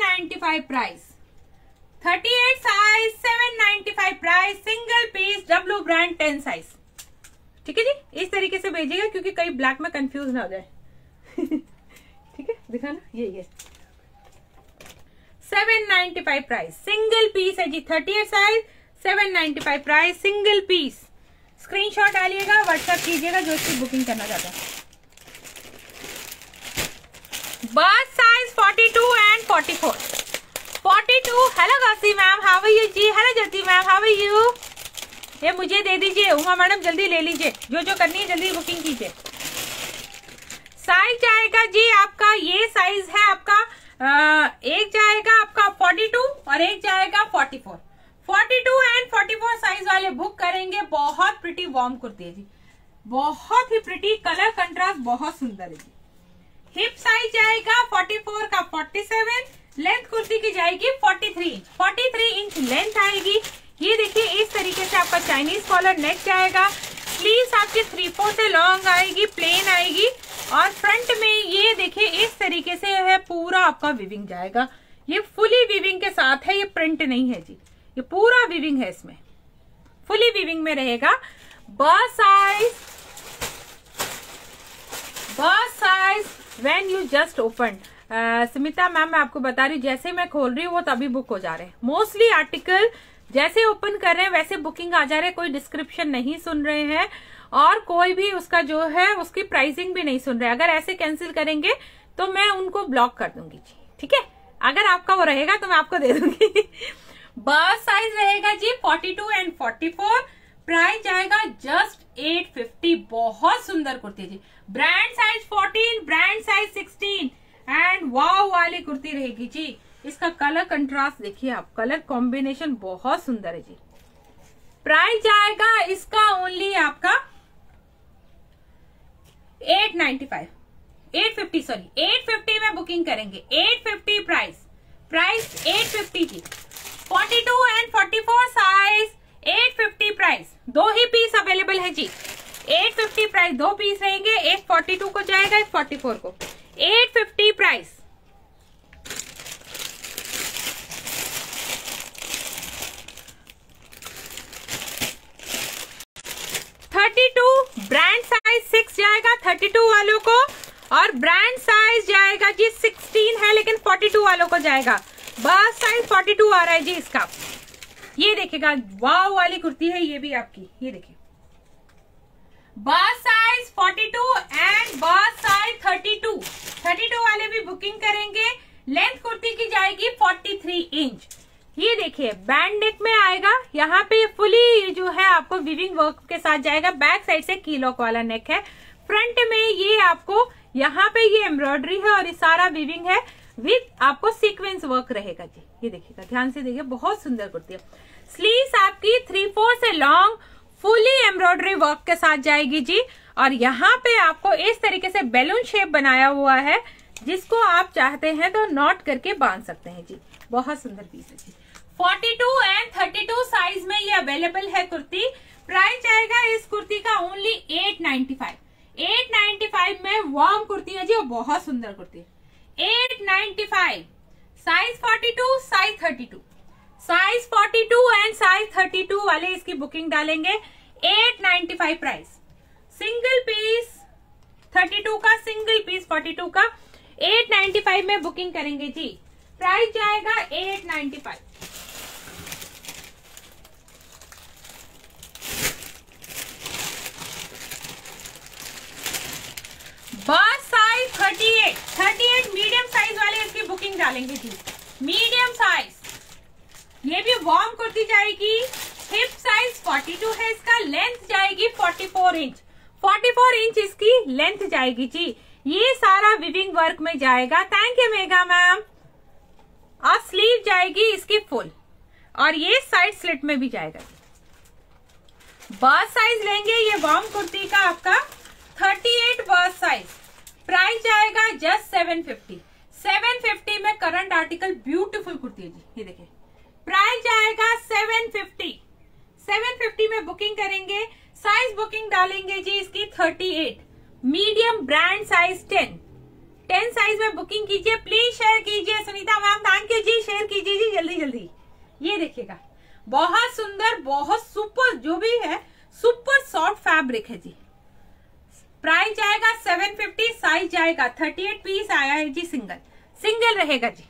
S1: ninety five price 38 size 795 price single piece W brand 10 size ठीक है जी? इस तरीके से भेजिएगा क्योंकि कई ब्लैक में कंफ्यूज ना हो जाए। <laughs> ठीक है? दिखाना? ये ये। 795 प्राइस सिंगल पीस है जी। 38 size 795 price single piece screenshot डालिएगा व्हाट्सएप कीजिएगा, जो इसकी बुकिंग करना चाहता है। बस size 42 and 44 42 hello Gausi ma'am how are you ji hello Jyoti ma'am how are you ये मुझे दे दीजिए। उमा मैडम, जल्दी ले लीजिए। जो जो करनी है, जल्दी बुकिंग कीजिए। साइज़ जाएगा जी आपका, ये साइज़ है आपका एक जाएगा आपका 42 और एक जाएगा 44 42 एंड 44 साइज़ वाले बुक करेंगे। बहुत प्रिटी वार्म कुर्ती है जी। बहुत ही प्रिटी कलर कंट्रास्ट बहुत सुंदर है जी। हिप साइज़ जाएगा 44 का 47 लेंथ कुर्ती की जाएगी 43 इंच 43 इंच लेंथ आएगी. ये देखिए, इस तरीके से आपका चाइनीज़ कॉलर नेक जाएगा. स्लीव्स आपकी थ्री फोर से लॉन्ग आएगी प्लेन आएगी. और फ्रंट में ये देखिए, इस तरीके से है, पूरा आपका विविंग जाएगा. ये फुली विविंग के साथ है, ये प्रिंट नहीं है जी. ये पूरा विविंग है इसमें. फुली विविंग में रहेगा. बस साइज़ बस size when you just open Smita ma'am, मैं आपको बता रही जैसे मैं खोल रही हूँ, वो तभी बुक हो जा रहे हैं। मोस्टली आर्टिकल जैसे ओपन कर रहे हैं, वैसे बुकिंग आ जा रहे हैं, कोई डिस्क्रिप्शन नहीं सुन रहे हैं और कोई भी उसका जो है, उसकी प्राइसिंग भी नहीं सुन रहे अगर ऐसे कैंसिल करेंगे तो मैं उनको ब्लॉक कर दूँगी जी, ठीक है? अगर आपका वो रहेगा तो मैं आपको दे दूँगी। <laughs> बस साइज़ रहेगा जी 42 एंड 44 प्राइस जाएगा जस्ट 850 बहुत सुंदर कुर्ती जी। Brand size 14 brand size 16 and wow वाली कुर्ती रहेगी जी। इसका कलर कंट्रास्ट देखिए आप। कलर कॉम्बिनेशन बहुत सुंदर है जी। प्राइस जाएगा इसका ओनली आपका eight ninety five eight fifty sorry eight fifty में बुकिंग करेंगे। Eight fifty price price eight fifty ji. Forty two and forty four size eight fifty price दो ही पीस अवेलेबल है जी। एट फिफ्टी प्राइस दो piece रहेंगे। एक forty two को जाएगा, एक फोर्टी फोर को एट फिफ्टी प्राइस 32 वालों को और ब्रांड साइज़ जाएगा जी 16 है लेकिन 42 जाएगा बस साइज़ 42 आ रहा है जी इसका। ये देखेगा वाव वाली कुर्ती है, ये भी आपकी। ये देखिए। बस साइज़ 42 एंड बस साइज़ 32 32 वाले भी बुकिंग करेंगे। लेंथ कुर्ती की जाएगी 43 इंच ये देखिए बैंड नेक में आएगा। यहाँ पे फुली जो है आपको विविंग वर्क के साथ जाएगा। बैक साइड से कीलॉक वाला नेक है। फ्रंट में ये आपको, यहाँ पे ये एम्ब्रॉयडरी है और ये सारा विविंग है। विथ आपको सीक्वेंस वर्क रहेगा जी। ये देखिएगा, ध्यान से देखिए, बहुत सुंदर कुर्ती है। स्लीव्स आपकी थ्री फोर से लॉन्ग फुली एम्ब्रॉयडरी वर्क के साथ जाएगी जी। और यहाँ पे आपको इस तरीके से बैलून शेप बनाया हुआ है, जिसको आप चाहते हैं तो नॉट करके बाँध सकते हैं जी। बहुत सुंदर पीस है जी। 42 एंड 32 साइज़ में ये अवेलेबल है कुर्ती। प्राइस आएगा इस कुर्ती का ओनली 895 895 में वार्म कुर्ती है जी, और बहुत सुंदर kurti 895 size 42 size 32 size 42 and size 32 वाले इसकी बुकिंग डालेंगे 895 प्राइस सिंगल पीस 32 का सिंगल पीस 42 का 895 में बुकिंग करेंगे जी. प्राइस जाएगा 895 बस साइज़ 38 38 मीडियम साइज़ वाले इसकी बुकिंग डालेंगे जी। मीडियम साइज़ ये भी वार्म कुर्ती जाएगी। हिप साइज़ 42 है इसका। लेंथ जाएगी 44 इंच 44 इंच इसकी लेंथ जाएगी जी। ये सारा विविंग वर्क में जाएगा। थैंक यू मेगा मैम और स्लीव जाएगी इसकी फुल और ये साइड स्लिट में भी जाएगा। बस साइज़ लेंगे। ये वार्म कुर्ती का आपका 38 बस साइज़ प्राइस जाएगा जस्ट 750 750 में करंट आर्टिकल ब्यूटीफुल कुर्ती है जी। ये देखिए प्राइस जाएगा 750 750 में बुकिंग करेंगे। साइज़ बुकिंग डालेंगे जी इसकी 38 medium brand size ten ten size में बुकिंग कीजिए। प्लीज़ शेयर कीजिए। सुनीता मैम थैंक यू जी। शेयर कीजिए जी जल्दी जल्दी। ये देखिएगा। बहुत सुंदर, बहुत सुपर जो भी है सुपर सॉफ्ट फैब्रिक है जी। प्राइस जाएगा 750 साइज़ जाएगा 38 पीस आया है जी सिंगल। सिंगल रहेगा जी।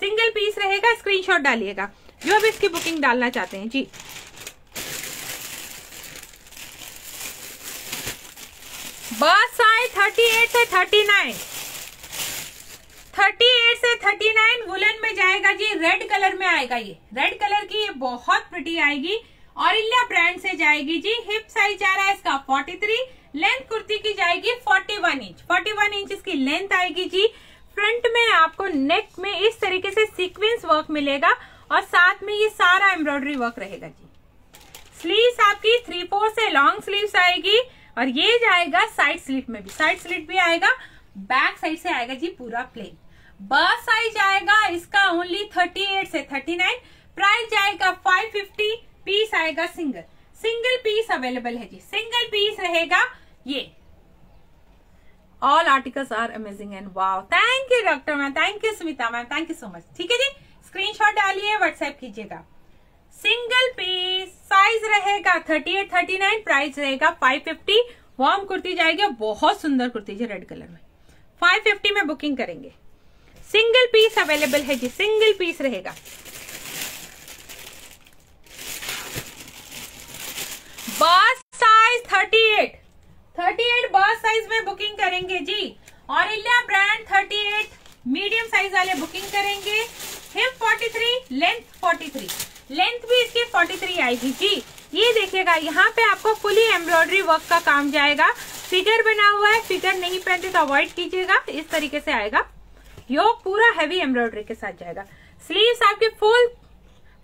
S1: सिंगल पीस रहेगा, स्क्रीनशॉट डालिएगा। जो भी इसकी बुकिंग डालना चाहते हैं, जी। बस साइज़ 38 से 39 38 से 39 वुलन में जाएगा जी, रेड कलर में आएगा ये। रेड कलर की ये बहुत प्रिटी आएगी। और ब्रांड से जाएगी जी। हिप साइज़ जा रहा है इसका 43 लेंथ कुर्ती की जाएगी 41 इंच। 41 इंच इसकी लेंथ आएगी जी। फ्रंट में आपको नेक में इस तरीके से सीक्वेंस वर्क मिलेगा और साथ में ये सारा एम्ब्रॉयडरी वर्क रहेगा जी। स्लीव्स आपकी थ्री फोर से लॉन्ग स्लीव्स आएगी और ये जाएगा साइड स्लिट में भी। साइड स्लिट भी आएगा बैक साइड से आएगा जी पूरा प्लेन बस साइज़ आएगा, इसका ओनली 38 से 39 प्राइस जाएगा 550 पीस आएगा सिंगल सिंगल पीस अवेलेबल है जी। सिंगल पीस रहेगा ये। All articles are amazing and wow thank you doctor ma'am thank you Sumita ma'am thank you so much ठीक है जी? स्क्रीनशॉट डालिए व्हाट्सएप कीजिएगा। सिंगल पीस साइज़ रहेगा 38 39 प्राइस रहेगा 550 वार्म कुर्ती जाएगी बहुत सुंदर कुर्ती जी रेड कलर में। 550 में बुकिंग करेंगे। सिंगल पीस अवेलेबल है जी सिंगल पीस रहेगा। बस साइज़ 38 38 बस साइज़ में बुकिंग करेंगे जी। और इल्या ब्रांड 38 मीडियम साइज़ वाले बुकिंग करेंगे। हिप 43 लेंथ 43 लेंथ भी इसकी 43 आएगी जी। ये देखिएगा, यहाँ पे आपको फुली एम्ब्रॉयडरी वर्क का काम जाएगा। फिगर बना हुआ है फिगर नहीं पहनते तो अवॉइड कीजिएगा। इस तरीके से आएगा। योग पूरा हैवी एम्ब्रॉयडरी के साथ जाएगा। स्लीव्स आपके फुल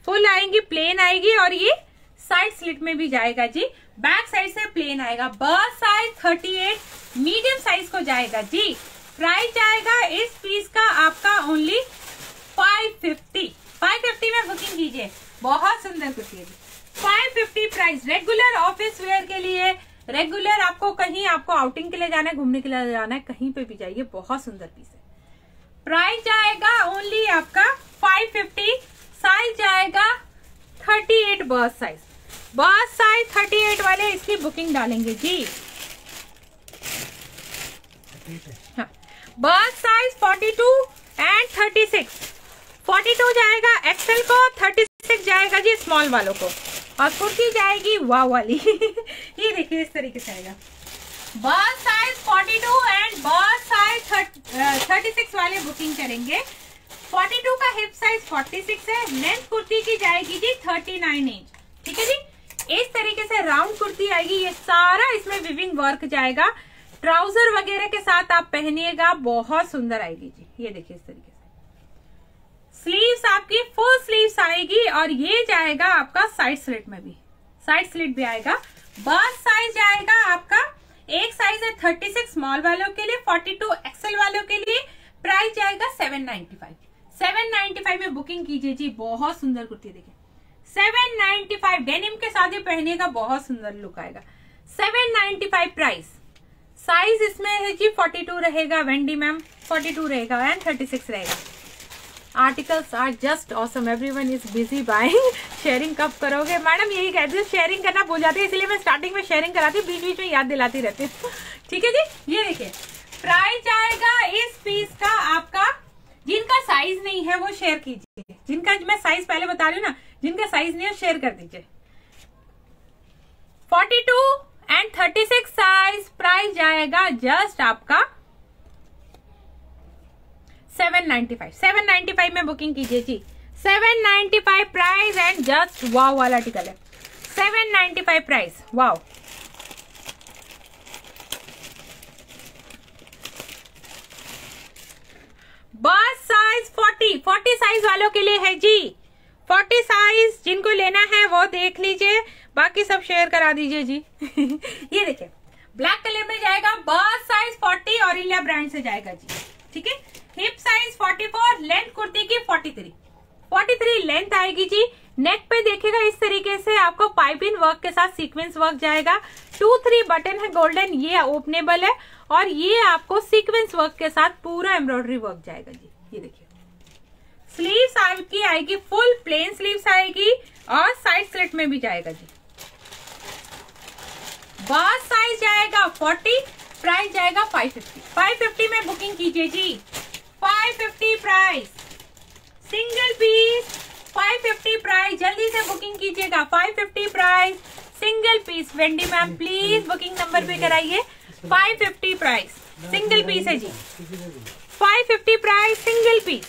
S1: फुल आएँगी प्लेन आएगी और ये साइड स्लिट में भी जाएगा जी। बैक साइड से प्लेन आएगा बस साइज़ 38 मीडियम साइज़ को जाएगा, जी। प्राइस जाएगा इस पीस का आपका ओनली 550 550 में बुकिंग कीजिए। बहुत सुंदर कुर्ती है जी 550 प्राइस रेगुलर ऑफ़िस वेयर के लिए रेगुलर आपको कहीं आपको आउटिंग के लिए जाना है, घूमने के लिए जाना है, कहीं पे भी जाइए, बहुत सुंदर पीस है। प्राइस जाएगा ओनली आपका 550 साइज़ जाएगा 38 बर्थ साइज़ बर्थ साइज़ 38 वाले इसकी बुकिंग डालेंगे, जी।
S2: है।
S1: बर्थ साइज़ 42 एंड 36 42 जाएगा एक्सेल को 36 जाएगा जी स्मॉल वालों को। और कुर्ती जाएगी वाह वाली। <laughs> ये देखिए इस तरीके से आएगा। Bust size 42 and bust size 36 वाले बुकिंग करेंगे। 42 का हिप साइज़ 46 है। लेंथ कुर्ती की जाएगी जी 39 इंच ठीक है जी? इस तरीके से राउंड कुर्ती आएगी, ये सारा इसमें विविंग वर्क जाएगा। ट्राउज़र वगैरह के साथ आप पहनिएगा, बहुत सुंदर आएगी जी। ये देखिए इस तरीके से। स्लीव्स आपकी फुल स्लीव्स आएगी और ये जाएगा आपका साइड स्लिट में भी। साइड स्लिट भी आएगा। बस साइज़ आएगा आपका। एक साइज़ है 36 स्मॉल वालों के लिए 42 एक्सेल वालों के लिए। प्राइस जाएगा 795 795 में बुकिंग कीजिए जी, बहुत सुंदर कुर्ती देखिए। 795 डेनिम के साथ ही पहने का बहुत सुंदर लुक आएगा। 795 प्राइस। साइज़ इसमें है जी 42 रहेगा वेंडी मैम 42 रहेगा एंड 36 रहेगा। Articles are just awesome everyone is busy buying sharing कब करोगे? मैडम यही कहती हूँ शेयरिंग करना भूल जाती है, इसलिए मैं स्टार्टिंग में शेयरिंग कराती हूँ, बीच बीच में याद दिलाती रहती हूँ। <laughs> ठीक है जी? ये देखिए प्राइस आएगा इस पीस का आपका जिनका साइज़ नहीं है, वो शेयर कीजिए। जिनका मैं साइज़ पहले बता रही हूँ ना, जिनका साइज़ नहीं है शेयर कर दीजिए। 42 एंड 36 साइज़ प्राइस जाएगा जस्ट आपका 795 795 में बुकिंग कीजिए जी। 795 प्राइस एंड जस्ट वाव वाला आर्टिकल है। 795 प्राइस वाव बस साइज़ 40 40 साइज़ वालों के लिए है जी। 40 साइज़ जिनको लेना है वो देख लीजिए। बाकी सब शेयर करा दीजिए जी। <laughs> ये देखिए ब्लैक कलर में जाएगा, बस साइज़ 40 और इंडिया ब्रांड से जाएगा जी। ठीक है? हिप साइज़ 44 लेंथ कुर्ती की 43 43 लेंथ आएगी जी। नेक पे देखेगा इस तरीके से आपको पाइपिंग वर्क के साथ सीक्वेंस वर्क जाएगा। टू, थ्री बटन है, गोल्डन, ये ओपनेबल है और ये आपको सीक्वेंस वर्क के साथ पूरा एम्ब्रॉयडरी वर्क जाएगा जी। ये देखिए। स्लीव्स आपकी आएगी, फुल प्लेन स्लीव्स आएगी और साइड स्लेट में भी जाएगा जी। बस साइज़ जाएगा 40 प्राइस जाएगा 550 550 में बुकिंग कीजिए जी। 550 प्राइस। सिंगल पीस 550 प्राइस जल्दी से बुकिंग कीजिएगा 550 price single piece Wendy ma'am please booking number पे कराइए. 550 प्राइस सिंगल पीस है जी. 550 प्राइस सिंगल पीस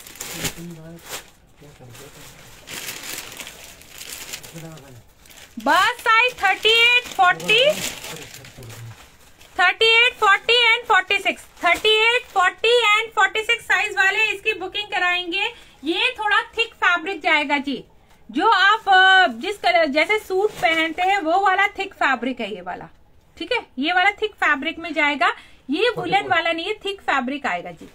S1: बस साइज़ 38 40 38 40 एंड 46 38 40 एंड 46 साइज़ वाले इसकी बुकिंग कराएँगे. ये थोड़ा थिक फैब्रिक जाएगा जी। जो आप जिस कलर जैसे सूट पहनते हैं वो वाला थिक फैब्रिक है ये वाला। ठीक है? ये वाला थिक फैब्रिक में जाएगा। ये वुलन वाला नहीं है थिक फैब्रिक आएगा जी।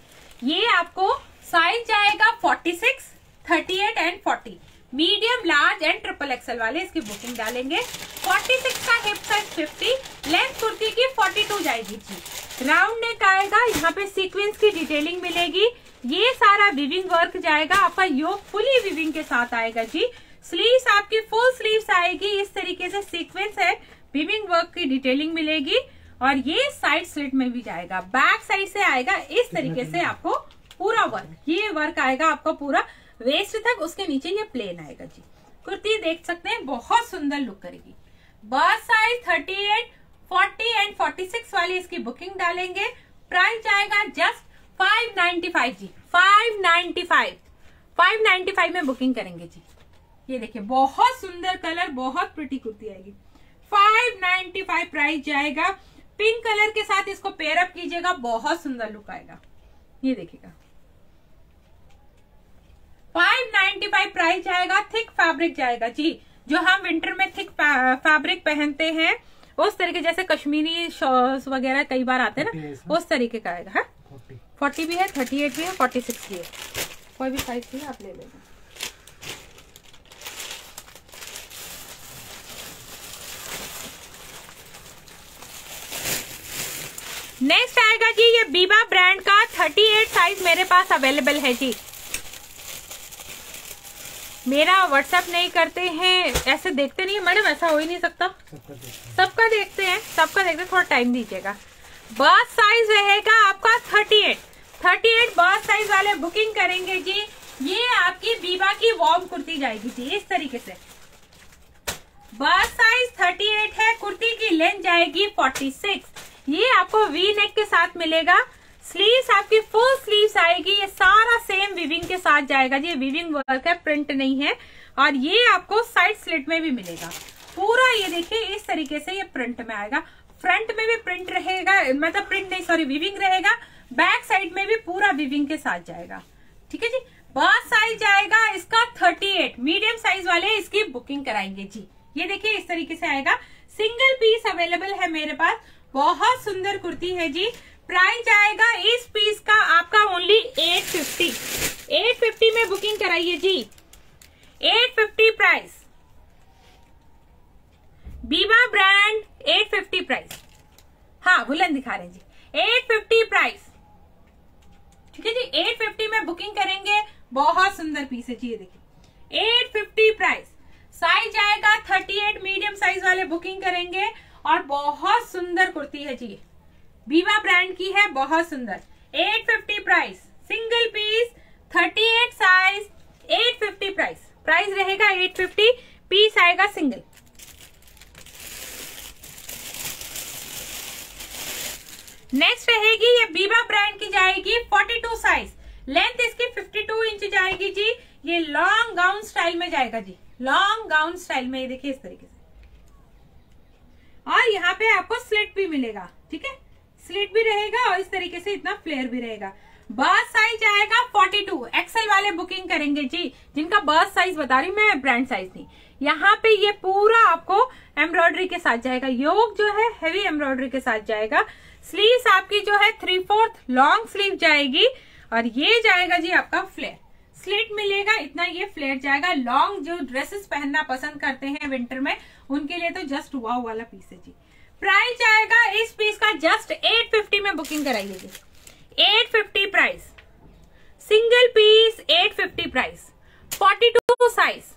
S1: ये आपको साइज़ जाएगा 46 38 and 40 medium large and triple XL वाले इसकी बुकिंग डालेंगे। 46 का हिप साइज़ 50 लेंथ कुर्ती की 42 जाएगी जी। राउंड नेक आएगा। यहाँ पे सीक्वेंस की डिटेलिंग मिलेगी। ये सारा विविंग वर्क जाएगा आपका योग फुली विविंग के साथ आएगा जी। स्लीव्स आपकी फुल स्लीव्स आएगी इस तरीके से सीक्वेंस है। विविंग वर्क की डिटेलिंग मिलेगी और ये साइड स्लिट में भी जाएगा बैक साइड से आएगा इस तरीके से आपको पूरा वर्क ये वर्क आएगा आपका पूरा वेस्ट तक उसके नीचे ये प्लेन आएगा जी। कुर्ती देख सकते हैं बहुत सुंदर लुक करेगी। बस साइज़ 38, 40 एंड 46 वाली इसकी बुकिंग डालेंगे। प्राइस जाएगा जस्ट 595 जी 595 595 में बुकिंग करेंगे जी। ये देखिए बहुत सुंदर कलर बहुत प्रिटी कुर्ती आएगी। 595 प्राइस जाएगा। पिंक कलर के साथ इसको पेयरअप कीजिएगा बहुत सुंदर लुक आएगा। ये देखिएगा। 595 प्राइस जाएगा थिक फैब्रिक जाएगा। जी जो हम विंटर में थिक फैब्रिक पहनते हैं उस तरीके जैसे कश्मीरी शॉल्स वगैरह कई बार आते हैं ना उस तरीके का आएगा हाँ?
S2: फोर्टी
S1: भी है, थर्टी एट भी है, फोर्टी सिक्स भी है। कोई भी साइज़ चाहिए आप ले लेना। नेक्स्ट आएगा जी, ये बीबा ब्रांड का 38 साइज़ मेरे पास अवेलेबल है जी। मेरा व्हाट्सएप नहीं करते हैं, ऐसे देखते नहीं है, मैडम, ऐसा हो ही नहीं सकता।
S2: सबका देखते हैं,
S1: सबका देखते हैं, थोड़ा टाइम दीजिएगा। बर्थ साइज़ रहेगा आपका thirty eight thirty eight bust size वाले बुकिंग करेंगे जी। ये आपकी बीबा की वॉर्म कुर्ती जाएगी जी, इस तरीके से। बर्थ साइज़ थर्टी एट है, कुर्ती की लेंथ जाएगी फोर्टी सिक्स ये आपको वी नेक के साथ मिलेगा। स्लीव्स आपकी फुल स्लीव्स आएगी। ये सारा सेम विविंग के साथ जाएगा जी। विविंग वर्क है प्रिंट नहीं है। और ये आपको साइड स्लिट में भी मिलेगा। पूरा ये देखिए, इस तरीके से ये प्रिंट में आएगा। फ्रंट में भी प्रिंट रहेगा मतलब प्रिंट नहीं सॉरी विविंग रहेगा बैक साइड में भी पूरा विविंग के साथ जाएगा। ठीक है जी? बर्थ साइज़ जाएगा इसका 38 मीडियम साइज़ वाले इसकी बुकिंग कराएँगे जी। ये देखिए, इस तरीके से आएगा। सिंगल पीस अवेलेबल है मेरे पास। बहुत सुंदर कुर्ती है जी। प्राइस आएगा इस पीस का आपका ओनली 850 850 में बुकिंग कराइए जी। 850 प्राइस बीबा ब्रांड 850 प्राइस। हाँ बुलंद दिखा रहे जी। 850 प्राइस। ठीक है जी 850 में बुकिंग करेंगे। बहुत सुंदर पीस है जी, ये देखिए। 850 प्राइस। साइज़ आएगा 38 मीडियम साइज़ वाले बुकिंग करेंगे। और बहुत सुंदर कुर्ती है जी बीवा ब्रांड की है, बहुत सुंदर। 850 price. Single piece 38 size 850 price. Price रहेगा 850 पीस आएगा सिंगल। नेक्स्ट रहेगी ये बीबा ब्रांड की जाएगी 42 साइज़ लेंथ इसकी 52 इंच जाएगी जी. ये लॉन्ग गाउन स्टाइल में जाएगा जी. लॉन्ग गाउन स्टाइल में ये देखिए इस तरीके से. और यहाँ पे आपको स्लिट भी मिलेगा, ठीक है? स्लिट भी रहेगा और इस तरीके से इतना फ्लेयर भी रहेगा. बर्थ साइज़ आएगा 42 एक्सेल वाले बुकिंग करेंगे जी, जिनका बर्थ साइज़ बता रही मैं ब्रांड साइज़ नहीं. यहाँ पे ये पूरा आपको एम्ब्रॉयडरी के साथ जाएगा. योग जो है हेवी एम्ब्रॉयडरी के साथ जाएगा. स्लीव्स आपकी जो है थ्री फोर्थ लॉन्ग स्लीव जाएगी और ये जाएगा जी आपका फ्लेयर स्लिट मिलेगा, इतना ये फ्लेयर जाएगा। लॉन्ग जो ड्रेसेस पहनना पसंद करते हैं विंटर में, उनके लिए तो जस्ट वाव वाला पीस है जी। प्राइस आएगा इस पीस का जस्ट 850 में बुकिंग कराइए जी। 850 price single piece 850 price 42 size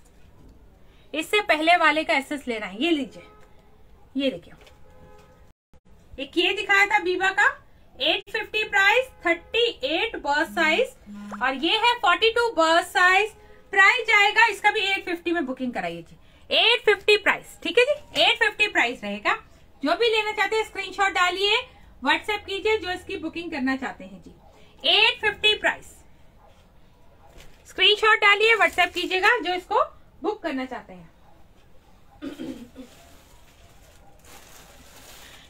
S1: इससे पहले वाले का एसेस लेना है। ये लीजिए। ये देखिए। एक ये दिखाया था बीबा का। 850 प्राइस 38 बर्थ साइज़ और ये है 42 बर्थ साइज़ प्राइस जाएगा, इसका भी 850 में बुकिंग कराइए जी। 850 प्राइस ठीक है जी? 850 प्राइस रहेगा। जो भी लेना चाहते हैं स्क्रीनशॉट डालिए व्हाट्सएप कीजिए, जो इसकी बुकिंग करना चाहते हैं जी। 850 प्राइस स्क्रीनशॉट डालिए व्हाट्सएप कीजिएगा, जो इसको बुक करना चाहते हैं।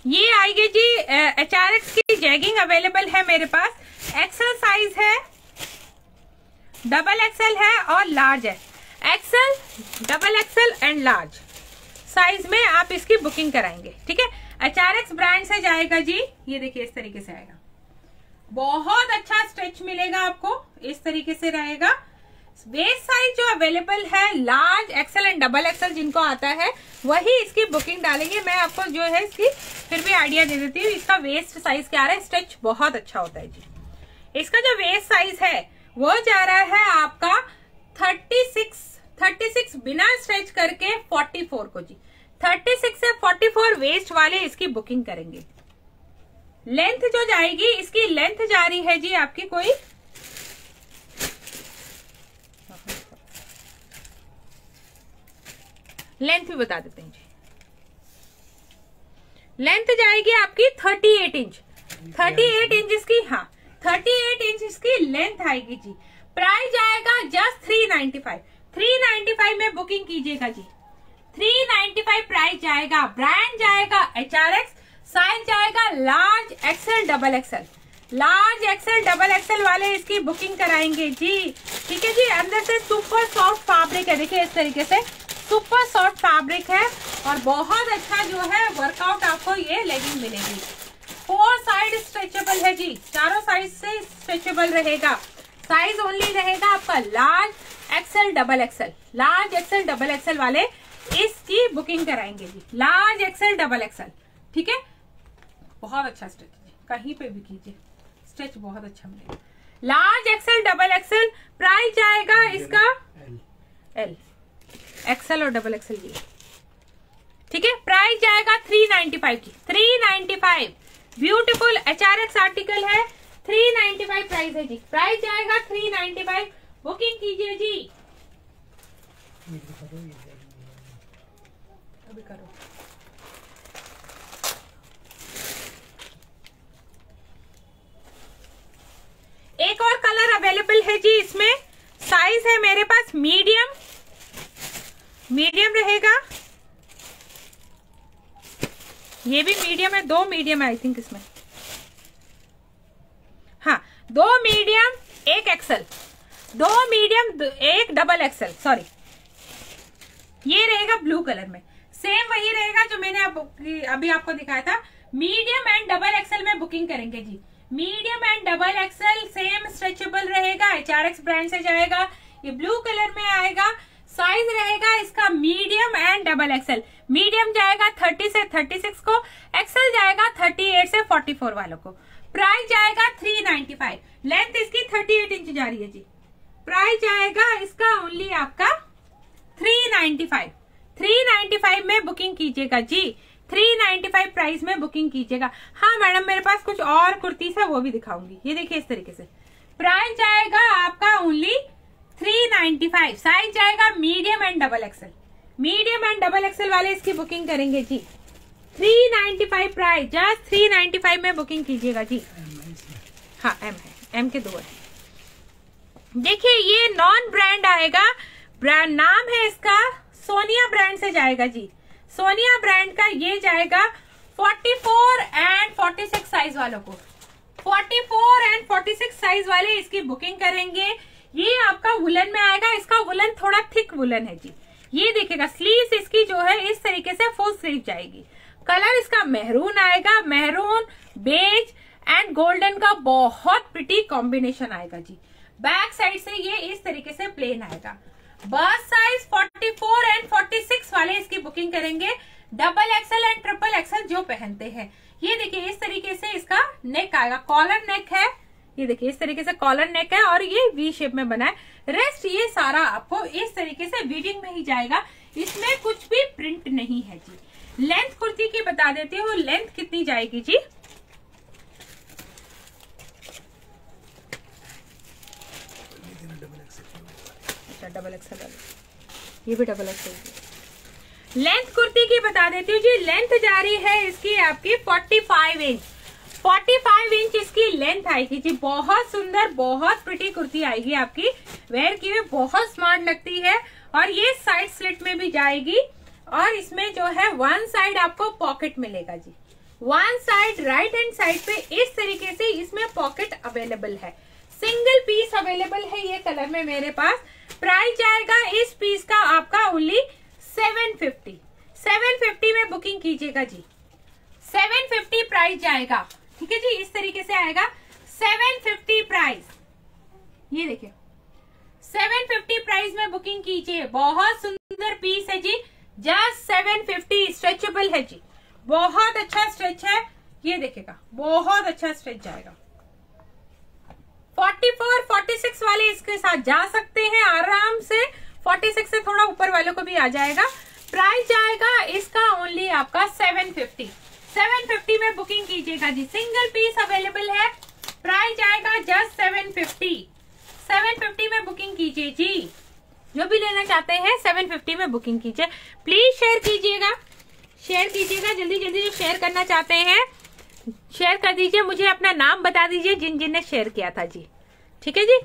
S1: ये आएगी जी एच आर एक्स की जैगिंग अवेलेबल है मेरे पास। एक्सेल साइज़ है डबल एक्सेल है और लार्ज है। XL double XL and large size में आप इसकी बुकिंग कराएँगे, ठीक है? एच आर एक्स ब्रांड से जाएगा जी। ये देखिए, इस तरीके से आएगा। बहुत अच्छा स्ट्रेच मिलेगा आपको। इस तरीके से रहेगा। वेस्ट साइज़ जो अवेलेबल है large XL and double XL जिनको आता है, वही इसकी बुकिंग डालेंगे। मैं आपको जो है इसकी फिर भी आइडिया दे देती हूँ। इसका वेस्ट साइज़ क्या रहा है? स्ट्रेच बहुत अच्छा होता है जी। इसका जो वेस्ट साइज़ है, वो जा रहा है आपका थर्टी सिक्स थर्टी सिक्स बिना स्ट्रेच करके फोर्टी फोर को जी। थर्टी सिक्स से फोर्टी फोर वेस्ट वाले इसकी बुकिंग करेंगे। लेंथ जो जाएगी, इसकी लेंथ जा रही है जी आपकी कोई लेंथ भी बता देते हैं जी। लेंथ जाएगी आपकी 38 इंच। 38 इंच इसकी हाँ 38 इंच इसकी लेंथ आएगी जी। प्राइस आएगा जस्ट 395 395 में बुकिंग कीजिएगा जी। 395 प्राइस जाएगा, ब्रांड जाएगा एच आर एक्स साइज़ जाएगा large XL double XL large XL double XL वाले इसकी बुकिंग कराएँगे जी। ठीक है जी, अंदर से सुपर सॉफ्ट फैब्रिक है, देखिए इस तरीके से। सुपर सॉफ्ट फैब्रिक है और बहुत अच्छा जो है वर्कआउट आपको ये लेगिंग मिलेगी। फोर साइड स्ट्रेचेबल है जी। चारों साइड से स्ट्रेचेबल रहेगा। साइज़ ओनली रहेगा आपका large XL double XL large XL double XL वाले इसकी बुकिंग कराएँगे जी। लार्ज एक्सएल डबल एक्सएल ठीक है? बहुत अच्छा स्ट्रेच कहीं पे भी कीजिए। स्ट्रेच बहुत अच्छा मिलेगा। Large XL double XL price जाएगा इसका एल एक्सएल और डबल एक्सएल ये ठीक है? प्राइस जाएगा थ्री नाइन्टी फाइव की। Three ninety five beautiful H R X article है। थ्री नाइन्टी फाइव प्राइस है जी। प्राइस जाएगा थ्री नाइन्टी फाइव बुकिंग कीजिए जी। अभी करो। एक और कलर अवेलेबल है जी इसमें। साइज़ है मेरे पास मीडियम मीडियम रहेगा। ये भी मीडियम है दो मीडियम है आई थिंक इसमें। हाँ दो मीडियम एक एक्सल दो मीडियम एक डबल एक्सल सॉरी ये रहेगा ब्लू कलर में। सेम वही रहेगा जो मैंने आप, अभी आपको दिखाया था। मीडियम एंड डबल एक्सल में बुकिंग करेंगे जी। Medium and double XL same stretchable रहेगा एच ब्रांड से जाएगा। ये ब्लू कलर में आएगा। साइज़ रहेगा इसका medium and double XL medium जाएगा 30 से 36 को एक्सल जाएगा 38 से 44 वालों को. प्राइस जाएगा 395 लेंथ इसकी 38 इंच जा रही है जी. प्राइस जाएगा इसका ओनली आपका 395 395 में बुकिंग कीजिएगा जी. 395 प्राइस में बुकिंग कीजिएगा. हाँ मैडम, मेरे पास कुछ और कुर्तीस है, वो भी दिखाऊँगी. ये देखिए इस तरीके से. प्राइस जाएगा आपका ओनली 395 साइज़ जाएगा medium and double XL. Medium and double XL वाले इसकी बुकिंग करेंगे जी। 395 प्राइस, जस्ट 395 में बुकिंग कीजिएगा जी।
S2: हाँ
S1: एम है। एम के दो है। देखिए, ये नॉन ब्रांड आएगा। ब्रांड नाम है इसका सोनिया ब्रांड से जाएगा जी। सोनिया ब्रांड का ये जाएगा 44 एंड 46 साइज़ वालों को। 44 एंड 46 साइज़ वाले इसकी बुकिंग करेंगे। ये आपका वुलन में आएगा, इसका वुलन थोड़ा थिक वुलन है जी। ये देखिएगा स्लीव्स इसकी जो है, इस तरीके से फुल स्लीव जाएगी। कलर इसका मेहरून आएगा मेहरून बेज एंड गोल्डन का बहुत प्रिटी कॉम्बिनेशन आएगा जी। बैक साइड से ये इस तरीके से प्लेन आएगा। बस साइज़ 44 एंड 46 वाले इसकी बुकिंग करेंगे। Double XL and triple XL जो पहनते हैं। ये देखिए, इस तरीके से इसका नेक आएगा। कॉलर नेक है। ये देखिए, इस तरीके से कॉलर नेक है और ये वी शेप में बना है। रेस्ट ये सारा आपको इस तरीके से वीडिंग में ही जाएगा। इसमें कुछ भी प्रिंट नहीं है जी। लेंथ कुर्ती की बता देती हूँ। लेंथ कितनी जाएगी जी?
S2: डबल
S1: अच्छा एक्सल ये भी डबल एक्सल लेंथ कुर्ती की बता देती हूँ जी। लेंथ जा रही है इसकी आपकी 45 इंच 45 इंच इसकी लेंथ आएगी जी। बहुत सुंदर, बहुत प्रिटी कुर्ती आएगी आपकी। वेयर की हुई बहुत स्मार्ट लगती है। और ये साइड स्लिट में भी जाएगी। और इसमें जो है वन साइड आपको पॉकेट मिलेगा जी। One side right hand side पे इस तरीके से इसमें पॉकेट अवेलेबल है। सिंगल पीस अवेलेबल है ये कलर में मेरे पास। प्राइस जाएगा इस पीस का आपका only seven fifty seven fifty में बुकिंग कीजिएगा जी। सेवन फिफ्टी प्राइस जाएगा। ठीक है जी इस तरीके से आएगा। सेवन फिफ्टी प्राइस ये देखिए। सेवन फिफ्टी प्राइस में बुकिंग कीजिए। बहुत सुंदर पीस है जी। जस्ट सेवन फिफ्टी स्ट्रेचेबल है जी। बहुत अच्छा स्ट्रेच है। ये देखेगा बहुत अच्छा स्ट्रेच जाएगा। 44, 46 वाले इसके साथ जा सकते हैं आराम से। 46 से थोड़ा ऊपर वालों को भी आ जाएगा। प्राइस जाएगा इसका ओनली आपका 750 750 में बुकिंग कीजिएगा जी। सिंगल पीस अवेलेबल है। प्राइस आएगा जस्ट 750 750 में बुकिंग कीजिए जी। जो भी लेना चाहते हैं 750 में बुकिंग कीजिए। प्लीज़ शेयर कीजिएगा। शेयर कीजिएगा। जल्दी जल्दी जो शेयर करना चाहते हैं शेयर कर दीजिए। मुझे अपना नाम बता दीजिए, जिन जिन ने शेयर किया था जी। ठीक है जी?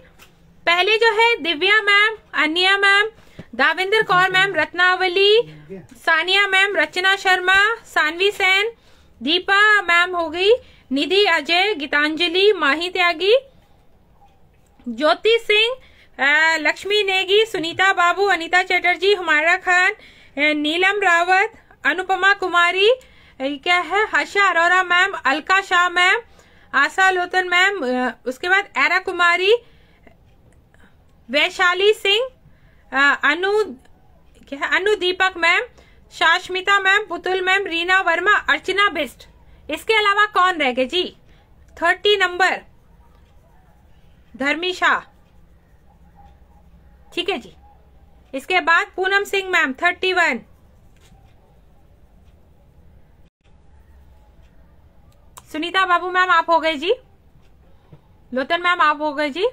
S1: पहले जो है, Divya ma'am, Aniya ma'am, Davinder Kaur ma'am, Ratnavali, Sania ma'am, Rachna Sharma, Sanvi Sen Deepa ma'am हो गई, निधि अजय, गीतांजलि, माही त्यागी, ज्योति सिंह लक्ष्मी नेगी, सुनीता बाबू, अनीता चटर्जी, हुमायरा खान नीलम रावत, अनुपमा कुमारी क्या है? Harsha Arora ma'am, Alka Shah ma'am, Asha Lotan ma'am उसके बाद एरा कुमारी, वैशाली सिंह अनु, क्या है? Anu Deepak ma'am Shashmita ma'am, Putul ma'am, Reena Verma, Archana Bisht. इसके अलावा कौन रह गए? जी, थर्टी नंबर, धर्मी शाह। ठीक है जी। इसके बाद Poonam Singh ma'am, thirty one. Sunita Babu ma'am, आप हो गए जी। लोतन मैम, आप हो गए जी।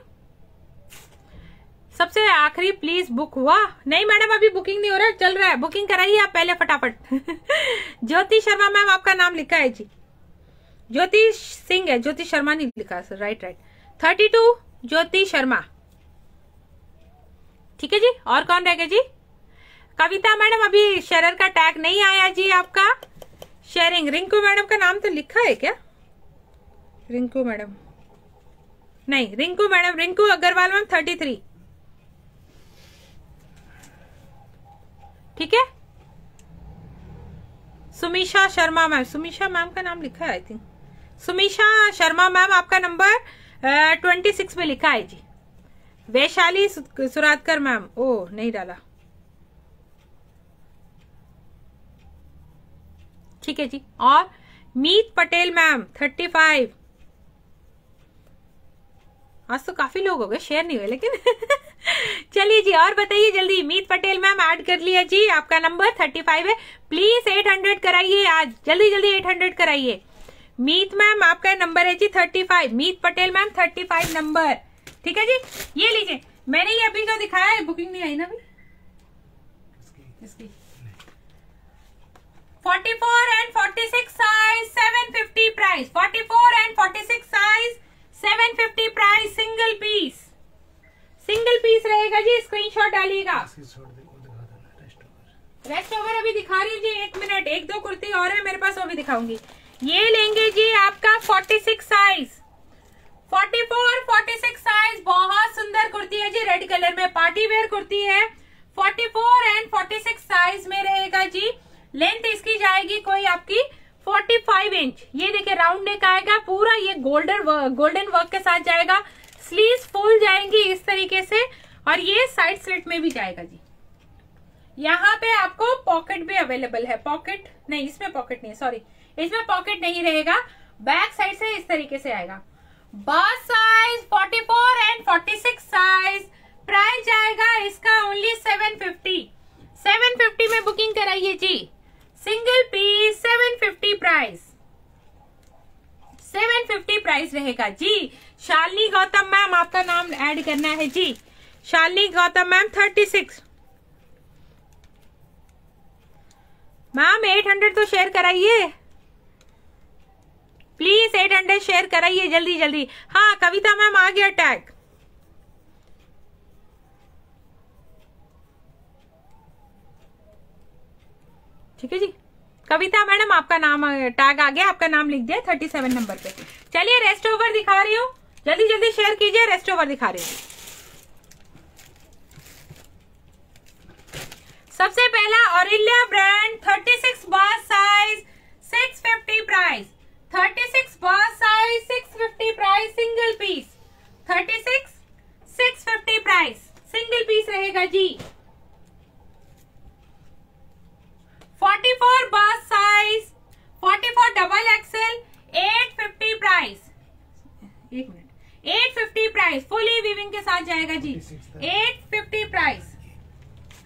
S1: सबसे आखिरी प्लीज़ बुक हुआ। नहीं मैडम अभी बुकिंग नहीं हो रहा है चल रहा है। बुकिंग कराइए आप पहले फटाफट। <laughs> ज्योति शर्मा मैम, आपका नाम लिखा है जी। ज्योति सिंह है, ज्योति शर्मा नहीं लिखा sir right right thirty two Jyoti Sharma. ठीक है जी? और कौन रहेगा जी? कविता मैडम, अभी शेयर का टैग नहीं आया जी आपका। शेयरिंग रिंकू मैडम का नाम तो लिखा है क्या? रिंकू मैडम। नहीं, Rinku madam, Rinku Agarwal ma'am thirty three ठीक है? सुमीशा शर्मा मैम सुमीशा मैम का नाम लिखा है I think Sumisha Sharma ma'am, आपका नंबर ट्वेंटी सिक्स में लिखा है जी। वैशाली सुरातकर मैम, ओ, नहीं डाला। ठीक है जी। और Meet Patel ma'am thirty five आज तो काफ़ी लोग हो गए शेयर नहीं हुए, लेकिन <laughs> चलिए जी और बताइए जल्दी। मीत पटेल मैम ऐड कर लिया जी आपका नंबर थर्टी फाइव है। प्लीज़ एट हंड्रेड कराइए आज। जल्दी जल्दी एट हंड्रेड कराइए। मीत मैम आपका नंबर है जी thirty five. Meet Patel ma'am thirty five number. ठीक है जी? ये लीजिए। मैंने ये अभी तो दिखाया है बुकिंग नहीं आई ना अभी? इसकी forty four and forty six size seven fifty price forty four and forty six size seven fifty price single piece single piece रहेगा जी स्क्रीनशॉट डालिएगा। रेस्ट ओवर अभी दिखा रही जी एक मिनट एक दो कुर्ती और है मेरे पास वो भी दिखाऊँगी। ये लेंगे जी आपका 46 साइज़ 44 46 साइज़ बहुत सुंदर कुर्ती है जी रेड कलर में पार्टी वेयर कुर्ती है। 44 एंड 46 साइज़ में रहेगा जी। लेंथ इसकी जाएगी कोई आपकी 45 इंच ये देखिए राउंड नेक आएगा पूरा ये गोल्डन गोल्डन वर्क के साथ जाएगा। स्लीव फुल जाएँगी इस तरीके से, और ये साइड स्लिट में भी जाएगा जी। यहाँ पे आपको पॉकेट भी अवेलेबल है। पॉकेट नहीं, इसमें पॉकेट नहीं सॉरी इसमें पॉकेट नहीं रहेगा। बैक साइड से इस तरीके से आएगा। बस साइज़ 44 एंड 46 साइज़ प्राइस जाएगा इसका ओनली 750 750 में बुकिंग कराइए जी। सिंगल पीस 750 प्राइस 750 प्राइस रहेगा जी। शालिनी गौतम मैम, आपका नाम ऐड करना है जी। शालिनी गौतम मैम 36 मैम 800 तो शेयर कराइए। प्लीज़ 800 शेयर कराइए, जल्दी जल्दी। हाँ कविता मैम, आ गया टैग ठीक है जी? कविता मैडम, आपका नाम टैग आ गया, आपका नाम लिख दिया थर्टी सेवन नंबर पे। चलिए रेस्ट ओवर दिखा रही हूँ। जल्दी जल्दी शेयर कीजिए रेस्ट ओवर दिखा रही हूँ। सबसे पहला ऑरिलिया ब्रांड 36 बार साइज़ 650 प्राइस 36 बार size 650 price single piece 36 650 price single piece रहेगा जी। 44 बार साइज़ 44 डबल एक्सेल 850 प्राइस एक मिनट। 850 प्राइस फुली वीविंग के साथ जाएगा जी। 850 प्राइस।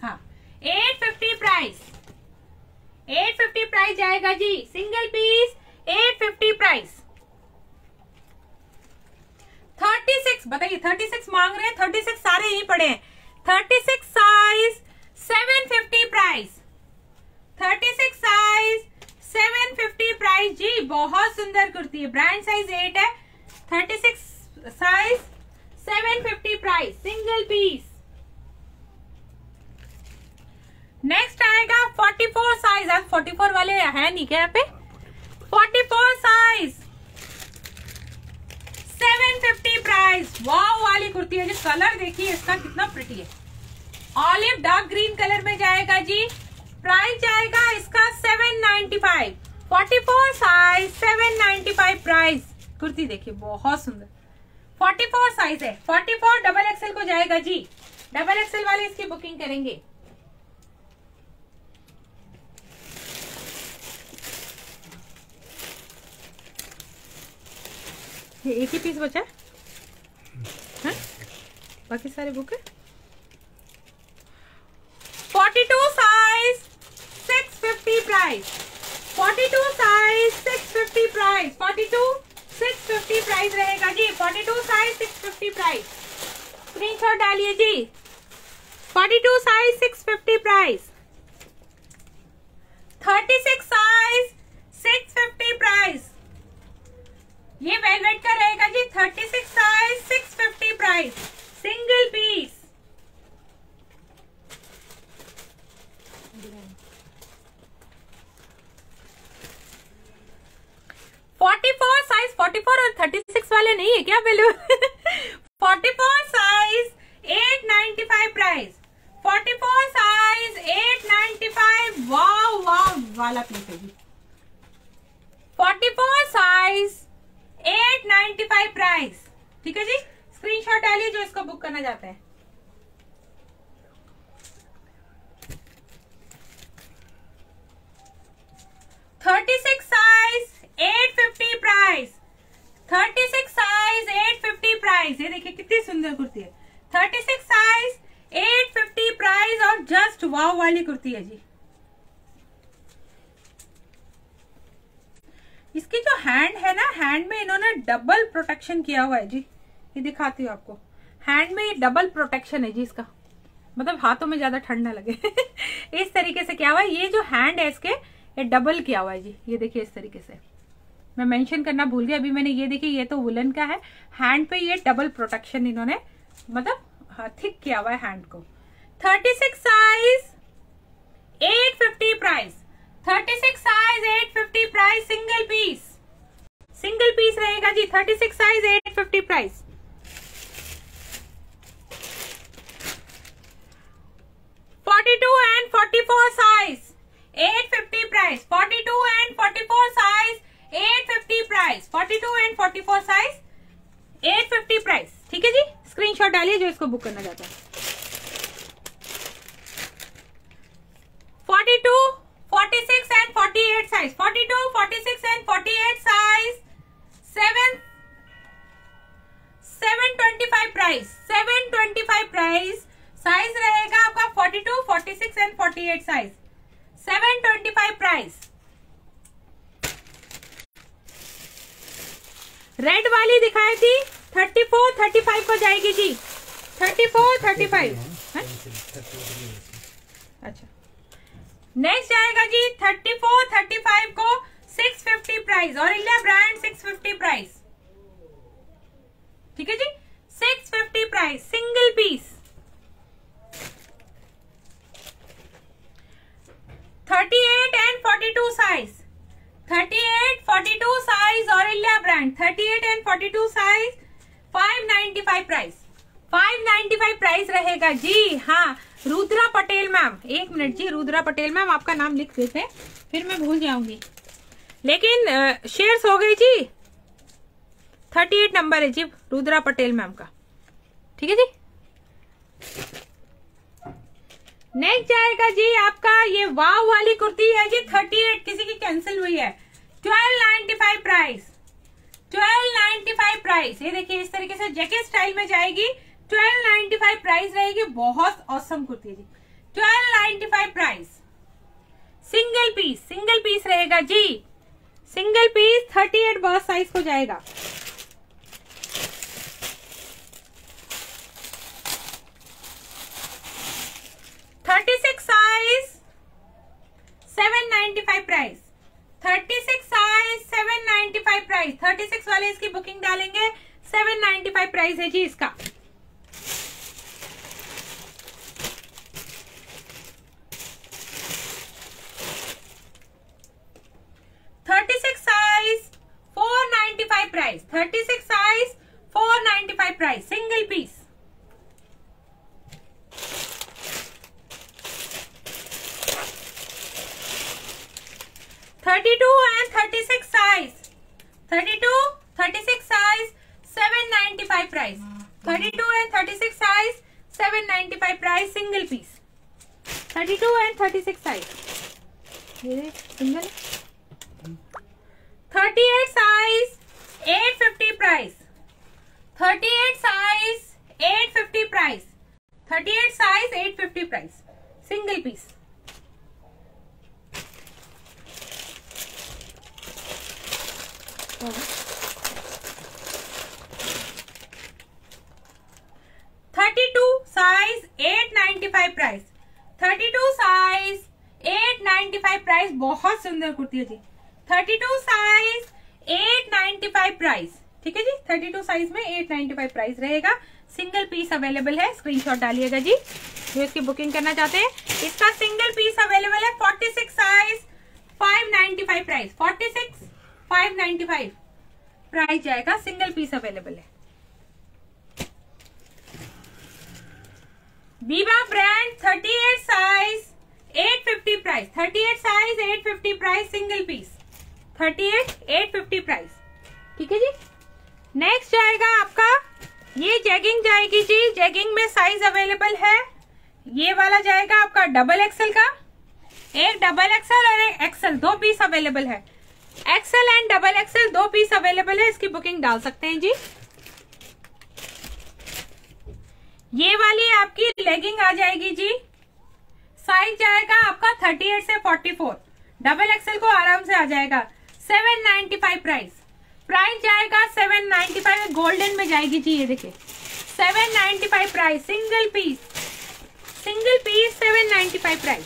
S1: हाँ 850 प्राइस। 850 प्राइस जाएगा जी सिंगल पीस 850 प्राइस। 36 बताइए 36 मांग रहे हैं 36 सारे यही पड़े हैं। 36 साइज़ 750 प्राइस 36 साइज़ 750 प्राइस जी बहुत सुंदर कुर्ती है ब्रांड साइज़ 8 है। 36 size 750 price single piece next आएगा 44 साइज़ आज 44 वाले है नहीं क्या पे? 44 साइज़ 750 प्राइस वाव वाली कुर्ती है जो. कलर देखिए, इसका कितना प्रिटी है. ऑलिव डार्क ग्रीन कलर में जाएगा जी. प्राइस जाएगा इसका 795 44 साइज़ 795 प्राइस कुर्ती देखिए, बहुत सुंदर. 44 साइज़ है। 44 डबल एक्सएल को जाएगा जी। डबल एक्सएल वाले इसकी बुकिंग करेंगे। ये एक ही पीस बचा है? बाकी सारे बुक है? 42 size 650 price 42 size 650 price 42 two six fifty price रहेगा जी forty two size six fifty price screenshot डालिए जी। Forty two size six fifty price thirty six size six fifty price ये वेलवेट का रहेगा जी thirty six size six fifty price single piece forty four size forty four और thirty six वाले नहीं है क्या available <laughs> forty four size eight ninety five price forty four size eight ninety five वाला piece है जी। Forty four size eight ninety five price ठीक है जी? स्क्रीनशॉट डालिए जो इसको बुक करना चाहते हैं। Thirty six size eight fifty price. Thirty six size eight fifty price. ये देखिए कितनी सुंदर कुर्ती है। Thirty six size eight fifty price और जस्ट वाव वाली कुर्ती है जी। इसकी जो हैंड है ना हैंड में इन्होंने डबल प्रोटेक्शन किया हुआ है जी। ये दिखाती हूँ आपको। हैंड में ये डबल प्रोटेक्शन है जी इसका। मतलब हाथों में ज़्यादा ठंड ना लगे। <laughs> इस तरीके से क्या हुआ ये जो हैंड है इसके, ये डबल किया हुआ है जी। ये देखिए इस तरीके से। मैं मेंशन करना भूल गया अभी मैंने ये देखिए ये तो वुलन का है। हैंड पे ये डबल प्रोटेक्शन इन्होंने मतलब थिक किया हुआ है हैंड को। Thirty six size eight fifty price thirty six size eight fifty price single piece single piece रहेगा जी thirty six size eight fifty price forty two and forty four size eight fifty price forty two and forty four size eight fifty price forty two and forty four size eight fifty price ठीक है जी? Screenshot डालिए जो इसको book करना चाहता है। Forty two forty six and forty eight size size seven seven twenty five price seven twenty five price size रहेगा आपका forty two forty six and forty eight size seven twenty five price red वाली दिखाई थी। Thirty four thirty five को जाएगी जी। Thirty four thirty five अच्छा। Next जाएगा जी थर्टी फोर थर्टी फाइव को सिक्स फिफ्टी प्राइस और India brand six fifty price ठीक है जी? Six fifty price single piece thirty eight and forty two size thirty eight forty two size और India brand thirty eight and forty size five ninety five price five ninety five price रहेगा जी। हाँ Rudra Patel ma'am. एक minute जी, Rudra Patel ma'am, आपका नाम लिख देते फिर मैं भूल जाऊँगी। लेकिन शेयर्स हो गई जी। थर्टी एट नंबर है जी, रुद्रा पटेल मैम का। ठीक है जी? नेक्स्ट जाएगा जी आपका, ये वाव वाली कुर्ती है जी थर्टी एट किसी की कैंसिल हुई है। Twelve ninety five price twelve ninety five price ये देखिए, इस तरीके से जैकेट स्टाइल में जाएगी। ट्वेल्व नाइन्टी फाइव प्राइस रहेगी, बहुत औसम कुर्ती है जी। Twelve ninety five price single piece single piece रहेगा जी। Single piece thirty eight bust size को जाएगा। Thirty six size seven ninety five price thirty six size seven ninety five price thirty six वाले इसकी booking डालेंगे seven ninety five price है जी इसका. Thirty six size four ninety five price thirty six size four ninety five price single piece thirty two and thirty six size thirty two thirty six size seven ninety five price thirty two and thirty six size seven ninety five price single piece thirty two and thirty six size ये single thirty eight size eight fifty Thirty two size eight ninety five price thirty two size eight ninety five price बहुत सुंदर कुर्ती है जी। Thirty two size eight ninety five price ठीक है जी? Thirty two size में eight ninety five price रहेगा। Single piece available है। Screenshot डालिएगा जी। जो इसकी बुकिंग करना चाहते हैं। इसका सिंगल पीस अवेलेबल है। Forty six size five ninety five price forty six five ninety five. Price जाएगा सिंगल पीस अवेलेबल है। Biba brand thirty eight size eight fifty price thirty eight size eight fifty price single piece thirty eight eight fifty price ठीक है जी? Next जाएगा आपका। ये jegging जाएगी जी। जैगिंग में साइज़ अवेलेबल है। ये वाला जाएगा आपका डबल एक्सल का। एक डबल एक्सल और एक एक्सल दो पीस अवेलेबल है। एक्सल एंड डबल एक्सएल दो पीस अवेलेबल है, इसकी बुकिंग डाल सकते हैं जी। ये वाली आपकी लेगिंग आ जाएगी जी। साइज़ जाएगा आपका 38 से 44 डबल एक्सएल को आराम से आ जाएगा। 795 प्राइस प्राइस जाएगा 795 गोल्डन में जाएगी जी, ये देखिए। 795 price single piece single piece 795 price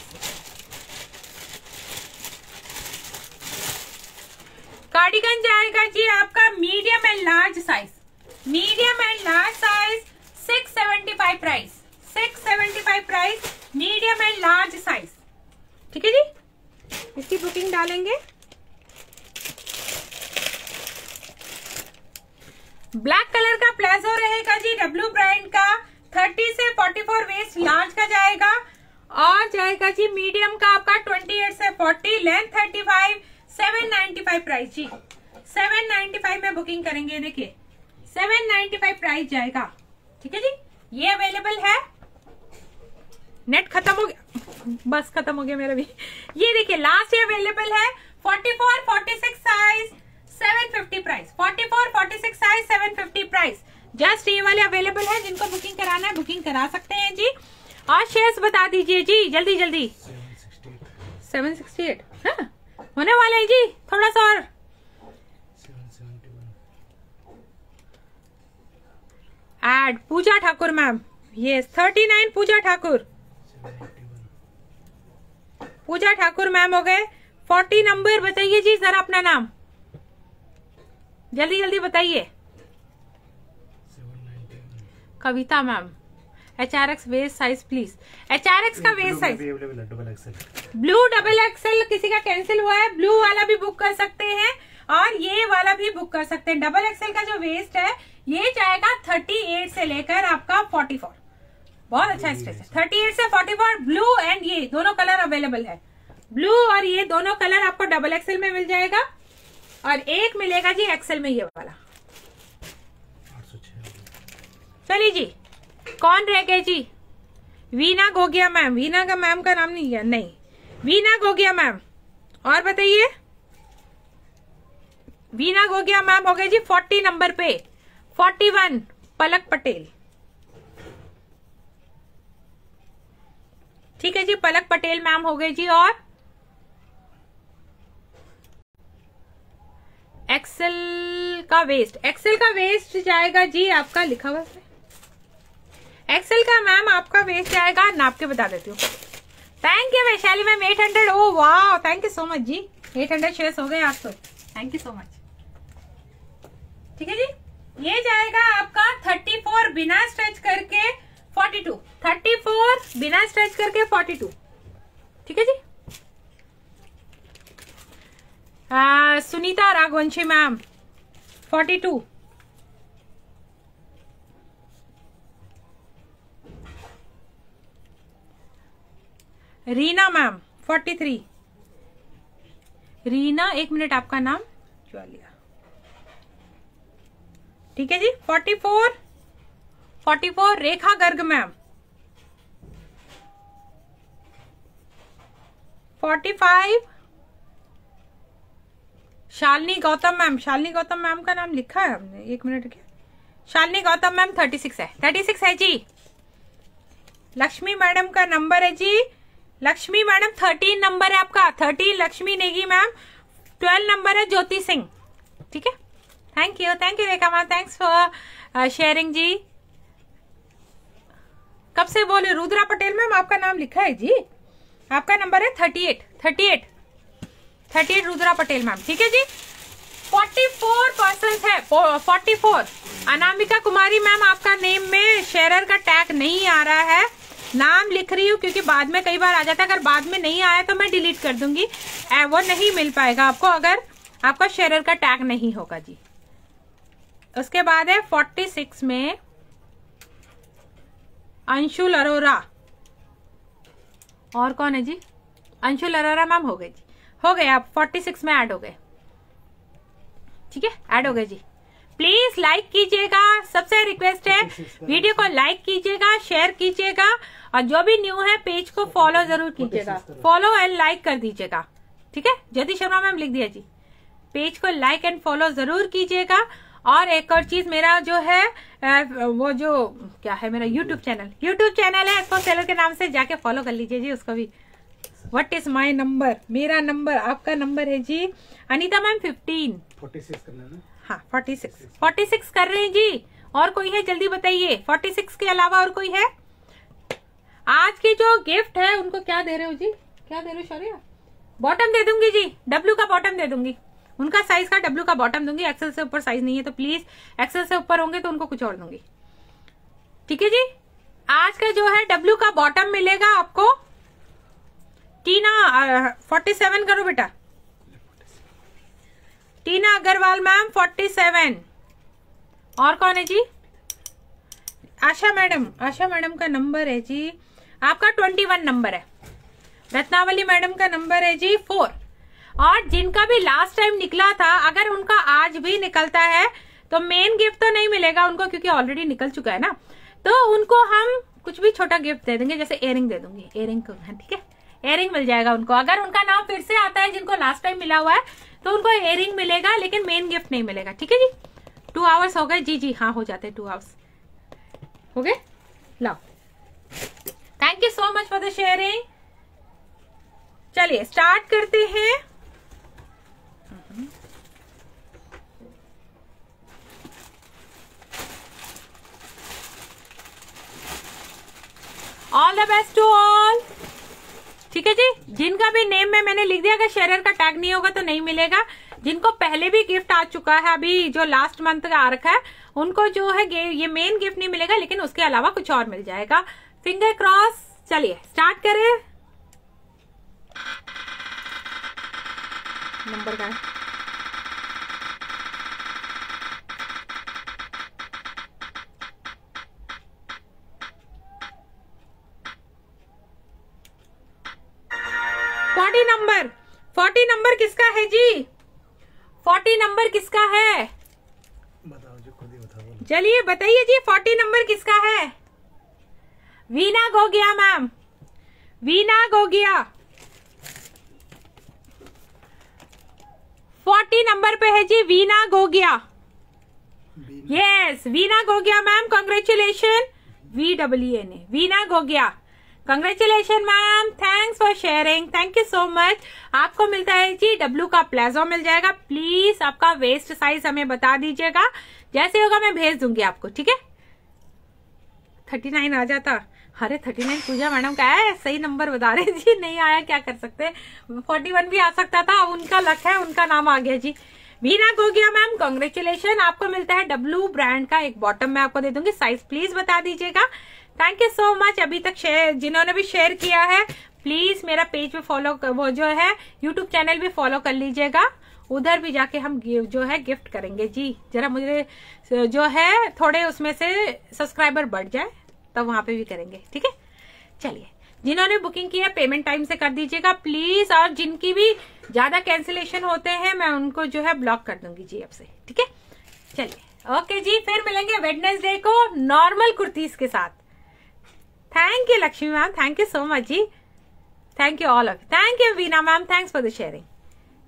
S1: cardigan जाएगा जी आपका medium and large size. Medium and large size 675 price 675 price medium and large size. ठीक है जी? इसकी बुकिंग डालेंगे। ब्लैक कलर का प्लाजो रहेगा जी डब्ल्यू ब्रांड का। 30 से 44 वेस्ट लार्ज का जाएगा। और जाएगा जी, मीडियम का आपका 28 से 40 लेंथ 35 795 प्राइस जी। 795 में बुकिंग करेंगे देखिए। 795 प्राइस जाएगा। ठीक है जी? ये अवेलेबल है। नेट खत्म हो गया। बस खत्म हो गया मेरा भी। ये देखिए लास्ट ये अवेलेबल है। 44 46 size 750 price 44 46 size 750 price just ये वाले अवेलेबल है जिनको बुकिंग कराना है बुकिंग करा सकते हैं जी। और शेयर्स बता दीजिए जी। जल्दी जल्दी।
S2: 768
S1: सेवन सिक्सटी एट होने वाले हैं जी थोड़ा सा और। एड पूजा ठाकुर मैम ये thirty nine Puja
S2: Thakur.
S1: Puja Thakur ma'am हो गए। फोर्टी नंबर बताइए जी, जरा अपना नाम। जल्दी जल्दी बताइए। Kavita ma'am H R X waist size please H R X का
S2: waist size
S1: blue double XL किसी का कैंसिल हुआ है ब्लू वाला भी बुक कर सकते हैं और ये वाला भी बुक कर सकते हैं। डबल एक्सएल का जो वेस्ट है ये जाएगा 38 से लेकर आपका 44 बहुत अच्छा स्ट्रेच है। 38 से 44 ब्लू एंड ये दोनों कलर अवेलेबल है। ब्लू और ये दोनों कलर आपको डबल एक्सएल में मिल जाएगा और एक मिलेगा जी एक्सएल में ये वाला। चलिए जी। कौन रह गए जी? वीना गोगिया मैम। वीना का मैम का नाम नहीं है। नहीं। वीना गोगिया मैम। और बताइए। वीना गोगिया मैम हो गए जी फोर्टी नंबर पे। Forty one, Palak Patel. ठीक है जी, पलक पटेल मैम हो गए जी और एक्सेल का वेस्ट एक्सेल का वेस्ट जाएगा जी आपका लिखा हुआ। एक्सेल का मैम आपका वेस्ट जाएगा नाप के बता देती हूँ। Thank you Vaishali ma'am eight hundred ओ वाह थैंक यू सो मच जी। एट हंड्रेड शेयर्स हो गए आज तो। थैंक यू सो मच ठीक है जी? ये जाएगा आपका थर्टी फोर बिना स्ट्रेच करके फोर्टी टू थर्टी फोर बिना स्ट्रेच करके फोर्टी टू ठीक है जी? आ, Sunita Raghuvanshi ma'am forty two Reena ma'am forty three Reena, एक मिनट, आपका नाम? ज्वालिया। ठीक है जी forty four forty four Rekha Garg ma'am. Forty five Shalini Gautam ma'am, Shalini Gautam ma'am का नाम लिखा है हमने, एक मिनट क्या Shalini Gautam ma'am thirty six है। थर्टी सिक्स है जी। लक्ष्मी मैडम का नंबर है जी लक्ष्मी मैडम थर्टीन नंबर है आपका। Thirteen Lakshmi Negi ma'am twelve number है ज्योति सिंह। ठीक है? Thank you thank you Rekha ma'am. Thanks for sharing जी। कब से बोले रुद्रा पटेल मैम, आपका नाम लिखा है जी? आपका नंबर है thirty eight thirty eight thirty eight Rudra Patel ma'am. ठीक है जी? फोर्टी फोर पर्सन है। Forty four Anamika Kumari ma'am, आपका नेम में शेयरर का टैग नहीं आ रहा है। नाम लिख रही हूँ, क्योंकि बाद में कई बार आ जाता है। अगर बाद में नहीं आया तो मैं डिलीट कर दूँगी। वो नहीं मिल पाएगा आपको अगर आपका शेयरर का टैग नहीं होगा जी। उसके बाद है फोर्टी सिक्स में अंशुल अरोरा। और कौन है जी? अंशुल अरोरा मैम हो गए जी। हो गए, आप फोर्टी सिक्स में ऐड हो गए। ठीक है? ऐड हो गए जी। प्लीज़ लाइक कीजिएगा। सबसे रिक्वेस्ट है वीडियो को लाइक कीजिएगा शेयर कीजिएगा और जो भी न्यू है पेज को फॉलो ज़रूर कीजिएगा। फॉलो एंड लाइक कर दीजिएगा। ठीक है? ज्योति शर्मा मैम लिख दिया जी। पेज को लाइक एंड फॉलो ज़रूर कीजिएगा। और एक और चीज़ मेरा जो है वो जो क्या है मेरा यूट्यूब चैनल यूट्यूब चैनल है इसको सेलर के नाम से जाके फॉलो कर लीजिए जी उसको भी। वट इज़ माई नंबर मेरा नंबर आपका नंबर है जी Anita ma'am
S2: fifteen forty six है
S1: फोर्टी सिक्स फोर्टी सिक्स कर रहे हैं जी। और कोई है? जल्दी बताइए। फोर्टी सिक्स के अलावा और कोई है? आज की जो गिफ्ट है, उनको क्या दे रहे हो जी? क्या दे रहे हो शौर्य? बॉटम दे दूँगी जी। डब्ल्यू का बॉटम दे दूँगी। उनका साइज़ का डब्ल्यू का बॉटम दूँगी। एक्सेल से ऊपर साइज़ नहीं है तो प्लीज़ एक्सेल से ऊपर होंगे तो उनको कुछ और दूँगी। ठीक है जी? आज का जो है डब्ल्यू का बॉटम मिलेगा आपको। टीना फोर्टी सेवन करो बेटा। Tina Agarwal ma'am forty seven और कौन है जी? आशा मैडम आशा मैडम का नंबर है जी, आपका ट्वेंटी वन नंबर है। रत्नावली मैडम का नंबर है जी फोर और जिनका भी लास्ट टाइम निकला था, अगर उनका आज भी निकलता है तो मेन गिफ्ट तो नहीं मिलेगा उनको, क्योंकि ऑलरेडी निकल चुका है ना। तो उनको हम कुछ भी छोटा गिफ्ट दे देंगे, जैसे एयरिंग दे दूँगी। एयरिंग ठीक है? एयरिंग मिल जाएगा उनको। अगर उनका नाम फिर से आता है, जिनको लास्ट टाइम मिला हुआ है तो उनको इयरिंग मिलेगा, लेकिन मेन गिफ्ट नहीं मिलेगा। ठीक है जी? टू आवर्स हो गए। जी जी हाँ हो जाते टू आवर्स हो गए? लाओ। Thank you so much for the sharing चलिए स्टार्ट करते हैं। All the best to all ठीक है जी? जिनका भी नेम में मैंने लिख दिया, अगर शेयर का टैग नहीं होगा तो नहीं मिलेगा। जिनको पहले भी गिफ्ट आ चुका है, अभी जो लास्ट मंथ का आ रखा है, उनको जो है ये मेन गिफ्ट नहीं मिलेगा, लेकिन उसके अलावा कुछ और मिल जाएगा। फिंगर क्रॉस चलिए स्टार्ट करें। नंबर का फोर्टी नंबर। फोर्टी नंबर किसका है जी? फोर्टी नंबर किसका है? चलिए बताइए जी फोर्टी नंबर किसका है? Veena Gogia ma'am. Veena Gogia. Forty number पे है जी Veena Gogia. Yes Veena Gogia ma'am congratulation V W N A Veena Gogia. Congratulation ma'am thanks for sharing thank you so much आपको मिलता है जी W का palazzo मिल जाएगा. Please आपका waste size हमें बता दीजिएगा. जैसे होगा मैं भेज दूँगी आपको, ठीक है? थर्टी नाइन आ जाता. अरे थर्टी नाइन पूजा मैडम का है. सही नंबर बता रहे जी. नहीं आया, क्या कर सकते फोर्टी वन भी आ सकता था. उनका लक है. उनका नाम आ गया जी. वीना गोगिया मैम कॉन्ग्रेचुलेशन आपको मिलता है डब्लू ब्रांड का एक बॉटम मैं आपको दे दूँगी. साइज़ प्लीज़ बता दीजिएगा. थैंक यू सो मच अभी तक शेयर जिन्होंने भी शेयर किया है प्लीज़ मेरा पेज पे फॉलो वो जो है यूट्यूब चैनल भी फॉलो कर लीजिएगा। उधर भी जाके हम जो है गिफ्ट करेंगे। जी, जरा मुझे, जो है, थोड़े उसमें से सब्सक्राइबर बढ़ जाए, तब वहाँ पे भी करेंगे, ठीक है? चलिए, जिन्होंने बुकिंग की है पेमेंट टाइम से कर दीजिएगा। प्लीज़ और जिनकी भी ज़्यादा कैंसिलेशन होते हैं, मैं उनको जो है ब्लॉक कर दूँगी जी अब से, ठीक है? चलिए ओके जी, फिर मिलेंगे वेडनेसडे को नॉर्मल कुर्तीस के साथ। Thank you Lakshmi ma'am thank you so much ji thank you all of thank you Veena ma'am thanks for the sharing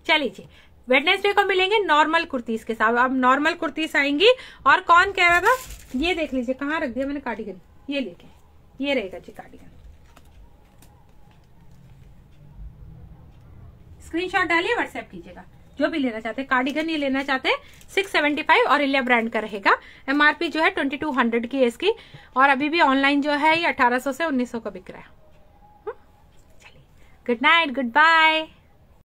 S1: चलिए जी वेडनेसडे को मिलेंगे नॉर्मल कुर्तीस के साथ। अब नॉर्मल कुर्तीस आएँगी और कौन कह रहा था ये देख लीजिए, कहाँ रख दिया मैंने कार्डिगन ये लेके। ये रहेगा जी कार्डिगन स्क्रीनशॉट डालिए व्हाट्सएप कीजिएगा। जो भी लेना चाहते हैं। कार्डिगन ये लेना चाहते हैं सिक्स सेवेंटी फाइव और इलिया ब्रांड का रहेगा। एमआरपी जो है ट्वेंटी टू हंड्रेड की है इसकी। और अभी भी ऑनलाइन जो है ये अठारह सौ से उन्नीस सौ का बिक रहा है। चलिए। Good night good Goodbye.